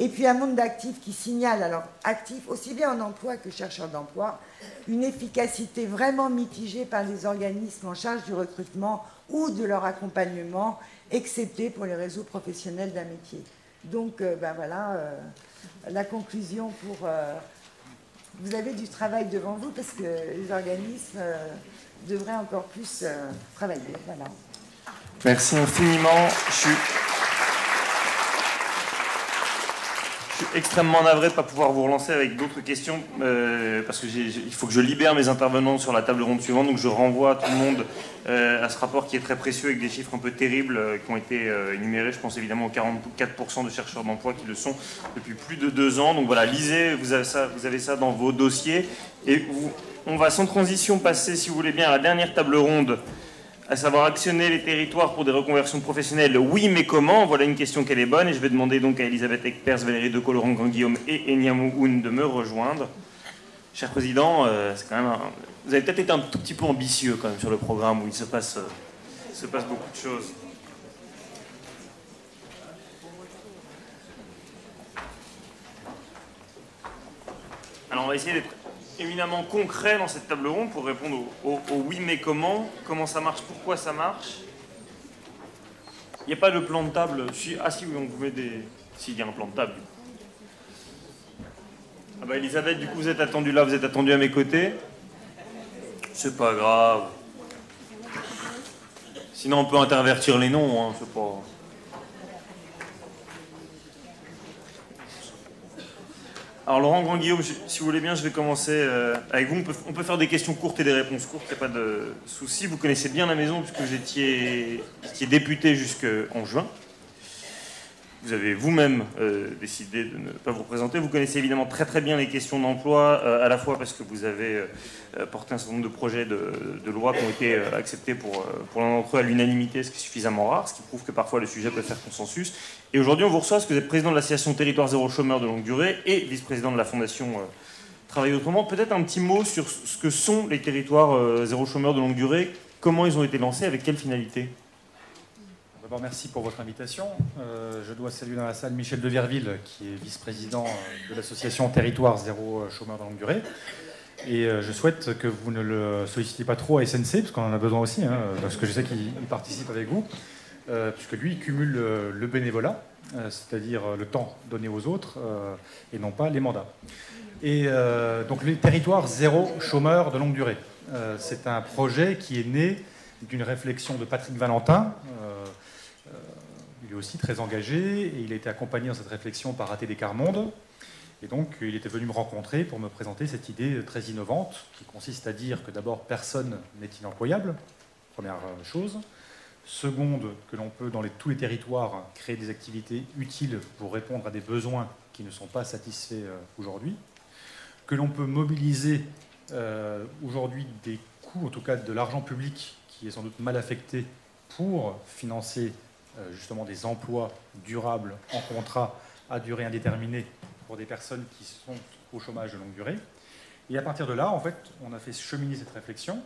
Et puis un monde d'actifs qui signale, alors actifs aussi bien en emploi que chercheurs d'emploi, une efficacité vraiment mitigée par les organismes en charge du recrutement ou de leur accompagnement, excepté pour les réseaux professionnels d'un métier. Donc, euh, ben voilà, euh, la conclusion pour... vous avez du travail devant vous parce que les organismes devrait encore plus euh, travailler. Merci infiniment. Je suis extrêmement navré de ne pas pouvoir vous relancer avec d'autres questions euh, parce qu'il faut que je libère mes intervenants sur la table ronde suivante. Donc je renvoie tout le monde euh, à ce rapport qui est très précieux avec des chiffres un peu terribles qui ont été énumérés. Je pense évidemment aux 44% de chercheurs d'emploi qui le sont depuis plus de deux ans. Donc voilà, lisez, vous avez ça, dans vos dossiers et on va sans transition passer, si vous voulez bien, à la dernière table ronde, à savoir actionner les territoires pour des reconversions professionnelles. Oui, mais comment? Voilà une question qu'elle est bonne. Et je vais demander donc à Elisabeth Ekpers, Valérie de Coloron, Grand-Guillaume et Enyamou de me rejoindre. Cher Président, euh, quand même vous avez peut-être été un tout petit peu ambitieux quand même sur le programme où il se passe, euh, il se passe beaucoup de choses. Alors on va essayer d'être éminemment concret dans cette table ronde pour répondre au, oui mais comment, comment ça marche, pourquoi ça marche. Il n'y a pas de plan de table. ah si, oui, on met des... S'il y a un plan de table. Ah bah Elisabeth, du coup vous êtes attendue là, vous êtes attendue à mes côtés. C'est pas grave. Sinon on peut intervertir les noms, hein, c'est pas... Alors Laurent Grand-Guillaume, si vous voulez bien, je vais commencer euh, avec vous. On peut, faire des questions courtes et des réponses courtes, il n'y a pas de souci. Vous connaissez bien la maison puisque vous étiez député jusqu'en juin. Vous avez vous-même euh, décidé de ne pas vous représenter. Vous connaissez évidemment très très bien les questions d'emploi, euh, à la fois parce que vous avez porté un certain nombre de projets de, loi qui ont été acceptés pour, l'un d'entre eux à l'unanimité, ce qui est suffisamment rare, ce qui prouve que parfois le sujet peut faire consensus. Et aujourd'hui, on vous reçoit parce que vous êtes président de l'association Territoire Zéro Chômeur de longue durée et vice-président de la fondation euh, Travailler Autrement. Peut-être un petit mot sur ce que sont les territoires euh, zéro chômeur de longue durée, comment ils ont été lancés, avec quelle finalité? D'abord, merci pour votre invitation. Euh, je dois saluer dans la salle Michel de Verville, qui est vice-président de l'association Territoire Zéro Chômeur de longue durée. Et je souhaite que vous ne le sollicitiez pas trop à SNC, parce qu'on en a besoin aussi, hein, parce que je sais qu'il participe avec vous. Euh, puisque lui, il cumule le, bénévolat, euh, c'est-à-dire le temps donné aux autres, euh, et non pas les mandats. Et donc les territoires zéro chômeur de longue durée. c'est un projet qui est né d'une réflexion de Patrick Valentin. Il est aussi très engagé et il a été accompagné dans cette réflexion par ATD Carmonde. Et donc, il était venu me rencontrer pour me présenter cette idée très innovante qui consiste à dire que d'abord, personne n'est inemployable, première chose. Seconde, que l'on peut dans tous les territoires créer des activités utiles pour répondre à des besoins qui ne sont pas satisfaits euh, aujourd'hui. Que l'on peut mobiliser euh, aujourd'hui des coûts, en tout cas de l'argent public qui est sans doute mal affecté pour financer euh, justement des emplois durables en contrat à durée indéterminée pour des personnes qui sont au chômage de longue durée. Et à partir de là, en fait, on a fait cheminer cette réflexion.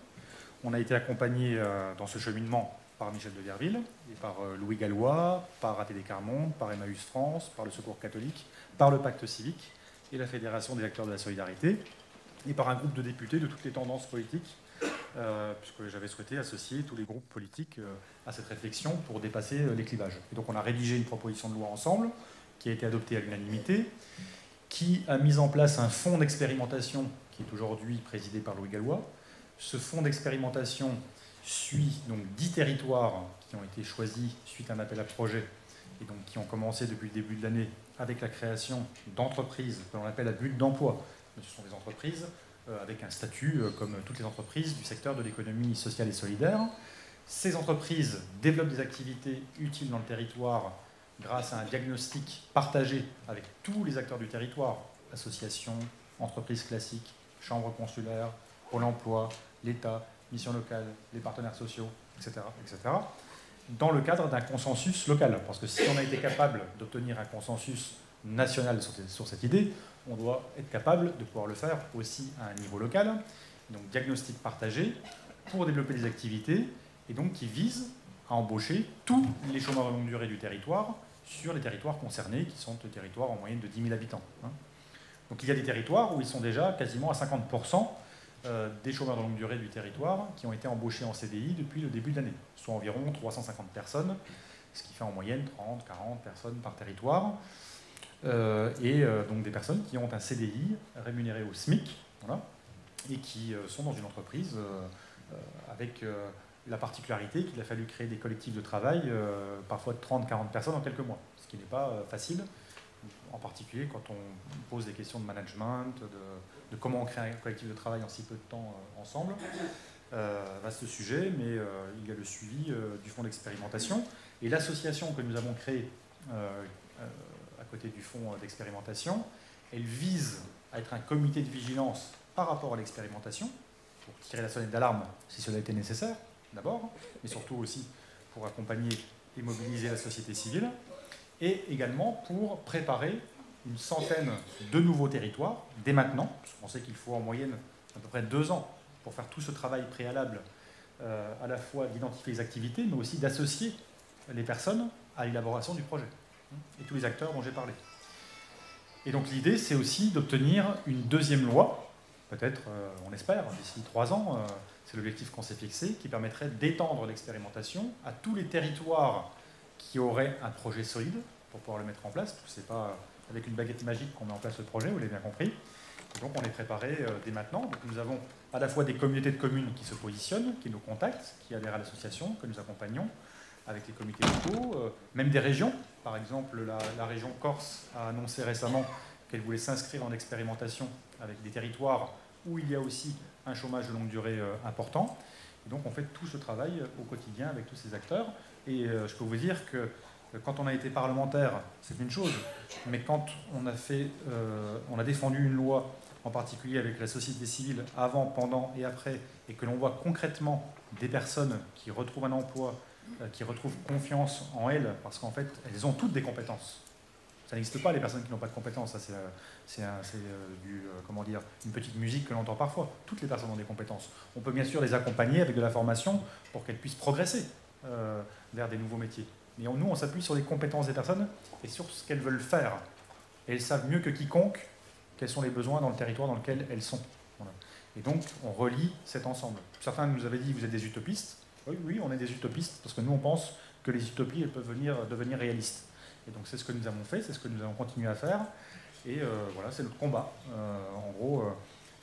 On a été accompagné dans ce cheminement par Michel de Verville, et par euh, Louis Gallois, par ATD Carmonde, par Emmaüs France, par le Secours catholique, par le Pacte civique et la Fédération des acteurs de la solidarité, et par un groupe de députés de toutes les tendances politiques, euh, puisque j'avais souhaité associer tous les groupes politiques euh, à cette réflexion pour dépasser les clivages. Et donc on a rédigé une proposition de loi ensemble, qui a été adoptée à l'unanimité, qui a mis en place un fonds d'expérimentation qui est aujourd'hui présidé par Louis Gallois. Ce fonds d'expérimentation suit donc 10 territoires qui ont été choisis suite à un appel à projet et donc qui ont commencé depuis le début de l'année avec la création d'entreprises que l'on appelle à but d'emploi. Ce sont des entreprises euh, avec un statut euh, comme toutes les entreprises du secteur de l'économie sociale et solidaire. Ces entreprises développent des activités utiles dans le territoire grâce à un diagnostic partagé avec tous les acteurs du territoire, associations, entreprises classiques, chambres consulaires, Pôle emploi, l'État, mission locale, les partenaires sociaux, etc., etc., dans le cadre d'un consensus local. Parce que si on a été capable d'obtenir un consensus national sur, cette idée, on doit être capable de pouvoir le faire aussi à un niveau local. Donc diagnostic partagé pour développer des activités et donc qui vise à embaucher tous les chômeurs de longue durée du territoire sur les territoires concernés, qui sont des territoires en moyenne de 10 000 habitants. hein. Donc il y a des territoires où ils sont déjà quasiment à 50% euh, des chômeurs de longue durée du territoire qui ont été embauchés en CDI depuis le début de l'année, soit environ 350 personnes, ce qui fait en moyenne 30, 40 personnes par territoire. Euh, et euh, donc des personnes qui ont un CDI rémunéré au SMIC, et qui euh, sont dans une entreprise avec la particularité qu'il a fallu créer des collectifs de travail, parfois de 30-40 personnes en quelques mois, ce qui n'est pas facile, en particulier quand on pose des questions de management, de, comment on crée un collectif de travail en si peu de temps ensemble. Vaste sujet, mais il y a le suivi du fonds d'expérimentation. Et l'association que nous avons créée du fonds d'expérimentation, elle vise à être un comité de vigilance par rapport à l'expérimentation, pour tirer la sonnette d'alarme si cela était nécessaire, d'abord, mais surtout aussi pour accompagner et mobiliser la société civile, et également pour préparer une centaine de nouveaux territoires dès maintenant, parce qu'on sait qu'il faut en moyenne à peu près deux ans pour faire tout ce travail préalable, euh, à la fois d'identifier les activités, mais aussi d'associer les personnes à l'élaboration du projet, et tous les acteurs dont j'ai parlé. Et donc l'idée, c'est aussi d'obtenir une deuxième loi, peut-être, euh, on espère, d'ici trois ans, euh, c'est l'objectif qu'on s'est fixé, qui permettrait d'étendre l'expérimentation à tous les territoires qui auraient un projet solide pour pouvoir le mettre en place. Ce n'est pas avec une baguette magique qu'on met en place le projet, vous l'avez bien compris. Donc on est préparé euh, dès maintenant. Donc, nous avons à la fois des communautés de communes qui se positionnent, qui nous contactent, qui adhèrent à l'association, que nous accompagnons, avec les comités locaux, même des régions. Par exemple, la, région Corse a annoncé récemment qu'elle voulait s'inscrire en expérimentation avec des territoires où il y a aussi un chômage de longue durée euh, important. Et donc on fait tout ce travail euh, au quotidien avec tous ces acteurs. Et euh, je peux vous dire que quand on a été parlementaire, c'est une chose, mais quand on a, fait, on a défendu une loi, en particulier avec la société civile, avant, pendant et après, et que l'on voit concrètement des personnes qui retrouvent un emploi, qui retrouvent confiance en elles, parce qu'en fait, elles ont toutes des compétences. Ça n'existe pas les personnes qui n'ont pas de compétences. Ça, c'est, euh, euh, du, euh, comment dire, une petite musique que l'on entend parfois. Toutes les personnes ont des compétences. On peut bien sûr les accompagner avec de la formation pour qu'elles puissent progresser euh, vers des nouveaux métiers. Mais nous, on s'appuie sur les compétences des personnes et sur ce qu'elles veulent faire. Et elles savent mieux que quiconque quels sont les besoins dans le territoire dans lequel elles sont. Et donc, on relie cet ensemble. Certains nous avaient dit, vous êtes des utopistes. Oui, oui, on est des utopistes, parce que nous, on pense que les utopies, peuvent venir, devenir réalistes. Et donc, c'est ce que nous avons fait, c'est ce que nous allons continuer à faire. Et euh, voilà, c'est notre combat, euh, en gros, euh,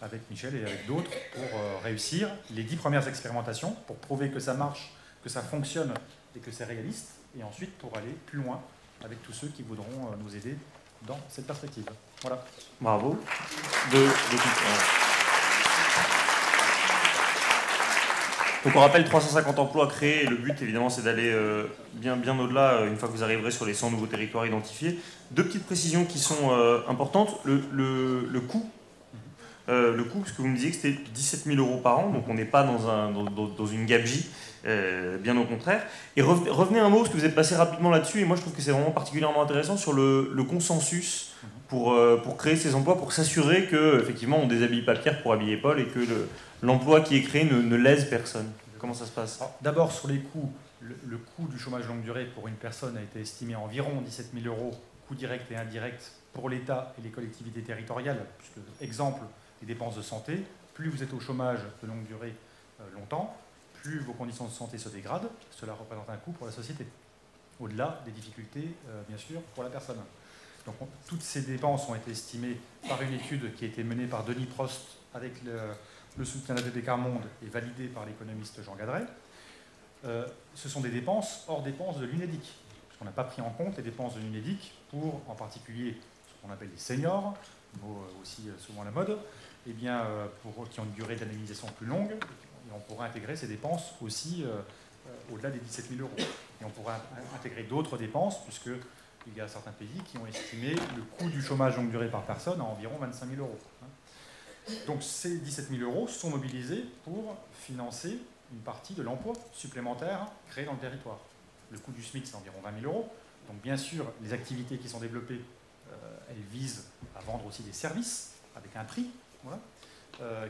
avec Michel et avec d'autres, pour réussir les dix premières expérimentations, pour prouver que ça marche, que ça fonctionne et que c'est réaliste, et ensuite pour aller plus loin avec tous ceux qui voudront nous aider dans cette perspective. Voilà. Bravo. De, de- Donc on rappelle 350 emplois créés le but évidemment c'est d'aller euh, bien, bien au-delà euh, une fois que vous arriverez sur les 100 nouveaux territoires identifiés. Deux petites précisions qui sont euh, importantes. Le, coût, le coût, parce que vous me disiez que c'était 17 000 euros par an, donc on n'est pas dans, un, dans, dans- dans une gabegie, bien au contraire. Et revenez, un mot, parce que vous êtes passé rapidement là-dessus, et moi je trouve que c'est vraiment particulièrement intéressant sur le consensus pour, euh, pour créer ces emplois, pour s'assurer que effectivement on déshabille pas Pierre pour habiller Paul et que le- l'emploi qui est créé ne, ne lèse personne. Comment ça se passe D'abord, sur les coûts, le, le coût du chômage longue durée pour une personne a été estimé à environ 17 000 euros, coût direct et indirect pour l'État et les collectivités territoriales, puisque, exemple, les dépenses de santé, plus vous êtes au chômage de longue durée euh, longtemps, plus vos conditions de santé se dégradent, cela représente un coût pour la société, au-delà des difficultés, euh, bien sûr, pour la personne. Toutes ces dépenses ont été estimées par une étude qui a été menée par Denis Prost avec le, le soutien d'ADP Carmonde et validée par l'économiste Jean Gadret. Euh, ce sont des dépenses hors dépenses de l'UNEDIC, parce qu'on n'a pas pris en compte les dépenses de l'UNEDIC pour, en particulier, ce qu'on appelle les seniors, mot euh, aussi euh, souvent à la mode, et bien, pour, qui ont une durée d'indemnisation plus longue, et on pourrait intégrer ces dépenses aussi au-delà des 17 000 euros. Et on pourrait in- intégrer d'autres dépenses, puisque il y a certains pays qui ont estimé le coût du chômage longue durée par personne à environ 25 000 euros. hein. Donc ces 17 000 euros sont mobilisés pour financer une partie de l'emploi supplémentaire créé dans le territoire. Le coût du SMIC, c'est environ 20 000 euros. Donc bien sûr, les activités qui sont développées, euh, elles visent à vendre aussi des services avec un prix. Voilà.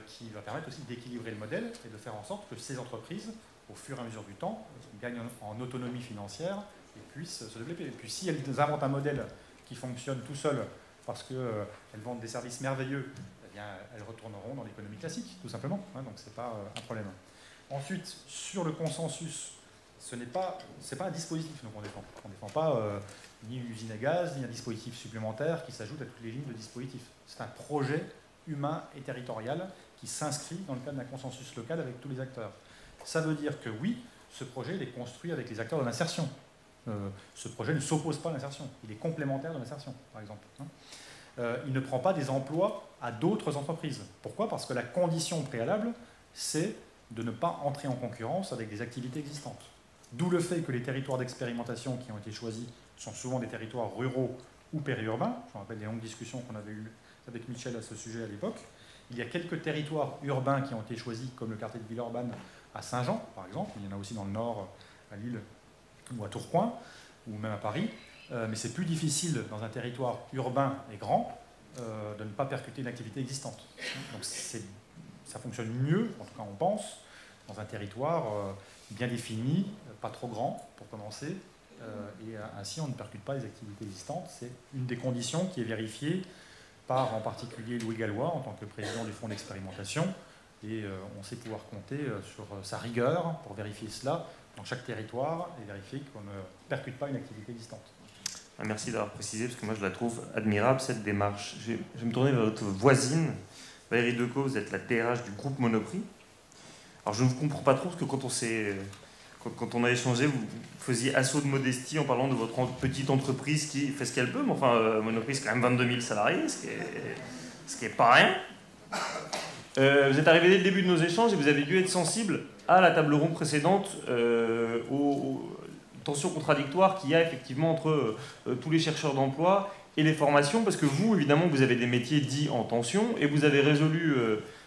qui va permettre aussi d'équilibrer le modèle et de faire en sorte que ces entreprises, au fur et à mesure du temps, gagnent en autonomie financière puissent se développer. Et puis si elles inventent un modèle qui fonctionne tout seul parce qu'elles vendent des services merveilleux, eh elles retourneront dans l'économie classique, tout simplement. Hein, donc ce n'est pas un problème. Ensuite, sur le consensus, ce n'est pas, un dispositif qu'on défend. On ne défend pas euh, ni une usine à gaz, ni un dispositif supplémentaire qui s'ajoute à toutes les lignes de dispositifs. C'est un projet humain et territorial qui s'inscrit dans le cadre d'un consensus local avec tous les acteurs. Ça veut dire que oui, ce projet il est construit avec les acteurs de l'insertion. Euh, ce projet ne s'oppose pas à l'insertion, il est complémentaire de l'insertion, par exemple. Hein. Euh, il ne prend pas des emplois à d'autres entreprises. Pourquoi? Parce que la condition préalable, c'est de ne pas entrer en concurrence avec des activités existantes. D'où le fait que les territoires d'expérimentation qui ont été choisis sont souvent des territoires ruraux ou périurbains. Je me rappelle les longues discussions qu'on avait eues avec Michel à ce sujet à l'époque. Il y a quelques territoires urbains qui ont été choisis, comme le quartier de Villeurbanne à Saint-Jean, par exemple. Il y en a aussi dans le nord, à Lille ou à Tourcoing, ou même à Paris. Euh, mais c'est plus difficile dans un territoire urbain et grand euh, de ne pas percuter une activité existante. Donc ça fonctionne mieux, en tout cas on pense, dans un territoire euh, bien défini, pas trop grand pour commencer, et ainsi on ne percute pas les activités existantes. C'est une des conditions qui est vérifiée par en particulier Louis Gallois en tant que président du fonds d'expérimentation, et on sait pouvoir compter sur sa rigueur pour vérifier cela dans chaque territoire et vérifier qu'on ne percute pas une activité existante. Ah, merci d'avoir précisé, parce que moi je la trouve admirable, cette démarche. Je vais, me tourner vers votre voisine, Valérie Decaux, vous êtes la DRH du groupe Monoprix. Alors je ne comprends pas trop, parce que quand on, s'est, quand, on a échangé, vous faisiez assaut de modestie en parlant de votre petite entreprise qui fait ce qu'elle peut, mais enfin, euh, Monoprix, c'est quand même 22 000 salariés, ce qui est, ce qui est pas rien. Euh, vous êtes arrivé dès le début de nos échanges et vous avez dû être sensible à la table ronde précédente euh, aux, tensions contradictoires qu'il y a effectivement entre euh, tous les chercheurs d'emploi et les formations, parce que vous, évidemment, vous avez des métiers dits en tension et vous avez résolu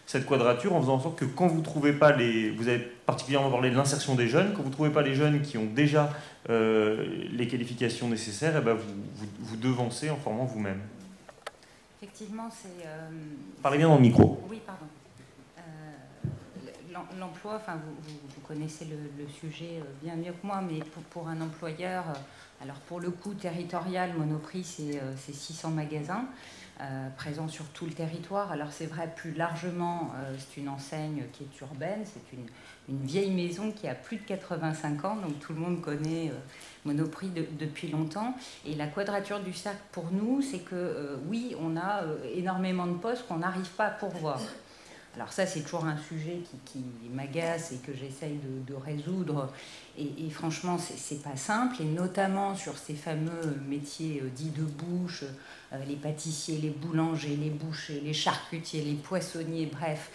cette quadrature en faisant en sorte que quand vous ne trouvez pas les... Vous avez particulièrement parlé de l'insertion des jeunes, quand vous ne trouvez pas les jeunes qui ont déjà les qualifications nécessaires, et eh ben vous, vous devancez en formant vous-même. Effectivement, c'est. Euh, Parlez bien dans le micro. Oui, pardon. Euh, l'emploi, enfin, vous, connaissez le, sujet euh, bien mieux que moi, mais pour, un employeur, alors pour le coup territorial, Monoprix, c'est 600 magasins. présents sur tout le territoire. Alors c'est vrai, plus largement, c'est une enseigne qui est urbaine, c'est une, vieille maison qui a plus de 85 ans, donc tout le monde connaît Monoprix depuis longtemps. Et la quadrature du cercle pour nous, c'est que euh, oui, on a euh, énormément de postes qu'on n'arrive pas à pourvoir. Alors ça, c'est toujours un sujet qui, m'agace et que j'essaye de, résoudre. Et, franchement, c'est pas simple, et notamment sur ces fameux métiers euh, dits de bouche, les pâtissiers, les boulangers, les bouchers, les charcutiers, les poissonniers, bref,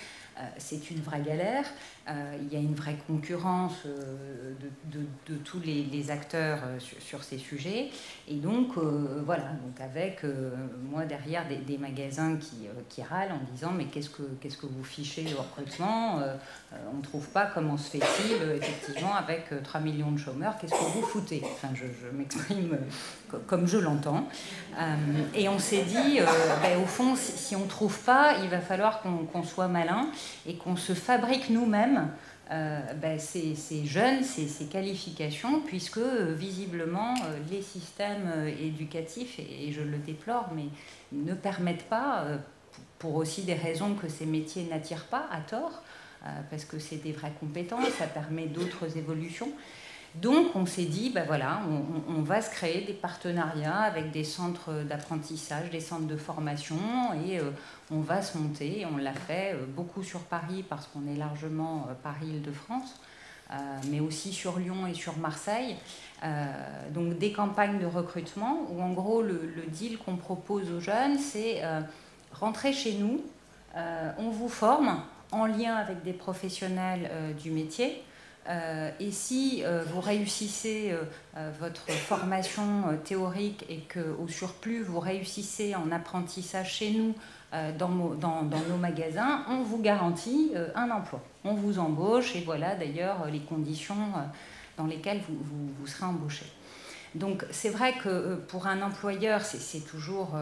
c'est une vraie galère. Euh, il y a une vraie concurrence euh, de, tous les, acteurs euh, sur, ces sujets. Et donc, voilà, donc avec moi derrière des, magasins qui, râlent en disant Mais qu'est-ce que, qu'est-ce que vous fichez au recrutement On ne trouve pas comment se fait-il, effectivement, avec 3 millions de chômeurs, qu'est-ce que vous foutez? Enfin, je, m'exprime comme je l'entends. et on s'est dit ben, Au fond, si, on ne trouve pas, il va falloir qu'on soit malin et qu'on se fabrique nous-mêmes euh, ben, ces, jeunes, ces, qualifications, puisque euh, visiblement euh, les systèmes éducatifs, et, je le déplore, mais ne permettent pas, pour aussi des raisons que ces métiers n'attirent pas à tort, parce que c'est des vraies compétences, ça permet d'autres évolutions. Donc on s'est dit, ben voilà, on, va se créer des partenariats avec des centres d'apprentissage, des centres de formation, et on va se monter. On l'a fait euh, beaucoup sur Paris parce qu'on est largement euh, Paris-Île-de-France, euh, mais aussi sur Lyon et sur Marseille. donc des campagnes de recrutement où en gros le, deal qu'on propose aux jeunes, c'est rentrer chez nous, on vous forme en lien avec des professionnels du métier. Et si vous réussissez votre formation théorique et qu'au surplus vous réussissez en apprentissage chez nous euh, dans, nos magasins, on vous garantit euh, un emploi. On vous embauche et voilà d'ailleurs les conditions euh, dans lesquelles vous, vous, serez embauché. Donc c'est vrai que pour un employeur, c'est toujours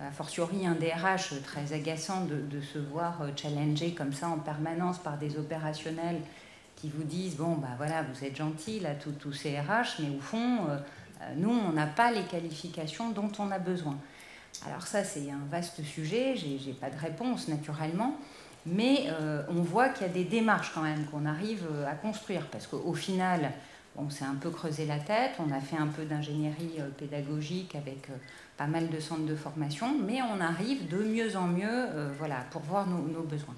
a fortiori un DRH très agaçant de, se voir challenger comme ça en permanence par des opérationnels qui vous disent bon bah voilà vous êtes gentil là tous ces RH mais au fond nous on n'a pas les qualifications dont on a besoin. Alors ça c'est un vaste sujet, j'ai pas de réponse naturellement, mais on voit qu'il y a des démarches quand même qu'on arrive à construire parce qu'au final on s'est un peu creusé la tête, on a fait un peu d'ingénierie euh, pédagogique avec euh, pas mal de centres de formation, mais on arrive de mieux en mieux euh, voilà, pour voir nos, besoins.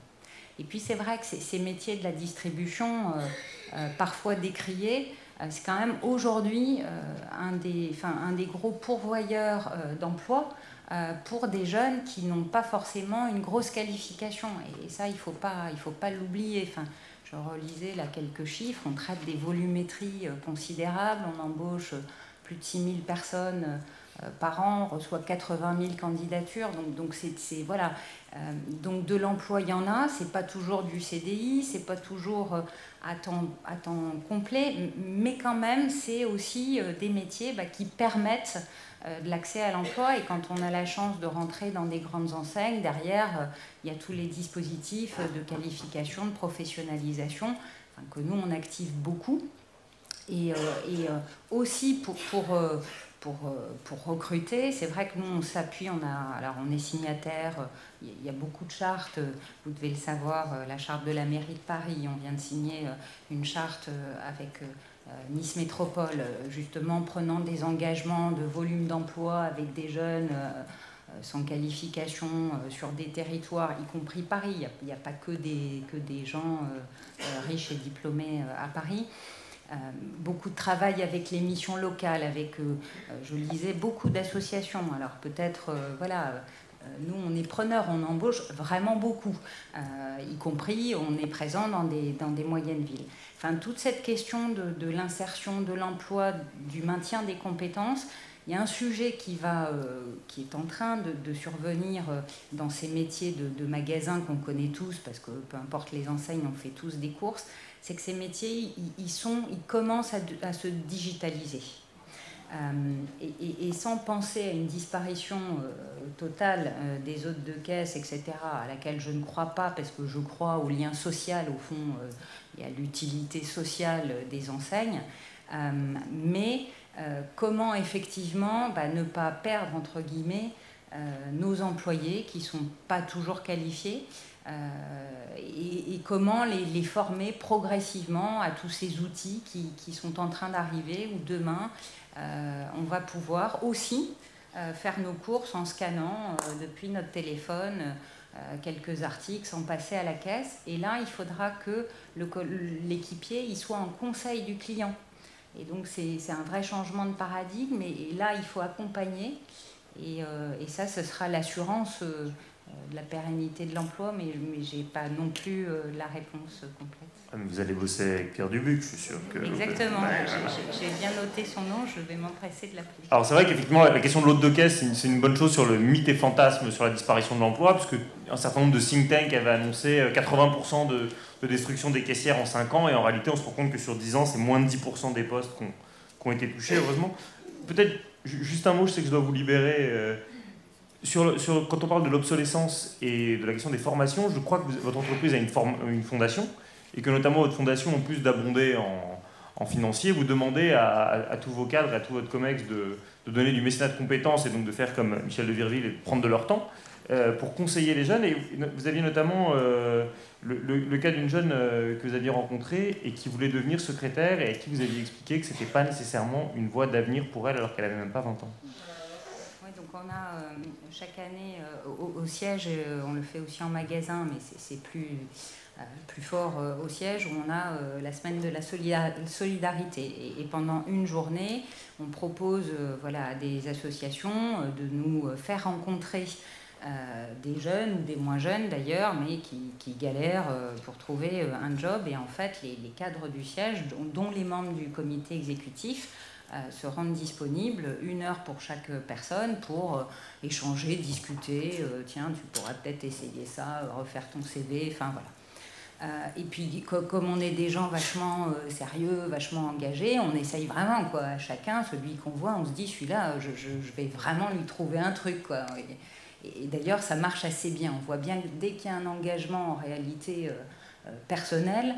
Et puis c'est vrai que ces métiers de la distribution, parfois décriés, c'est quand même aujourd'hui un, des, un des gros pourvoyeurs d'emplois pour des jeunes qui n'ont pas forcément une grosse qualification. Et, ça, il ne faut pas, l'oublier. Enfin, je relisais là quelques chiffres, on traite des volumétries euh, considérables, on embauche euh, plus de 6 000 personnes euh, par an, on reçoit 80 000 candidatures, donc donc voilà, donc de l'emploi il y en a, c'est pas toujours du CDI, c'est pas toujours à temps, à temps complet, mais quand même c'est aussi des métiers bah, qui permettent euh, de l'accès à l'emploi. Et quand on a la chance de rentrer dans des grandes enseignes, derrière, euh, il y a tous les dispositifs de qualification, de professionnalisation, que nous, on active beaucoup. Et, euh, et aussi pour, pour, pour, pour recruter, c'est vrai que nous, on s'appuie, on, a, on est signataire, il y a beaucoup de chartes, vous devez le savoir, la charte de la mairie de Paris, on vient de signer une charte avec euh, Nice Métropole, euh, justement prenant des engagements de volume d'emploi avec des jeunes euh, sans qualification sur des territoires, y compris Paris. Il n'y a, pas que des, que des gens riches et diplômés à Paris. Beaucoup de travail avec les missions locales, avec, je lisais, beaucoup d'associations. Alors peut-être, voilà, nous, on est preneurs, on embauche vraiment beaucoup, y compris on est présent dans des, dans des moyennes villes. Enfin, toute cette question de, l'insertion, de l'emploi, du maintien des compétences, il y a un sujet qui, va, euh, qui est en train de, survenir euh, dans ces métiers de, magasins qu'on connaît tous, parce que peu importe les enseignes, on fait tous des courses, c'est que ces métiers, ils, commencent à, se digitaliser. Euh, et, sans penser à une disparition totale des hôtes de caisse, etc., à laquelle je ne crois pas, parce que je crois au lien social, au fond, il y a l'utilité sociale des enseignes, euh, mais euh, comment effectivement bah, ne pas perdre, entre guillemets, euh, nos employés qui ne sont pas toujours qualifiés et, comment les, former progressivement à tous ces outils qui, sont en train d'arriver, où demain, on va pouvoir aussi faire nos courses en scannant depuis notre téléphone euh, quelques articles sans passer à la caisse. Et là, il faudra que l'équipier soit en conseil du client. Et donc, c'est un vrai changement de paradigme. Et, là, il faut accompagner. Et, euh, ça, ce sera l'assurance euh, de la pérennité de l'emploi, mais, mais je n'ai pas non plus la réponse complète. Ah, vous allez bosser avec Pierre Dubuc, je suis sûr que. Exactement, j'ai bien noté son nom, je vais m'empresser de l'appeler. Alors c'est vrai qu'effectivement, la question de l'hôte de caisse, c'est une, bonne chose sur le mythe et fantasme sur la disparition de l'emploi, puisque un certain nombre de think tanks avaient annoncé 80% euh, de, destruction des caissières en 5 ans, et en réalité, on se rend compte que sur 10 ans, c'est moins de 10% des postes qui ont, été touchés, heureusement. Peut-être juste un mot, je sais que je dois vous libérer. Euh, sur, quand on parle de l'obsolescence et de la question des formations, je crois que votre entreprise a une, fondation et que notamment votre fondation, en plus d'abonder en, financier, vous demandez à, tous vos cadres, à tout votre COMEX de, donner du mécénat de compétences et donc de faire comme Michel de Virville et de prendre de leur temps euh, pour conseiller les jeunes. Et vous aviez notamment euh, le, cas d'une jeune euh, que vous aviez rencontrée et qui voulait devenir secrétaire et à qui vous aviez expliqué que ce n'était pas nécessairement une voie d'avenir pour elle alors qu'elle n'avait même pas 20 ans. On a chaque année au, au, siège, on le fait aussi en magasin, mais c'est plus euh, plus fort euh, au siège où on a euh, la semaine de la solidarité. Et, pendant une journée, on propose voilà, à des associations de nous faire rencontrer des jeunes des moins jeunes d'ailleurs, mais qui, qui galèrent pour trouver un job. Et en fait, les, cadres du siège, dont, les membres du comité exécutif, se rendent disponibles une heure pour chaque personne pour échanger, discuter. tiens, tu pourras peut-être essayer ça, refaire ton CV. Enfin voilà. Euh, et puis, comme on est des gens vachement euh, sérieux, vachement engagés, on essaye vraiment, quoi. Chacun, celui qu'on voit, on se dit, celui-là, je, je, vais vraiment lui trouver un truc, quoi. Et d'ailleurs, ça marche assez bien. On voit bien que dès qu'il y a un engagement en réalité personnel,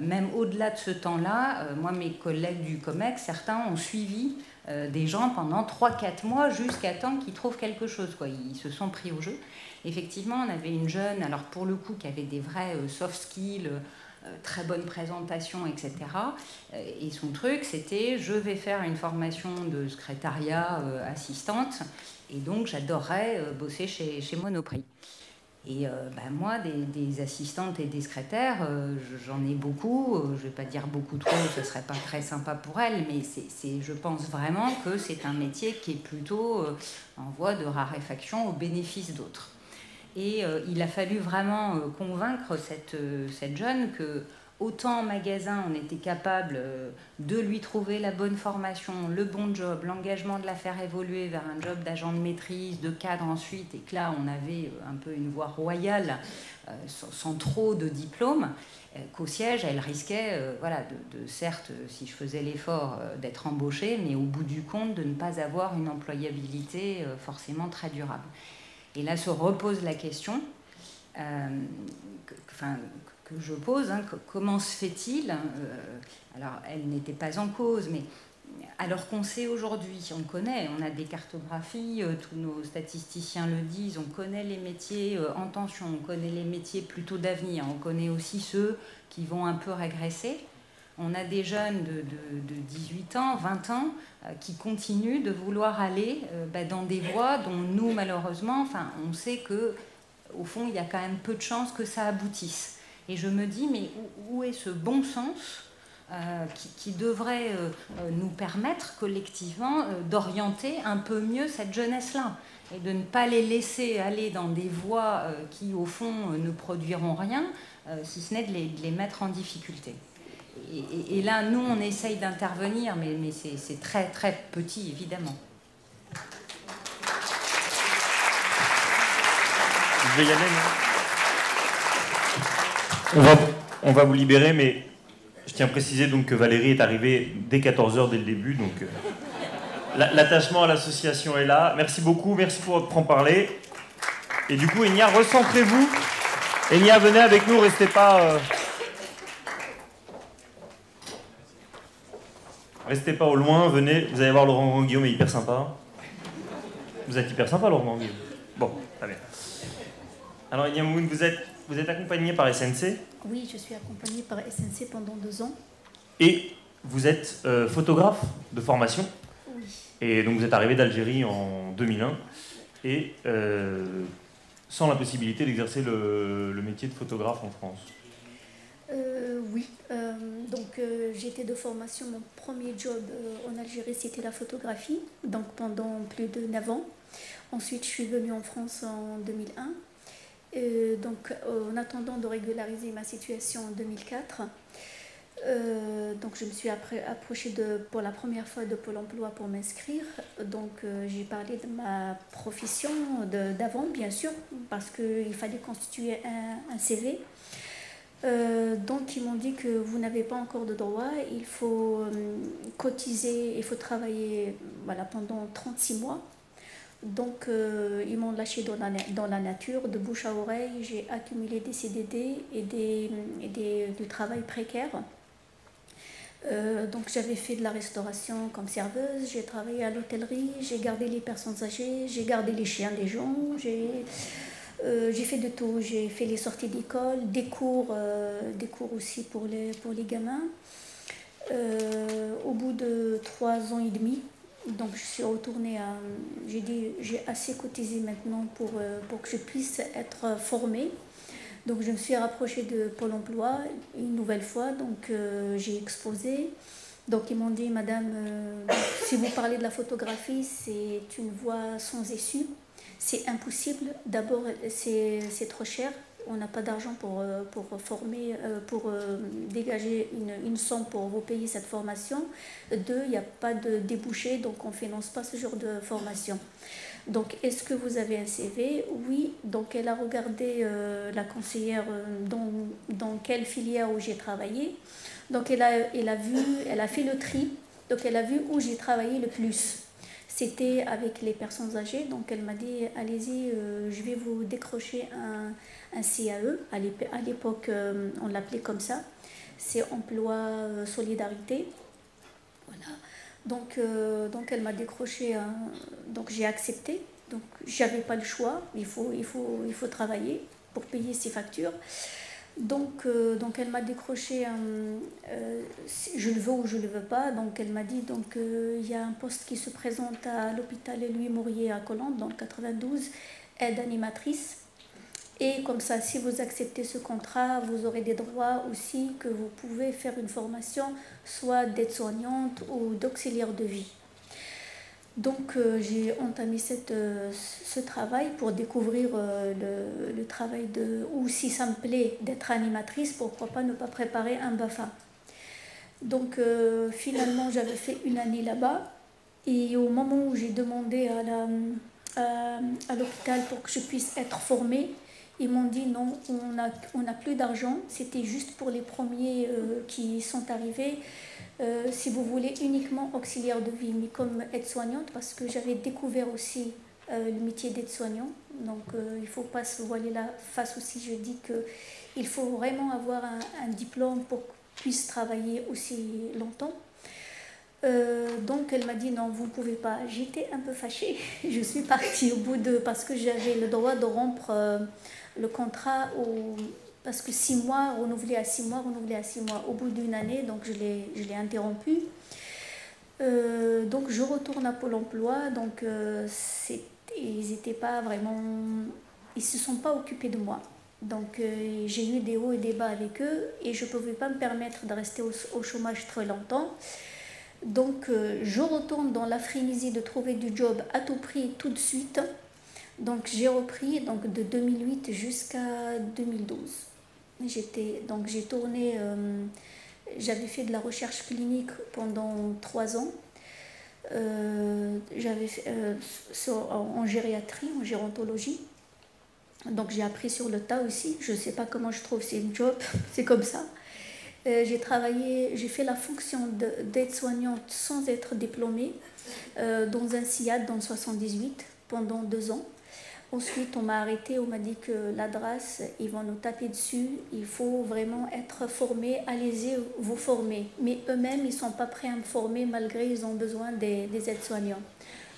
même au-delà de ce temps-là, moi, mes collègues du COMEX, certains ont suivi des gens pendant 3-4 mois jusqu'à temps qu'ils trouvent quelque chose. Quoi. Ils se sont pris au jeu. Effectivement, on avait une jeune, alors pour le coup, qui avait des vrais soft skills, euh, très bonne présentation, etc. Euh, et son truc, c'était je vais faire une formation de secrétariat euh, assistante, et donc j'adorerais bosser chez Monoprix. Et bah, moi, des, assistantes et des secrétaires, j'en ai beaucoup. je ne vais pas dire beaucoup trop, ce ne serait pas très sympa pour elles, mais c'est, je pense vraiment que c'est un métier qui est plutôt en voie de raréfaction au bénéfice d'autres. Et euh, il a fallu vraiment euh, convaincre cette, euh, cette jeune que autant en magasin on était capable de lui trouver la bonne formation, le bon job, l'engagement de la faire évoluer vers un job d'agent de maîtrise, de cadre ensuite, et que là on avait un peu une voie royale sans, trop de diplômes, qu'au siège elle risquait, voilà, de, certes, si je faisais l'effort, d'être embauchée, mais au bout du compte de ne pas avoir une employabilité forcément très durable. Et là se repose la question euh, je pose, hein, comment se fait-il euh, Alors, elle n'était pas en cause, mais alors qu'on sait aujourd'hui, on connaît, on a des cartographies, euh, tous nos statisticiens le disent, on connaît les métiers en tension, on connaît les métiers plutôt d'avenir, on connaît aussi ceux qui vont un peu régresser. On a des jeunes de, 18 ans, 20 ans, euh, qui continuent de vouloir aller euh, bah, dans des voies dont nous, malheureusement, on sait que au fond, il y a quand même peu de chances que ça aboutisse. Et je me dis, mais où, est ce bon sens euh, qui, devrait nous permettre collectivement d'orienter un peu mieux cette jeunesse-là et de ne pas les laisser aller dans des voies qui, au fond, ne produiront rien, si ce n'est de les mettre en difficulté et, là, nous, on essaye d'intervenir, mais, mais c'est très, très petit, évidemment. Je vais y aller, on va, vous libérer, mais je tiens à préciser donc que Valérie est arrivée dès 14h dès le début, donc euh, l'attachement à l'association est là. Merci beaucoup, merci pour votre franc-parler. Et du coup, Enya, recentrez-vous. Enya, venez avec nous, restez pas... Euh, Restez pas au loin, venez, vous allez voir Laurent Guillaume est hyper sympa. Vous êtes hyper sympa, Laurent Guillaume. Bon, très bien. Alors, Moon, vous êtes, vous êtes accompagné par SNC Oui, je suis accompagné par SNC pendant deux ans. Et vous êtes euh, photographe de formation Oui. Et donc, vous êtes arrivé d'Algérie en 2001. Et euh, sans la possibilité d'exercer le métier de photographe en France. Euh, oui, donc j'étais de formation, mon premier job en Algérie c'était la photographie, donc pendant plus de 9 ans. Ensuite je suis venue en France en 2001. Donc en attendant de régulariser ma situation en 2004, donc je me suis approchée pour la première fois de Pôle Emploi pour m'inscrire. Donc j'ai parlé de ma profession d'avant bien sûr parce qu'il fallait constituer un, CV. Euh, donc ils m'ont dit que vous n'avez pas encore de droit, il faut euh, cotiser, il faut travailler voilà, pendant 36 mois. Donc euh, ils m'ont lâché dans la, dans la, nature, de bouche à oreille, j'ai accumulé des CDD et, des, des, du travail précaire. donc j'avais fait de la restauration comme serveuse, j'ai travaillé à l'hôtellerie, j'ai gardé les personnes âgées, j'ai gardé les chiens des gens, j'ai euh, fait de tout. J'ai fait les sorties d'école, des cours, euh, des cours aussi pour les, pour les gamins. Euh, au bout de trois ans et demi, donc je suis retournée à. J'ai dit, j'ai assez cotisé maintenant pour, pour que je puisse être formée. Donc je me suis rapprochée de Pôle emploi une nouvelle fois, donc j'ai exposé. Donc ils m'ont dit, Madame, si vous parlez de la photographie, c'est une voie sans issue c'est impossible. D'abord, c'est trop cher. On n'a pas d'argent pour, euh, former, euh, pour euh, dégager une, somme pour vous payer cette formation. Deux, il n'y a pas de débouché, donc on ne finance pas ce genre de formation. Donc, est-ce que vous avez un CV Oui. Donc, elle a regardé la conseillère dans, quelle filière j'ai travaillé. Donc, elle a, elle a vu, elle a fait le tri. Donc, elle a vu où j'ai travaillé le plus C'était avec les personnes âgées, donc elle m'a dit allez-y, euh, je vais vous décrocher un, un CAE. À l'époque, euh, on l'appelait comme ça. C'est emploi euh, solidarité. Voilà. Donc, donc elle m'a décroché, donc j'ai accepté. Donc j'avais pas le choix, il faut, il, faut, il faut travailler pour payer ses factures. Donc, euh, donc elle m'a décroché, euh, je le veux ou je ne le veux pas. Donc elle m'a dit, donc euh, il y a un poste qui se présente à l'hôpital Louis Mourier à Colombe, dans le 92, aide animatrice. Et comme ça, si vous acceptez ce contrat, vous aurez des droits aussi que vous pouvez faire une formation, soit d'aide-soignante ou d'auxiliaire de vie. Donc euh, j'ai entamé euh, ce travail pour découvrir euh, le, travail de, ou si ça me plaît d'être animatrice, pourquoi pas ne pas préparer un BAFA. Donc finalement j'avais fait une année là-bas et au moment où j'ai demandé à, la, à, l'hôpital pour que je puisse être formée, ils m'ont dit non, on n'a a plus d'argent, c'était juste pour les premiers qui sont arrivés. Euh, si vous voulez, uniquement auxiliaire de vie, mais comme aide-soignante, parce que j'avais découvert aussi euh, le métier d'aide-soignant. Donc euh, il ne faut pas se voiler la face aussi. Je dis qu'il faut vraiment avoir un, diplôme pour qu'on puisse travailler aussi longtemps. donc elle m'a dit non, vous ne pouvez pas. J'étais un peu fâchée. Je suis partie au bout de. parce que j'avais le droit de rompre le contrat parce que six mois, renouvelé à six mois, renouvelé à six mois, au bout d'une année, donc je l'ai interrompu. Euh, donc je retourne à Pôle emploi, donc euh, ils n'étaient pas vraiment, ils se sont pas occupés de moi. Donc euh, j'ai eu des hauts et des bas avec eux et je ne pouvais pas me permettre de rester au, chômage très longtemps. Donc je retourne dans la frénésie de trouver du job à tout prix tout de suite. Donc j'ai repris donc, de 2008 jusqu'à 2012. J'étais, donc j'ai tourné, euh, j'avais fait de la recherche clinique pendant trois ans. Euh, j'avais euh, en, gériatrie, en gérontologie. Donc j'ai appris sur le tas aussi. Je ne sais pas comment je trouve c'est job, c'est comme ça. J'ai travaillé, j'ai fait la fonction d'aide-soignante sans être diplômée dans un SIAD dans le 78 pendant deux ans. Ensuite, on m'a arrêté, on m'a dit que l'adresse, ils vont nous taper dessus, il faut vraiment être formé, allez-y vous former. Mais eux-mêmes, ils ne sont pas prêts à me former malgré ils ont besoin des, des aides-soignants.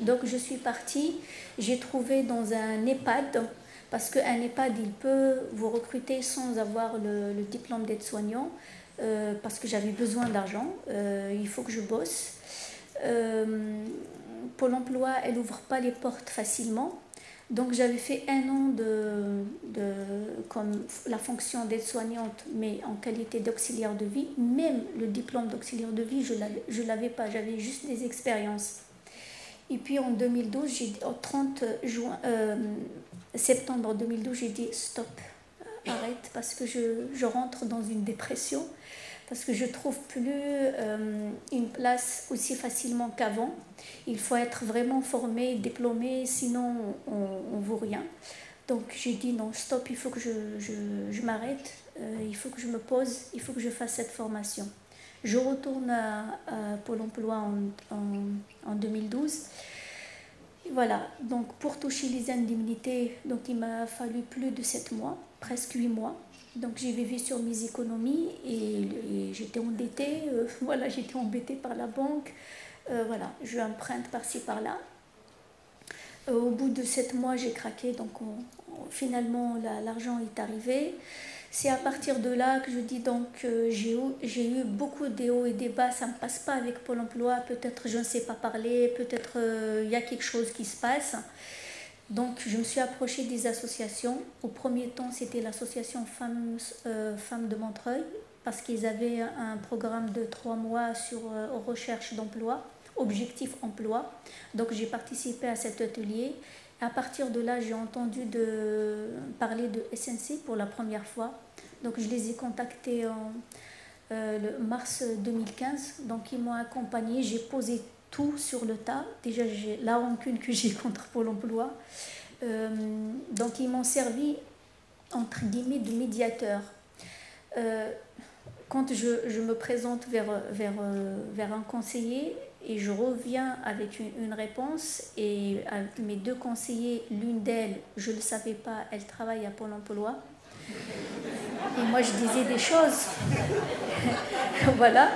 Donc je suis partie, j'ai trouvé dans un EHPAD, parce qu'un EHPAD, il peut vous recruter sans avoir le, le diplôme d'aide-soignant, euh, parce que j'avais besoin d'argent, euh, il faut que je bosse. Euh, Pôle emploi, elle n'ouvre pas les portes facilement. Donc j'avais fait un an de, de comme la fonction d'aide-soignante, mais en qualité d'auxiliaire de vie. Même le diplôme d'auxiliaire de vie, je ne l'avais pas, j'avais juste des expériences. Et puis en 2012, j'ai, au 30 juin, euh, septembre 2012, j'ai dit stop, arrête, parce que je, je rentre dans une dépression, parce que je trouve plus euh, une place aussi facilement qu'avant. Il faut être vraiment formé, diplômé, sinon on ne vaut rien. Donc j'ai dit non, stop, il faut que je, je, m'arrête, euh, il faut que je me pose, il faut que je fasse cette formation. Je retourne à, à Pôle emploi en, en, en 2012. Et voilà, donc pour toucher les indemnités, donc il m'a fallu plus de 7 mois, presque 8 mois. Donc j'ai vécu sur mes économies et, j'étais endettée, euh, voilà, j'étais embêtée par la banque, euh, voilà, je emprunte par-ci par-là. Euh, au bout de sept mois, j'ai craqué, donc on, on, finalement l'argent est arrivé. C'est à partir de là que je dis donc euh, j'ai eu, beaucoup de hauts et des bas, ça ne me passe pas avec Pôle emploi, peut-être je ne sais pas parler, peut-être il y a quelque chose qui se passe. Donc je me suis approchée des associations. Au premier temps, c'était l'association Femmes, euh, Femmes de Montreuil, parce qu'ils avaient un programme de trois mois sur euh, recherche d'emploi, objectif emploi. Donc j'ai participé à cet atelier. À partir de là, j'ai entendu de parler de SNC pour la première fois. Donc je les ai contactés en euh, mars 2015. Donc ils m'ont accompagnée. J'ai posé tout sur le tas. Déjà, j'ai la rancune que j'ai contre Pôle emploi. Euh, donc, ils m'ont servi, entre guillemets, de médiateur. Euh, quand je, je, me présente vers, vers, vers un conseiller, et je reviens avec une, réponse et mes deux conseillers, l'une d'elles, je ne le savais pas, elle travaille à Pôle Emploi. Et moi, je disais des choses. voilà.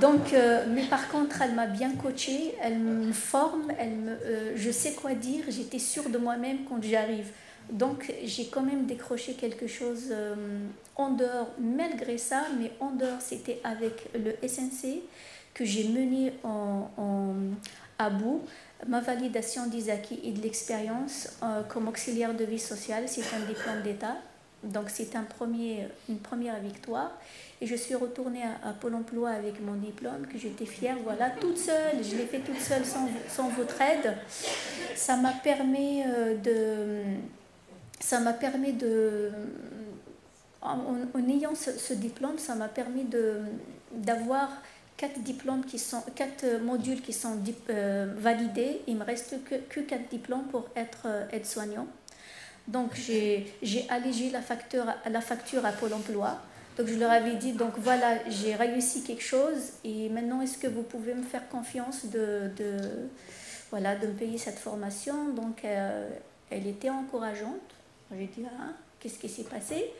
Donc, euh, mais par contre, elle m'a bien coachée, elle me forme, elle me, euh, je sais quoi dire, j'étais sûre de moi-même quand j'arrive. Donc, j'ai quand même décroché quelque chose euh, en dehors, malgré ça, mais en dehors, c'était avec le SNC que j'ai mené en, à bout ma validation des acquis et de l'expérience comme auxiliaire de vie sociale. C'est un diplôme d'État, donc c'est un premier, une première victoire. Et je suis retournée à, Pôle emploi avec mon diplôme, que j'étais fière, voilà, toute seule. Je l'ai fait toute seule sans, sans votre aide. Ça m'a permis euh, de. Ça m'a permis de. En, ayant ce, diplôme, ça m'a permis d'avoir quatre diplômes qui sont, quatre modules qui sont euh, validés. Il me reste que, que quatre diplômes pour être euh, aide-soignant. Donc j'ai allégé la facture, la facture à Pôle Emploi. Donc je leur avais dit, donc voilà, j'ai réussi quelque chose et maintenant est-ce que vous pouvez me faire confiance de, de, voilà, de me payer cette formation? Donc euh, elle était encourageante. J'ai dit, ah, qu'est-ce qui s'est passé?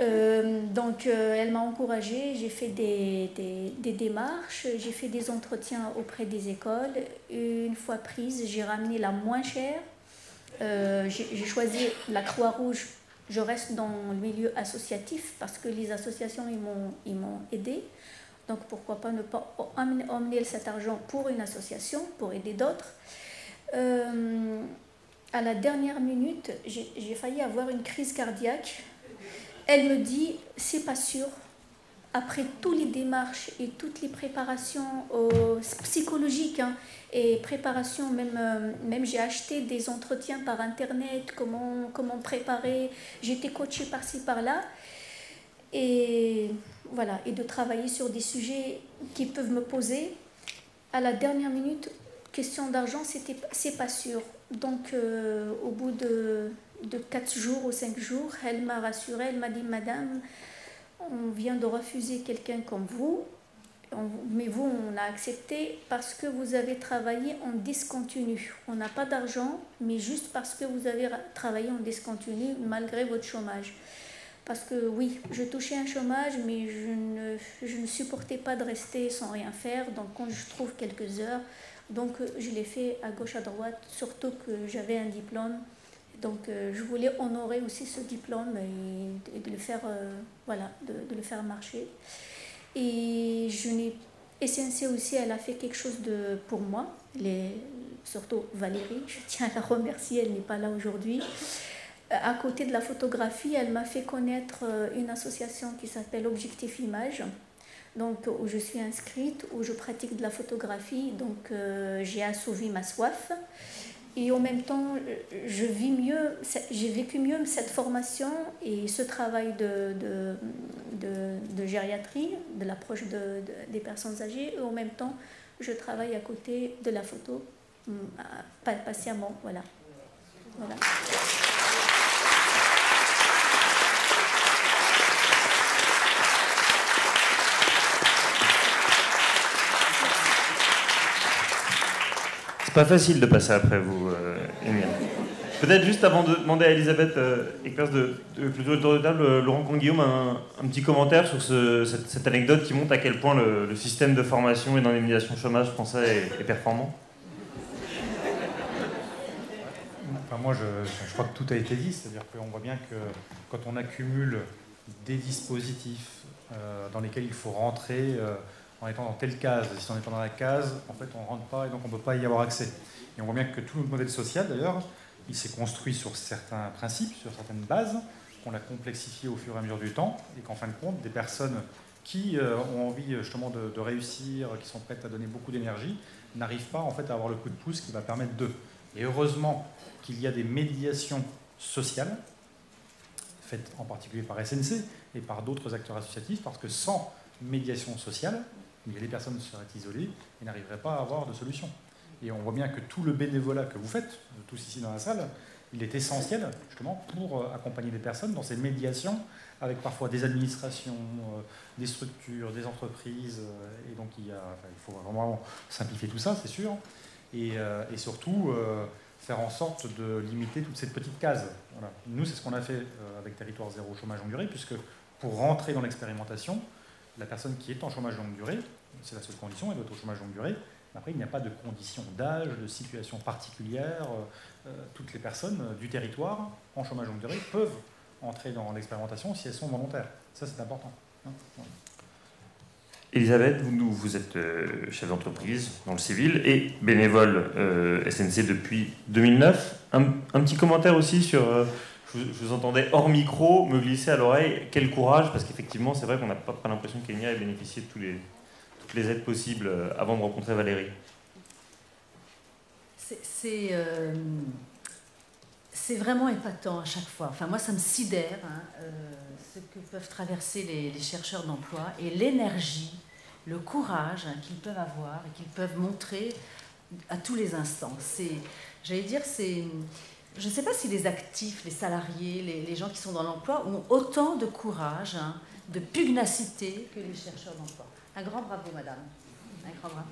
Euh, donc euh, elle m'a encouragée, j'ai fait des, des, démarches, j'ai fait des entretiens auprès des écoles. Une fois prise, j'ai ramené la moins chère. Euh, j'ai choisi la Croix-Rouge. Je reste dans le milieu associatif parce que les associations ils m'ont aidé. Donc pourquoi pas ne pas emmener cet argent pour une association, pour aider d'autres. à la dernière minute, j'ai failli avoir une crise cardiaque elle me dit, c'est pas sûr. Après toutes les démarches et toutes les préparations euh, psychologiques hein, et préparations, même, euh, même j'ai acheté des entretiens par internet, comment, comment préparer, été coachée par-ci par-là. Et voilà, et de travailler sur des sujets qui peuvent me poser. À la dernière minute, question d'argent, c'était c'est pas sûr. Donc, euh, au bout de de 4 jours ou 5 jours, elle m'a rassurée, elle m'a dit Madame, on vient de refuser quelqu'un comme vous, mais vous, on a accepté parce que vous avez travaillé en discontinu. On n'a pas d'argent, mais juste parce que vous avez travaillé en discontinu malgré votre chômage. Parce que oui, je touchais un chômage, mais je ne, je ne supportais pas de rester sans rien faire. Donc quand je trouve quelques heures, donc je l'ai fait à gauche, à droite, surtout que j'avais un diplôme donc euh, je voulais honorer aussi ce diplôme et, de le faire, euh, voilà, de, le faire marcher. Et je n'ai SNC aussi, elle a fait quelque chose de, pour moi, les, surtout Valérie, je tiens à la remercier, elle n'est pas là aujourd'hui. Euh, à côté de la photographie, elle m'a fait connaître une association qui s'appelle Objectif Image, donc, où je suis inscrite, où je pratique de la photographie. Donc j'ai assouvi ma soif. Et en même temps, je vis mieux, j'ai vécu mieux cette formation et ce travail de, de, de, gériatrie, de l'approche de, des personnes âgées. Et en même temps, je travaille à côté de la photo, hum, patiemment. Voilà. voilà. Pas facile de passer après vous, euh, Peut-être juste avant de demander à Elisabeth euh, de, de, plutôt le tour de table, euh, Laurent Conguillaume, un, un, petit commentaire sur cette, anecdote qui montre à quel point le, système de formation et d'indemnisation chômage français est, performant. Enfin, moi, je, crois que tout a été dit, c'est-à-dire qu'on voit bien que quand on accumule des dispositifs euh, dans lesquels il faut rentrer en étant dans telle case. Si on pas dans la case, en fait, on ne rentre pas et donc on ne peut pas y avoir accès. Et on voit bien que tout notre modèle social, d'ailleurs, il s'est construit sur certains principes, sur certaines bases, qu'on l'a complexifié au fur et à mesure du temps, et qu'en fin de compte, des personnes qui euh, ont envie justement de, réussir, qui sont prêtes à donner beaucoup d'énergie, n'arrivent pas en fait à avoir le coup de pouce qui va permettre d'eux. Et heureusement qu'il y a des médiations sociales, faites en particulier par SNC et par d'autres acteurs associatifs, parce que sans médiation sociale, mais les personnes seraient isolées et n'arriveraient pas à avoir de solution. Et on voit bien que tout le bénévolat que vous faites, tous ici dans la salle, il est essentiel justement pour euh, accompagner des personnes dans ces médiations avec parfois des administrations, euh, des structures, des entreprises. euh, et donc il, y a, enfin, il faut vraiment simplifier tout ça, c'est sûr. Et, surtout faire en sorte de limiter toute cette petite case. Voilà. Nous, c'est ce qu'on a fait avec Territoire Zéro Chômage Longue Durée, puisque pour rentrer dans l'expérimentation, la personne qui est en chômage longue durée, c'est la seule condition, elle doit être au chômage longue durée. Après, il n'y a pas de condition d'âge, de situation particulière. Euh, euh, toutes les personnes euh, du territoire en chômage longue durée peuvent entrer dans l'expérimentation si elles sont volontaires. Ça, c'est important. hein. Elisabeth, vous, êtes chef d'entreprise dans le civil et bénévole SNC depuis 2009. Un, un petit commentaire aussi sur. Je, vous, entendais hors micro me glisser à l'oreille quel courage, parce qu'effectivement, c'est vrai qu'on n'a pas, pas l'impression que Kenya ait bénéficié de toutes les aides possibles euh, avant de rencontrer Valérie. Euh, c'est vraiment épatant à chaque fois. Enfin, moi, ça me sidère hein, euh, ce que peuvent traverser les, chercheurs d'emploi et l'énergie, le courage hein, qu'ils peuvent avoir et qu'ils peuvent montrer à tous les instants. J'allais dire, c'est, je ne sais pas si les actifs, les salariés, les, les gens qui sont dans l'emploi ont autant de courage, hein, de pugnacité que les chercheurs d'emploi. Un grand bravo, madame. Un grand bravo.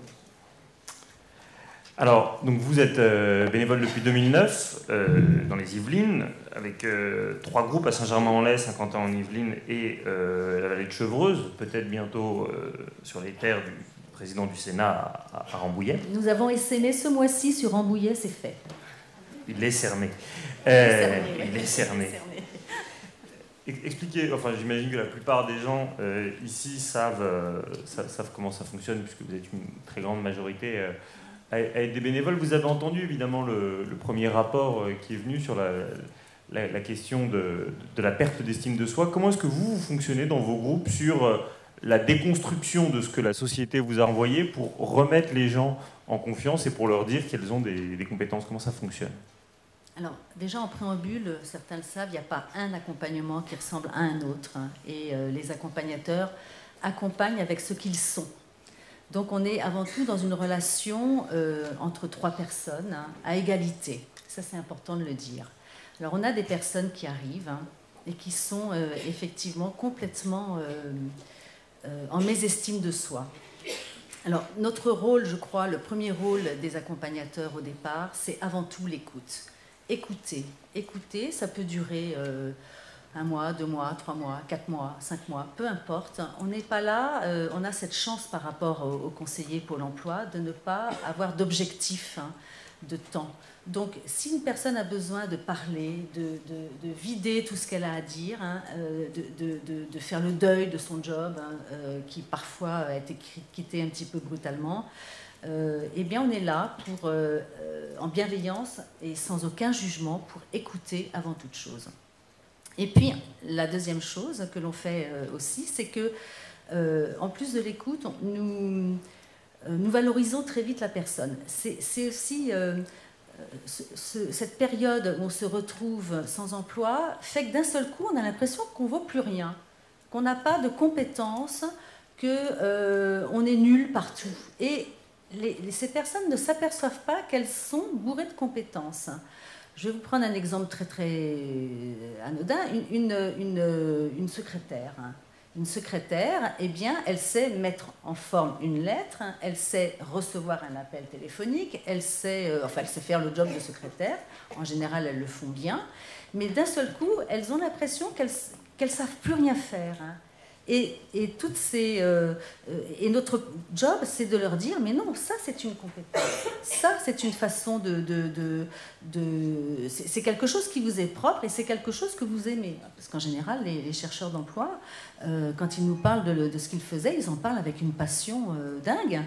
Alors, donc vous êtes euh, bénévole depuis 2009 euh, dans les Yvelines, avec euh, trois groupes à Saint-Germain-en-Laye, Saint-Quentin en Yvelines et la vallée de Chevreuse, peut-être bientôt sur les terres du président du Sénat à, à- à Rambouillet. Nous avons essaimé ce mois-ci sur Rambouillet, c'est fait. Il est cerné. Il est Euh, cerné, il est cerné. Ex- Expliquez, enfin j'imagine que la plupart des gens euh, ici savent, euh, sa- savent comment ça fonctionne, puisque vous êtes une très grande majorité euh, à, à être des bénévoles. Vous avez entendu évidemment le, le premier rapport euh, qui est venu sur la, la- la question de, de la perte d'estime de soi. Comment est-ce que vous, vous fonctionnez dans vos groupes sur euh, la déconstruction de ce que la société vous a envoyé pour remettre les gens en confiance et pour leur dire qu'elles ont des, des compétences? Comment ça fonctionne? Alors, déjà en préambule, certains le savent, il n'y a pas un accompagnement qui ressemble à un autre. hein. et euh, les accompagnateurs accompagnent avec ce qu'ils sont. Donc, on est avant tout dans une relation euh, entre trois personnes hein, à égalité. Ça, c'est important de le dire. Alors, on a des personnes qui arrivent hein, et qui sont euh, effectivement complètement en mésestime de soi. Alors, notre rôle, je crois, le premier rôle des accompagnateurs au départ, c'est avant tout l'écoute. Écouter. Écouter, ça peut durer euh, un mois, deux mois, trois mois, quatre mois, cinq mois, peu importe. On n'est pas là, euh, on a cette chance par rapport au, au conseiller Pôle emploi de ne pas avoir d'objectif hein, de temps. Donc, si une personne a besoin de parler, de, de- de vider tout ce qu'elle a à dire, hein, euh, de, faire le deuil de son job, hein, qui parfois a été qui- quitté un petit peu brutalement, euh, eh bien, on est là pour, euh, euh, en bienveillance et sans aucun jugement pour écouter avant toute chose. Et puis, la deuxième chose que l'on fait euh, aussi, c'est que, euh, en plus de l'écoute, nous, euh, valorisons très vite la personne. C'est aussi euh, euh, ce- ce- cette période où on se retrouve sans emploi fait que d'un seul coup, on a l'impression qu'on ne vaut plus rien, qu'on n'a pas de compétences, qu'on est nul partout. Et les- ces personnes ne s'aperçoivent pas qu'elles sont bourrées de compétences. Je vais vous prendre un exemple très très anodin. Une, une- une- secrétaire. hein. Une secrétaire, eh bien, elle sait mettre en forme une lettre, hein, elle sait recevoir un appel téléphonique, elle sait, euh, enfin, elle sait faire le job de secrétaire. En général, elles le font bien. Mais d'un seul coup, elles ont l'impression qu'elles ne savent plus rien faire. Et, toutes ces, euh, et notre job, c'est de leur dire, mais non, ça c'est une compétence, ça c'est une façon de, de, de, c'est quelque chose qui vous est propre et c'est quelque chose que vous aimez. Parce qu'en général, les, chercheurs d'emploi, euh, quand ils nous parlent de, ce qu'ils faisaient, ils en parlent avec une passion euh, dingue.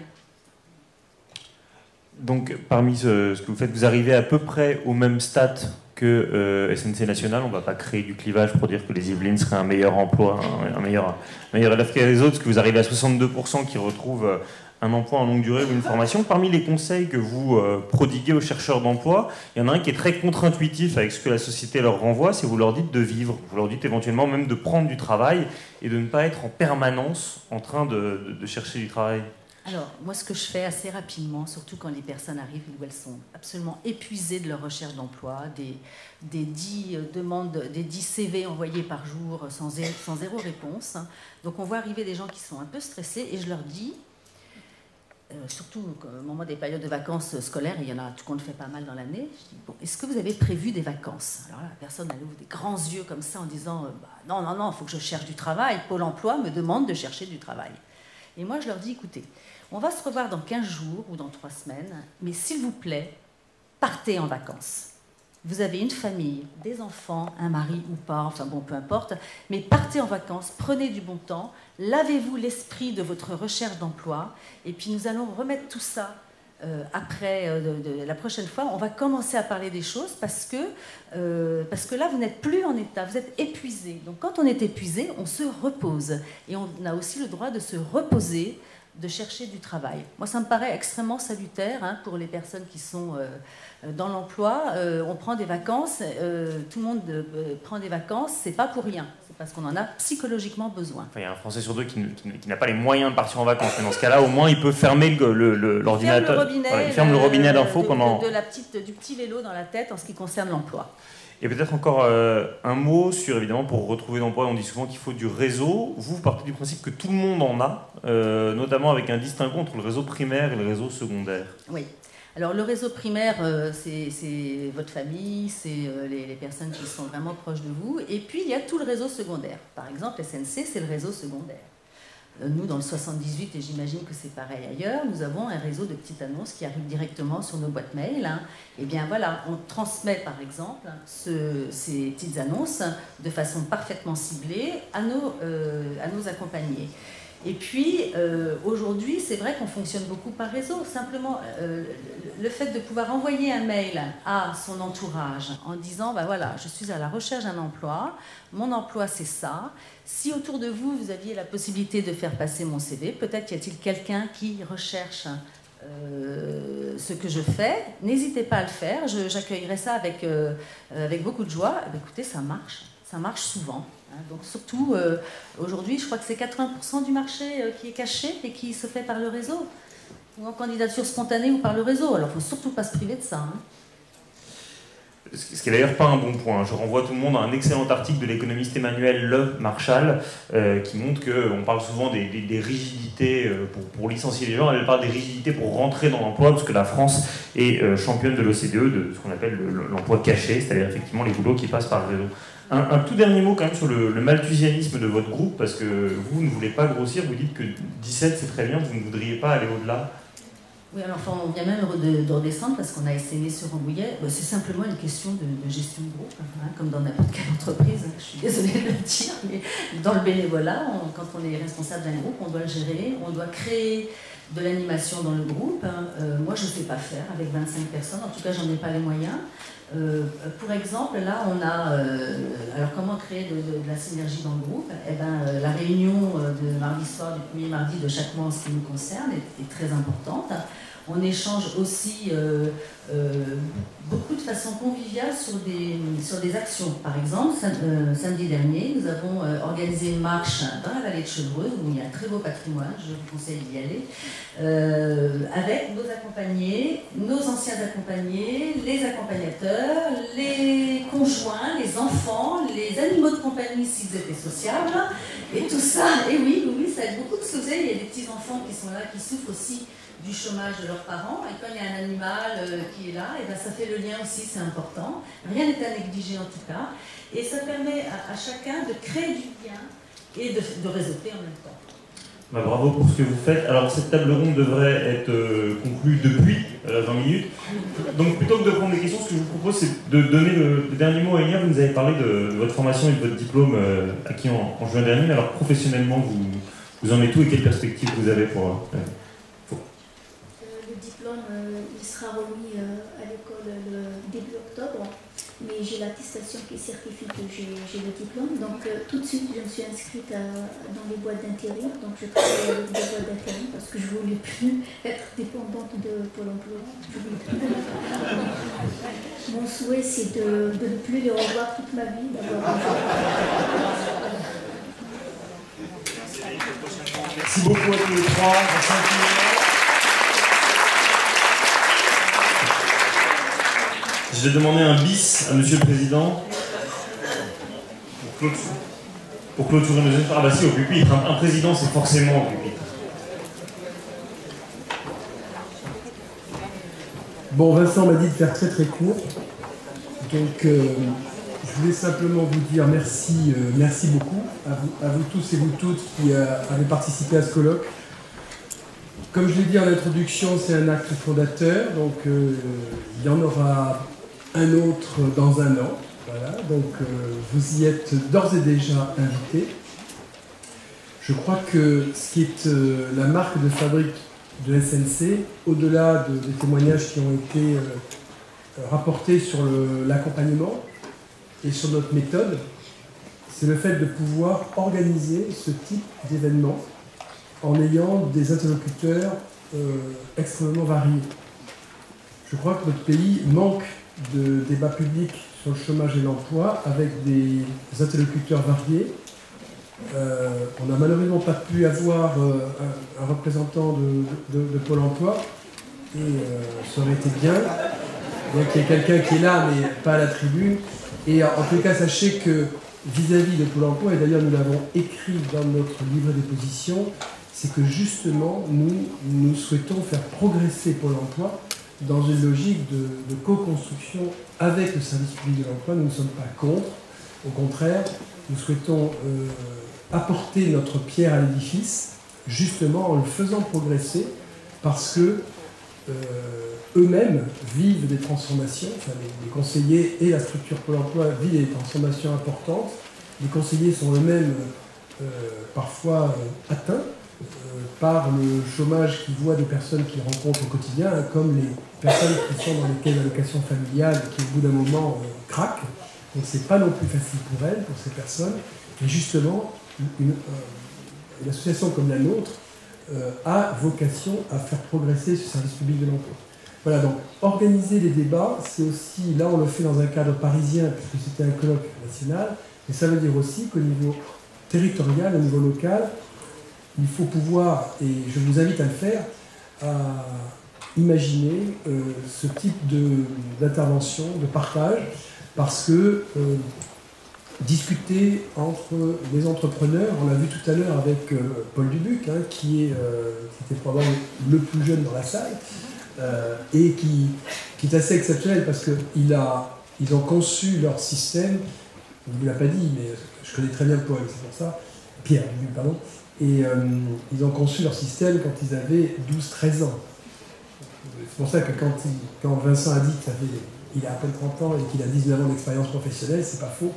Donc, parmi ce, que vous faites, vous arrivez à peu près au même stat que euh, SNC National. On ne va pas créer du clivage pour dire que les Yvelines seraient un meilleur emploi, un, meilleur, meilleur élève que les autres, parce que vous arrivez à 62% qui retrouvent euh, un emploi en longue durée ou une formation. Parmi les conseils que vous euh, prodiguez aux chercheurs d'emploi, il y en a un qui est très contre-intuitif avec ce que la société leur renvoie, c'est vous leur dites de vivre. Vous leur dites éventuellement même de prendre du travail et de ne pas être en permanence en train de chercher du travail. Alors, moi, ce que je fais assez rapidement, surtout quand les personnes arrivent où elles sont absolument épuisées de leur recherche d'emploi, des, des 10 demandes, des 10 CV envoyés par jour sans, zé- sans zéro réponse. hein. Donc, on voit arriver des gens qui sont un peu stressés et je leur dis, euh, surtout au moment des périodes de vacances scolaires, il y en a tout compte fait pas mal dans l'année. Je dis, bon, est-ce que vous avez prévu des vacances? Alors là, la personne, elle ouvre des grands yeux comme ça en disant, euh, Bah, non, non, non, il faut que je cherche du travail. Pôle emploi me demande de chercher du travail. Et moi, je leur dis, écoutez, on va se revoir dans 15 jours ou dans 3 semaines, mais s'il vous plaît, partez en vacances. Vous avez une famille, des enfants, un mari ou pas, enfin bon, peu importe, mais partez en vacances, prenez du bon temps, lavez-vous l'esprit de votre recherche d'emploi, et puis nous allons remettre tout ça euh, après euh, la prochaine fois. On va commencer à parler des choses parce que, euh, parce que là, vous n'êtes plus en état, vous êtes épuisé. Donc quand on est épuisé, on se repose, et on a aussi le droit de se reposer de chercher du travail. Moi, ça me paraît extrêmement salutaire hein, pour les personnes qui sont euh, dans l'emploi. Euh, on prend des vacances, euh, tout le monde euh, prend des vacances, c'est pas pour rien, c'est parce qu'on en a psychologiquement besoin. Enfin, il y a un Français sur deux qui, n'a pas les moyens de partir en vacances. Mais dans ce cas-là, au moins, il peut fermer le- le- le- l'ordinateur. Ferme le robinet, Voilà, il ferme le euh, robinet d'info de- pendant. de, de la petite, du petit vélo dans la tête en ce qui concerne l'emploi. Et peut-être encore euh, un mot sur, évidemment, pour retrouver d'emploi, on dit souvent qu'il faut du réseau. Vous, vous partez du principe que tout le monde en a, euh, notamment avec un distinguo entre le réseau primaire et le réseau secondaire. Oui. Alors le réseau primaire, euh, c'est votre famille, c'est les, les personnes qui sont vraiment proches de vous. Et puis il y a tout le réseau secondaire. Par exemple, SNC, c'est le réseau secondaire. Euh, Nous, dans le 78, et j'imagine que c'est pareil ailleurs, nous avons un réseau de petites annonces qui arrivent directement sur nos boîtes mail. hein. Et bien voilà, on transmet par exemple ce- ces petites annonces de façon parfaitement ciblée à nos, euh, à nos accompagnés. Et puis, euh, aujourd'hui, c'est vrai qu'on fonctionne beaucoup par réseau. Simplement, euh, le- fait de pouvoir envoyer un mail à son entourage en disant, bah voilà, je suis à la recherche d'un emploi, mon emploi c'est ça. Si autour de vous, vous aviez la possibilité de faire passer mon CV, peut-être y a-t-il quelqu'un qui recherche euh, ce que je fais, n'hésitez pas à le faire. J'accueillerai ça avec, avec beaucoup de joie. Écoutez, ça marche. Ça marche souvent. Hein. Donc surtout, euh, aujourd'hui, je crois que c'est 80% du marché euh, qui est caché et qui se fait par le réseau. Ou en candidature spontanée ou par le réseau. Alors, il ne faut surtout pas se priver de ça. hein. Ce qui n'est d'ailleurs pas un bon point. Je renvoie tout le monde à un excellent article de l'économiste Emmanuel Le Marchal euh, qui montre qu'on parle souvent des, rigidités pour, pour licencier les gens. Elle parle des rigidités pour rentrer dans l'emploi parce que la France est championne de l'OCDE de ce qu'on appelle le- l'emploi caché, c'est-à-dire effectivement les boulots qui passent par le réseau. Un, tout dernier mot quand même sur le, le malthusianisme de votre groupe parce que vous ne voulez pas grossir, vous dites que 17 c'est très bien, vous ne voudriez pas aller au-delà. Oui, alors enfin, on vient même de, de redescendre parce qu'on a essayé sur Rambouillet. Bah, c'est simplement une question de, gestion de groupe, hein, comme dans n'importe quelle entreprise. Je suis désolée de le dire, mais dans le bénévolat, quand on est responsable d'un groupe, on doit le gérer, on doit créer de l'animation dans le groupe. hein. Euh, moi, je ne sais pas faire avec 25 personnes, en tout cas, j'en ai pas les moyens. Euh, pour exemple, là, on a. euh, alors, comment créer de, la synergie dans le groupe? Eh ben, euh, la réunion de mardi soir, du premier mardi de chaque mois en ce qui nous concerne, est, est très importante. On échange aussi beaucoup de façon conviviale sur des, sur des actions. Par exemple, euh, samedi dernier, nous avons euh, organisé une marche dans la vallée de Chevreuse, où il y a un très beau patrimoine, je vous conseille d'y aller, euh, avec nos accompagnés, nos anciens accompagnés, les accompagnateurs, les conjoints, les enfants, les animaux de compagnie s'ils étaient sociables, et tout ça. Et oui, oui, ça aide beaucoup de se Il y a des petits-enfants qui sont là, qui souffrent aussi du chômage de leurs parents, et quand il y a un animal euh, qui est là, et ben ça fait le lien aussi, c'est important. Rien n'est à négliger en tout cas. Et ça permet à, chacun de créer du lien et de, de réseauter en même temps. Bah, bravo pour ce que vous faites. Alors cette table ronde devrait être euh, conclue depuis euh, 20 minutes. Donc plutôt que de prendre des questions, ce que je vous propose c'est de donner le, dernier mot à Elia. Vous nous avez parlé de, votre formation et de votre diplôme euh, acquis en, en juin dernier. Mais alors professionnellement, vous, vous en êtes où et quelles perspectives vous avez pour- Euh, Le diplôme, euh, il sera remis euh, à l'école le début octobre, mais j'ai l'attestation qui certifie que j'ai le diplôme. Donc euh, tout de suite, je me suis inscrite dans les boîtes d'intérim. Donc je travaille avec des boîtes d'intérim parce que je ne voulais plus être dépendante de Pôle emploi. Mon souhait, c'est de, de ne plus les revoir toute ma vie. Merci beaucoup à tous les trois. Merci infiniment. Je vais demander un bis à Monsieur le Président pour clôturer, nos. Ah bah si, au pupitre. Un, président, c'est forcément au pupitre. Bon, Vincent m'a dit de faire très très court. Donc, euh, je voulais simplement vous dire merci, euh, merci beaucoup à vous, tous et vous toutes qui euh, avez participé à ce colloque. Comme je l'ai dit en introduction, c'est un acte fondateur, donc il y en aura un autre dans un an. Voilà, donc euh, vous y êtes d'ores et déjà invités. Je crois que ce qui est euh, la marque de fabrique de SNC, au-delà de- des témoignages qui ont été euh, rapportés sur l'accompagnement et sur notre méthode, c'est le fait de pouvoir organiser ce type d'événement en ayant des interlocuteurs extrêmement variés. Je crois que notre pays manque de débats publics sur le chômage et l'emploi avec des interlocuteurs variés. Euh, on n'a malheureusement pas pu avoir euh, un, représentant de Pôle emploi et euh, ça aurait été bien. Donc il y a quelqu'un qui est là mais pas à la tribune. Et en tout cas, sachez que vis-à-vis de Pôle emploi, et d'ailleurs nous l'avons écrit dans notre livre des positions, c'est que justement nous, nous souhaitons faire progresser Pôle emploi dans une logique de, co-construction avec le service public de l'emploi. Nous ne sommes pas contre. Au contraire, nous souhaitons euh, apporter notre pierre à l'édifice, justement en le faisant progresser, parce que euh, eux-mêmes vivent des transformations, enfin les, conseillers et la structure Pôle emploi vivent des transformations importantes. Les conseillers sont eux-mêmes euh, parfois atteints par le chômage qu'ils voient des personnes qu'ils rencontrent au quotidien, hein, comme les personnes qui sont dans les caisses d'allocation familiale qui au bout d'un moment euh, craquent. Donc c'est pas non plus facile pour elles, pour ces personnes. Et justement, une, euh, association comme la nôtre euh, a vocation à faire progresser ce service public de l'emploi. Voilà, donc organiser les débats, c'est aussi, là on le fait dans un cadre parisien, puisque c'était un colloque national, mais ça veut dire aussi qu'au niveau territorial, au niveau local, il faut pouvoir, et je vous invite à le faire, à imaginer euh, ce type d'intervention, de, partage, parce que euh, discuter entre les entrepreneurs, on l'a vu tout à l'heure avec euh, Paul Dubuc, hein, qui, était probablement le plus jeune dans la salle, et qui, est assez exceptionnel parce qu'ils ils ont conçu leur système, il ne vous l'a pas dit, mais je connais très bien Paul, c'est pour ça, Pierre pardon, et euh, ils ont conçu leur système quand ils avaient 12-13 ans. C'est pour ça que quand, Vincent a dit qu'il a à peine 30 ans et qu'il a 19 ans d'expérience professionnelle, c'est pas faux.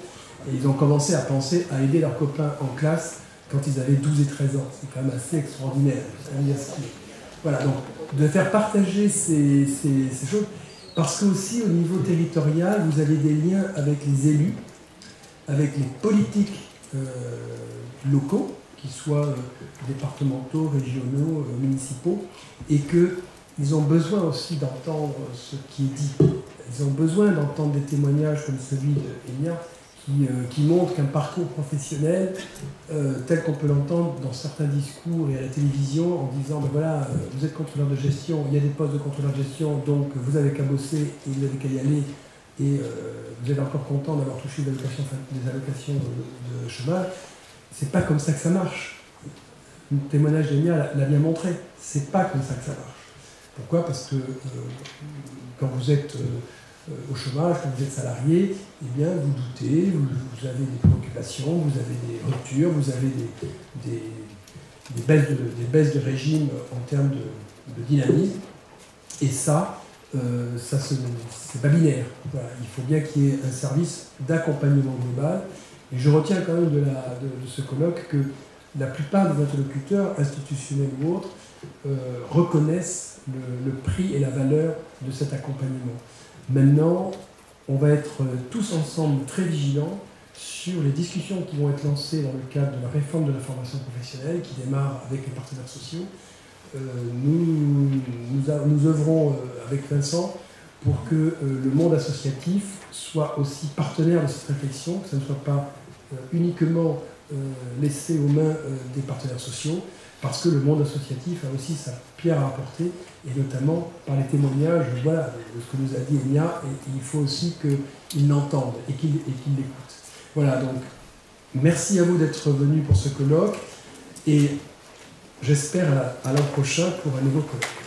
Et ils ont commencé à penser à aider leurs copains en classe quand ils avaient 12 et 13 ans. C'est quand même assez extraordinaire. est. Voilà, donc de faire partager ces choses, parce que aussi au niveau territorial, vous avez des liens avec les élus, avec les politiques euh, locaux, qu'ils soient euh, départementaux, régionaux, euh, municipaux, et qu'ils ont besoin aussi d'entendre ce qui est dit. Ils ont besoin d'entendre des témoignages comme celui de qui, euh, qui montre qu'un parcours professionnel, euh, tel qu'on peut l'entendre dans certains discours et à la télévision, en disant ben voilà, euh, vous êtes contrôleur de gestion, il y a des postes de contrôleur de gestion, donc vous avez qu'à bosser et vous avez qu'à y aller, et euh, vous êtes encore content d'avoir touché des allocations, enfin, des allocations de, de chômage. C'est pas comme ça que ça marche. Le témoignage d'Emia l'a bien montré. C'est pas comme ça que ça marche. Pourquoi? Parce que euh, quand vous êtes euh, euh, au chômage, quand vous êtes salarié, eh bien, vous doutez, vous, avez des préoccupations, vous avez des ruptures, vous avez des, baisses, de, régime en termes de, dynamisme. Et ça, ça c'est pas binaire. Il faut bien qu'il y ait un service d'accompagnement global. Et je retiens quand même de, ce colloque que la plupart des interlocuteurs, institutionnels ou autres, euh, reconnaissent le, prix et la valeur de cet accompagnement. Maintenant, on va être euh, tous ensemble très vigilants sur les discussions qui vont être lancées dans le cadre de la réforme de la formation professionnelle qui démarre avec les partenaires sociaux. Euh, nous, œuvrons avec Vincent pour que le monde associatif soit aussi partenaire de cette réflexion, que ce ne soit pas uniquement laissée aux mains des partenaires sociaux, parce que le monde associatif a aussi sa pierre à apporter, et notamment par les témoignages de ce que nous a dit Enya, et, il faut aussi qu'il l'entende et qu'il l'écoute. Voilà, donc merci à vous d'être venus pour ce colloque, et j'espère à l'an prochain pour un nouveau colloque.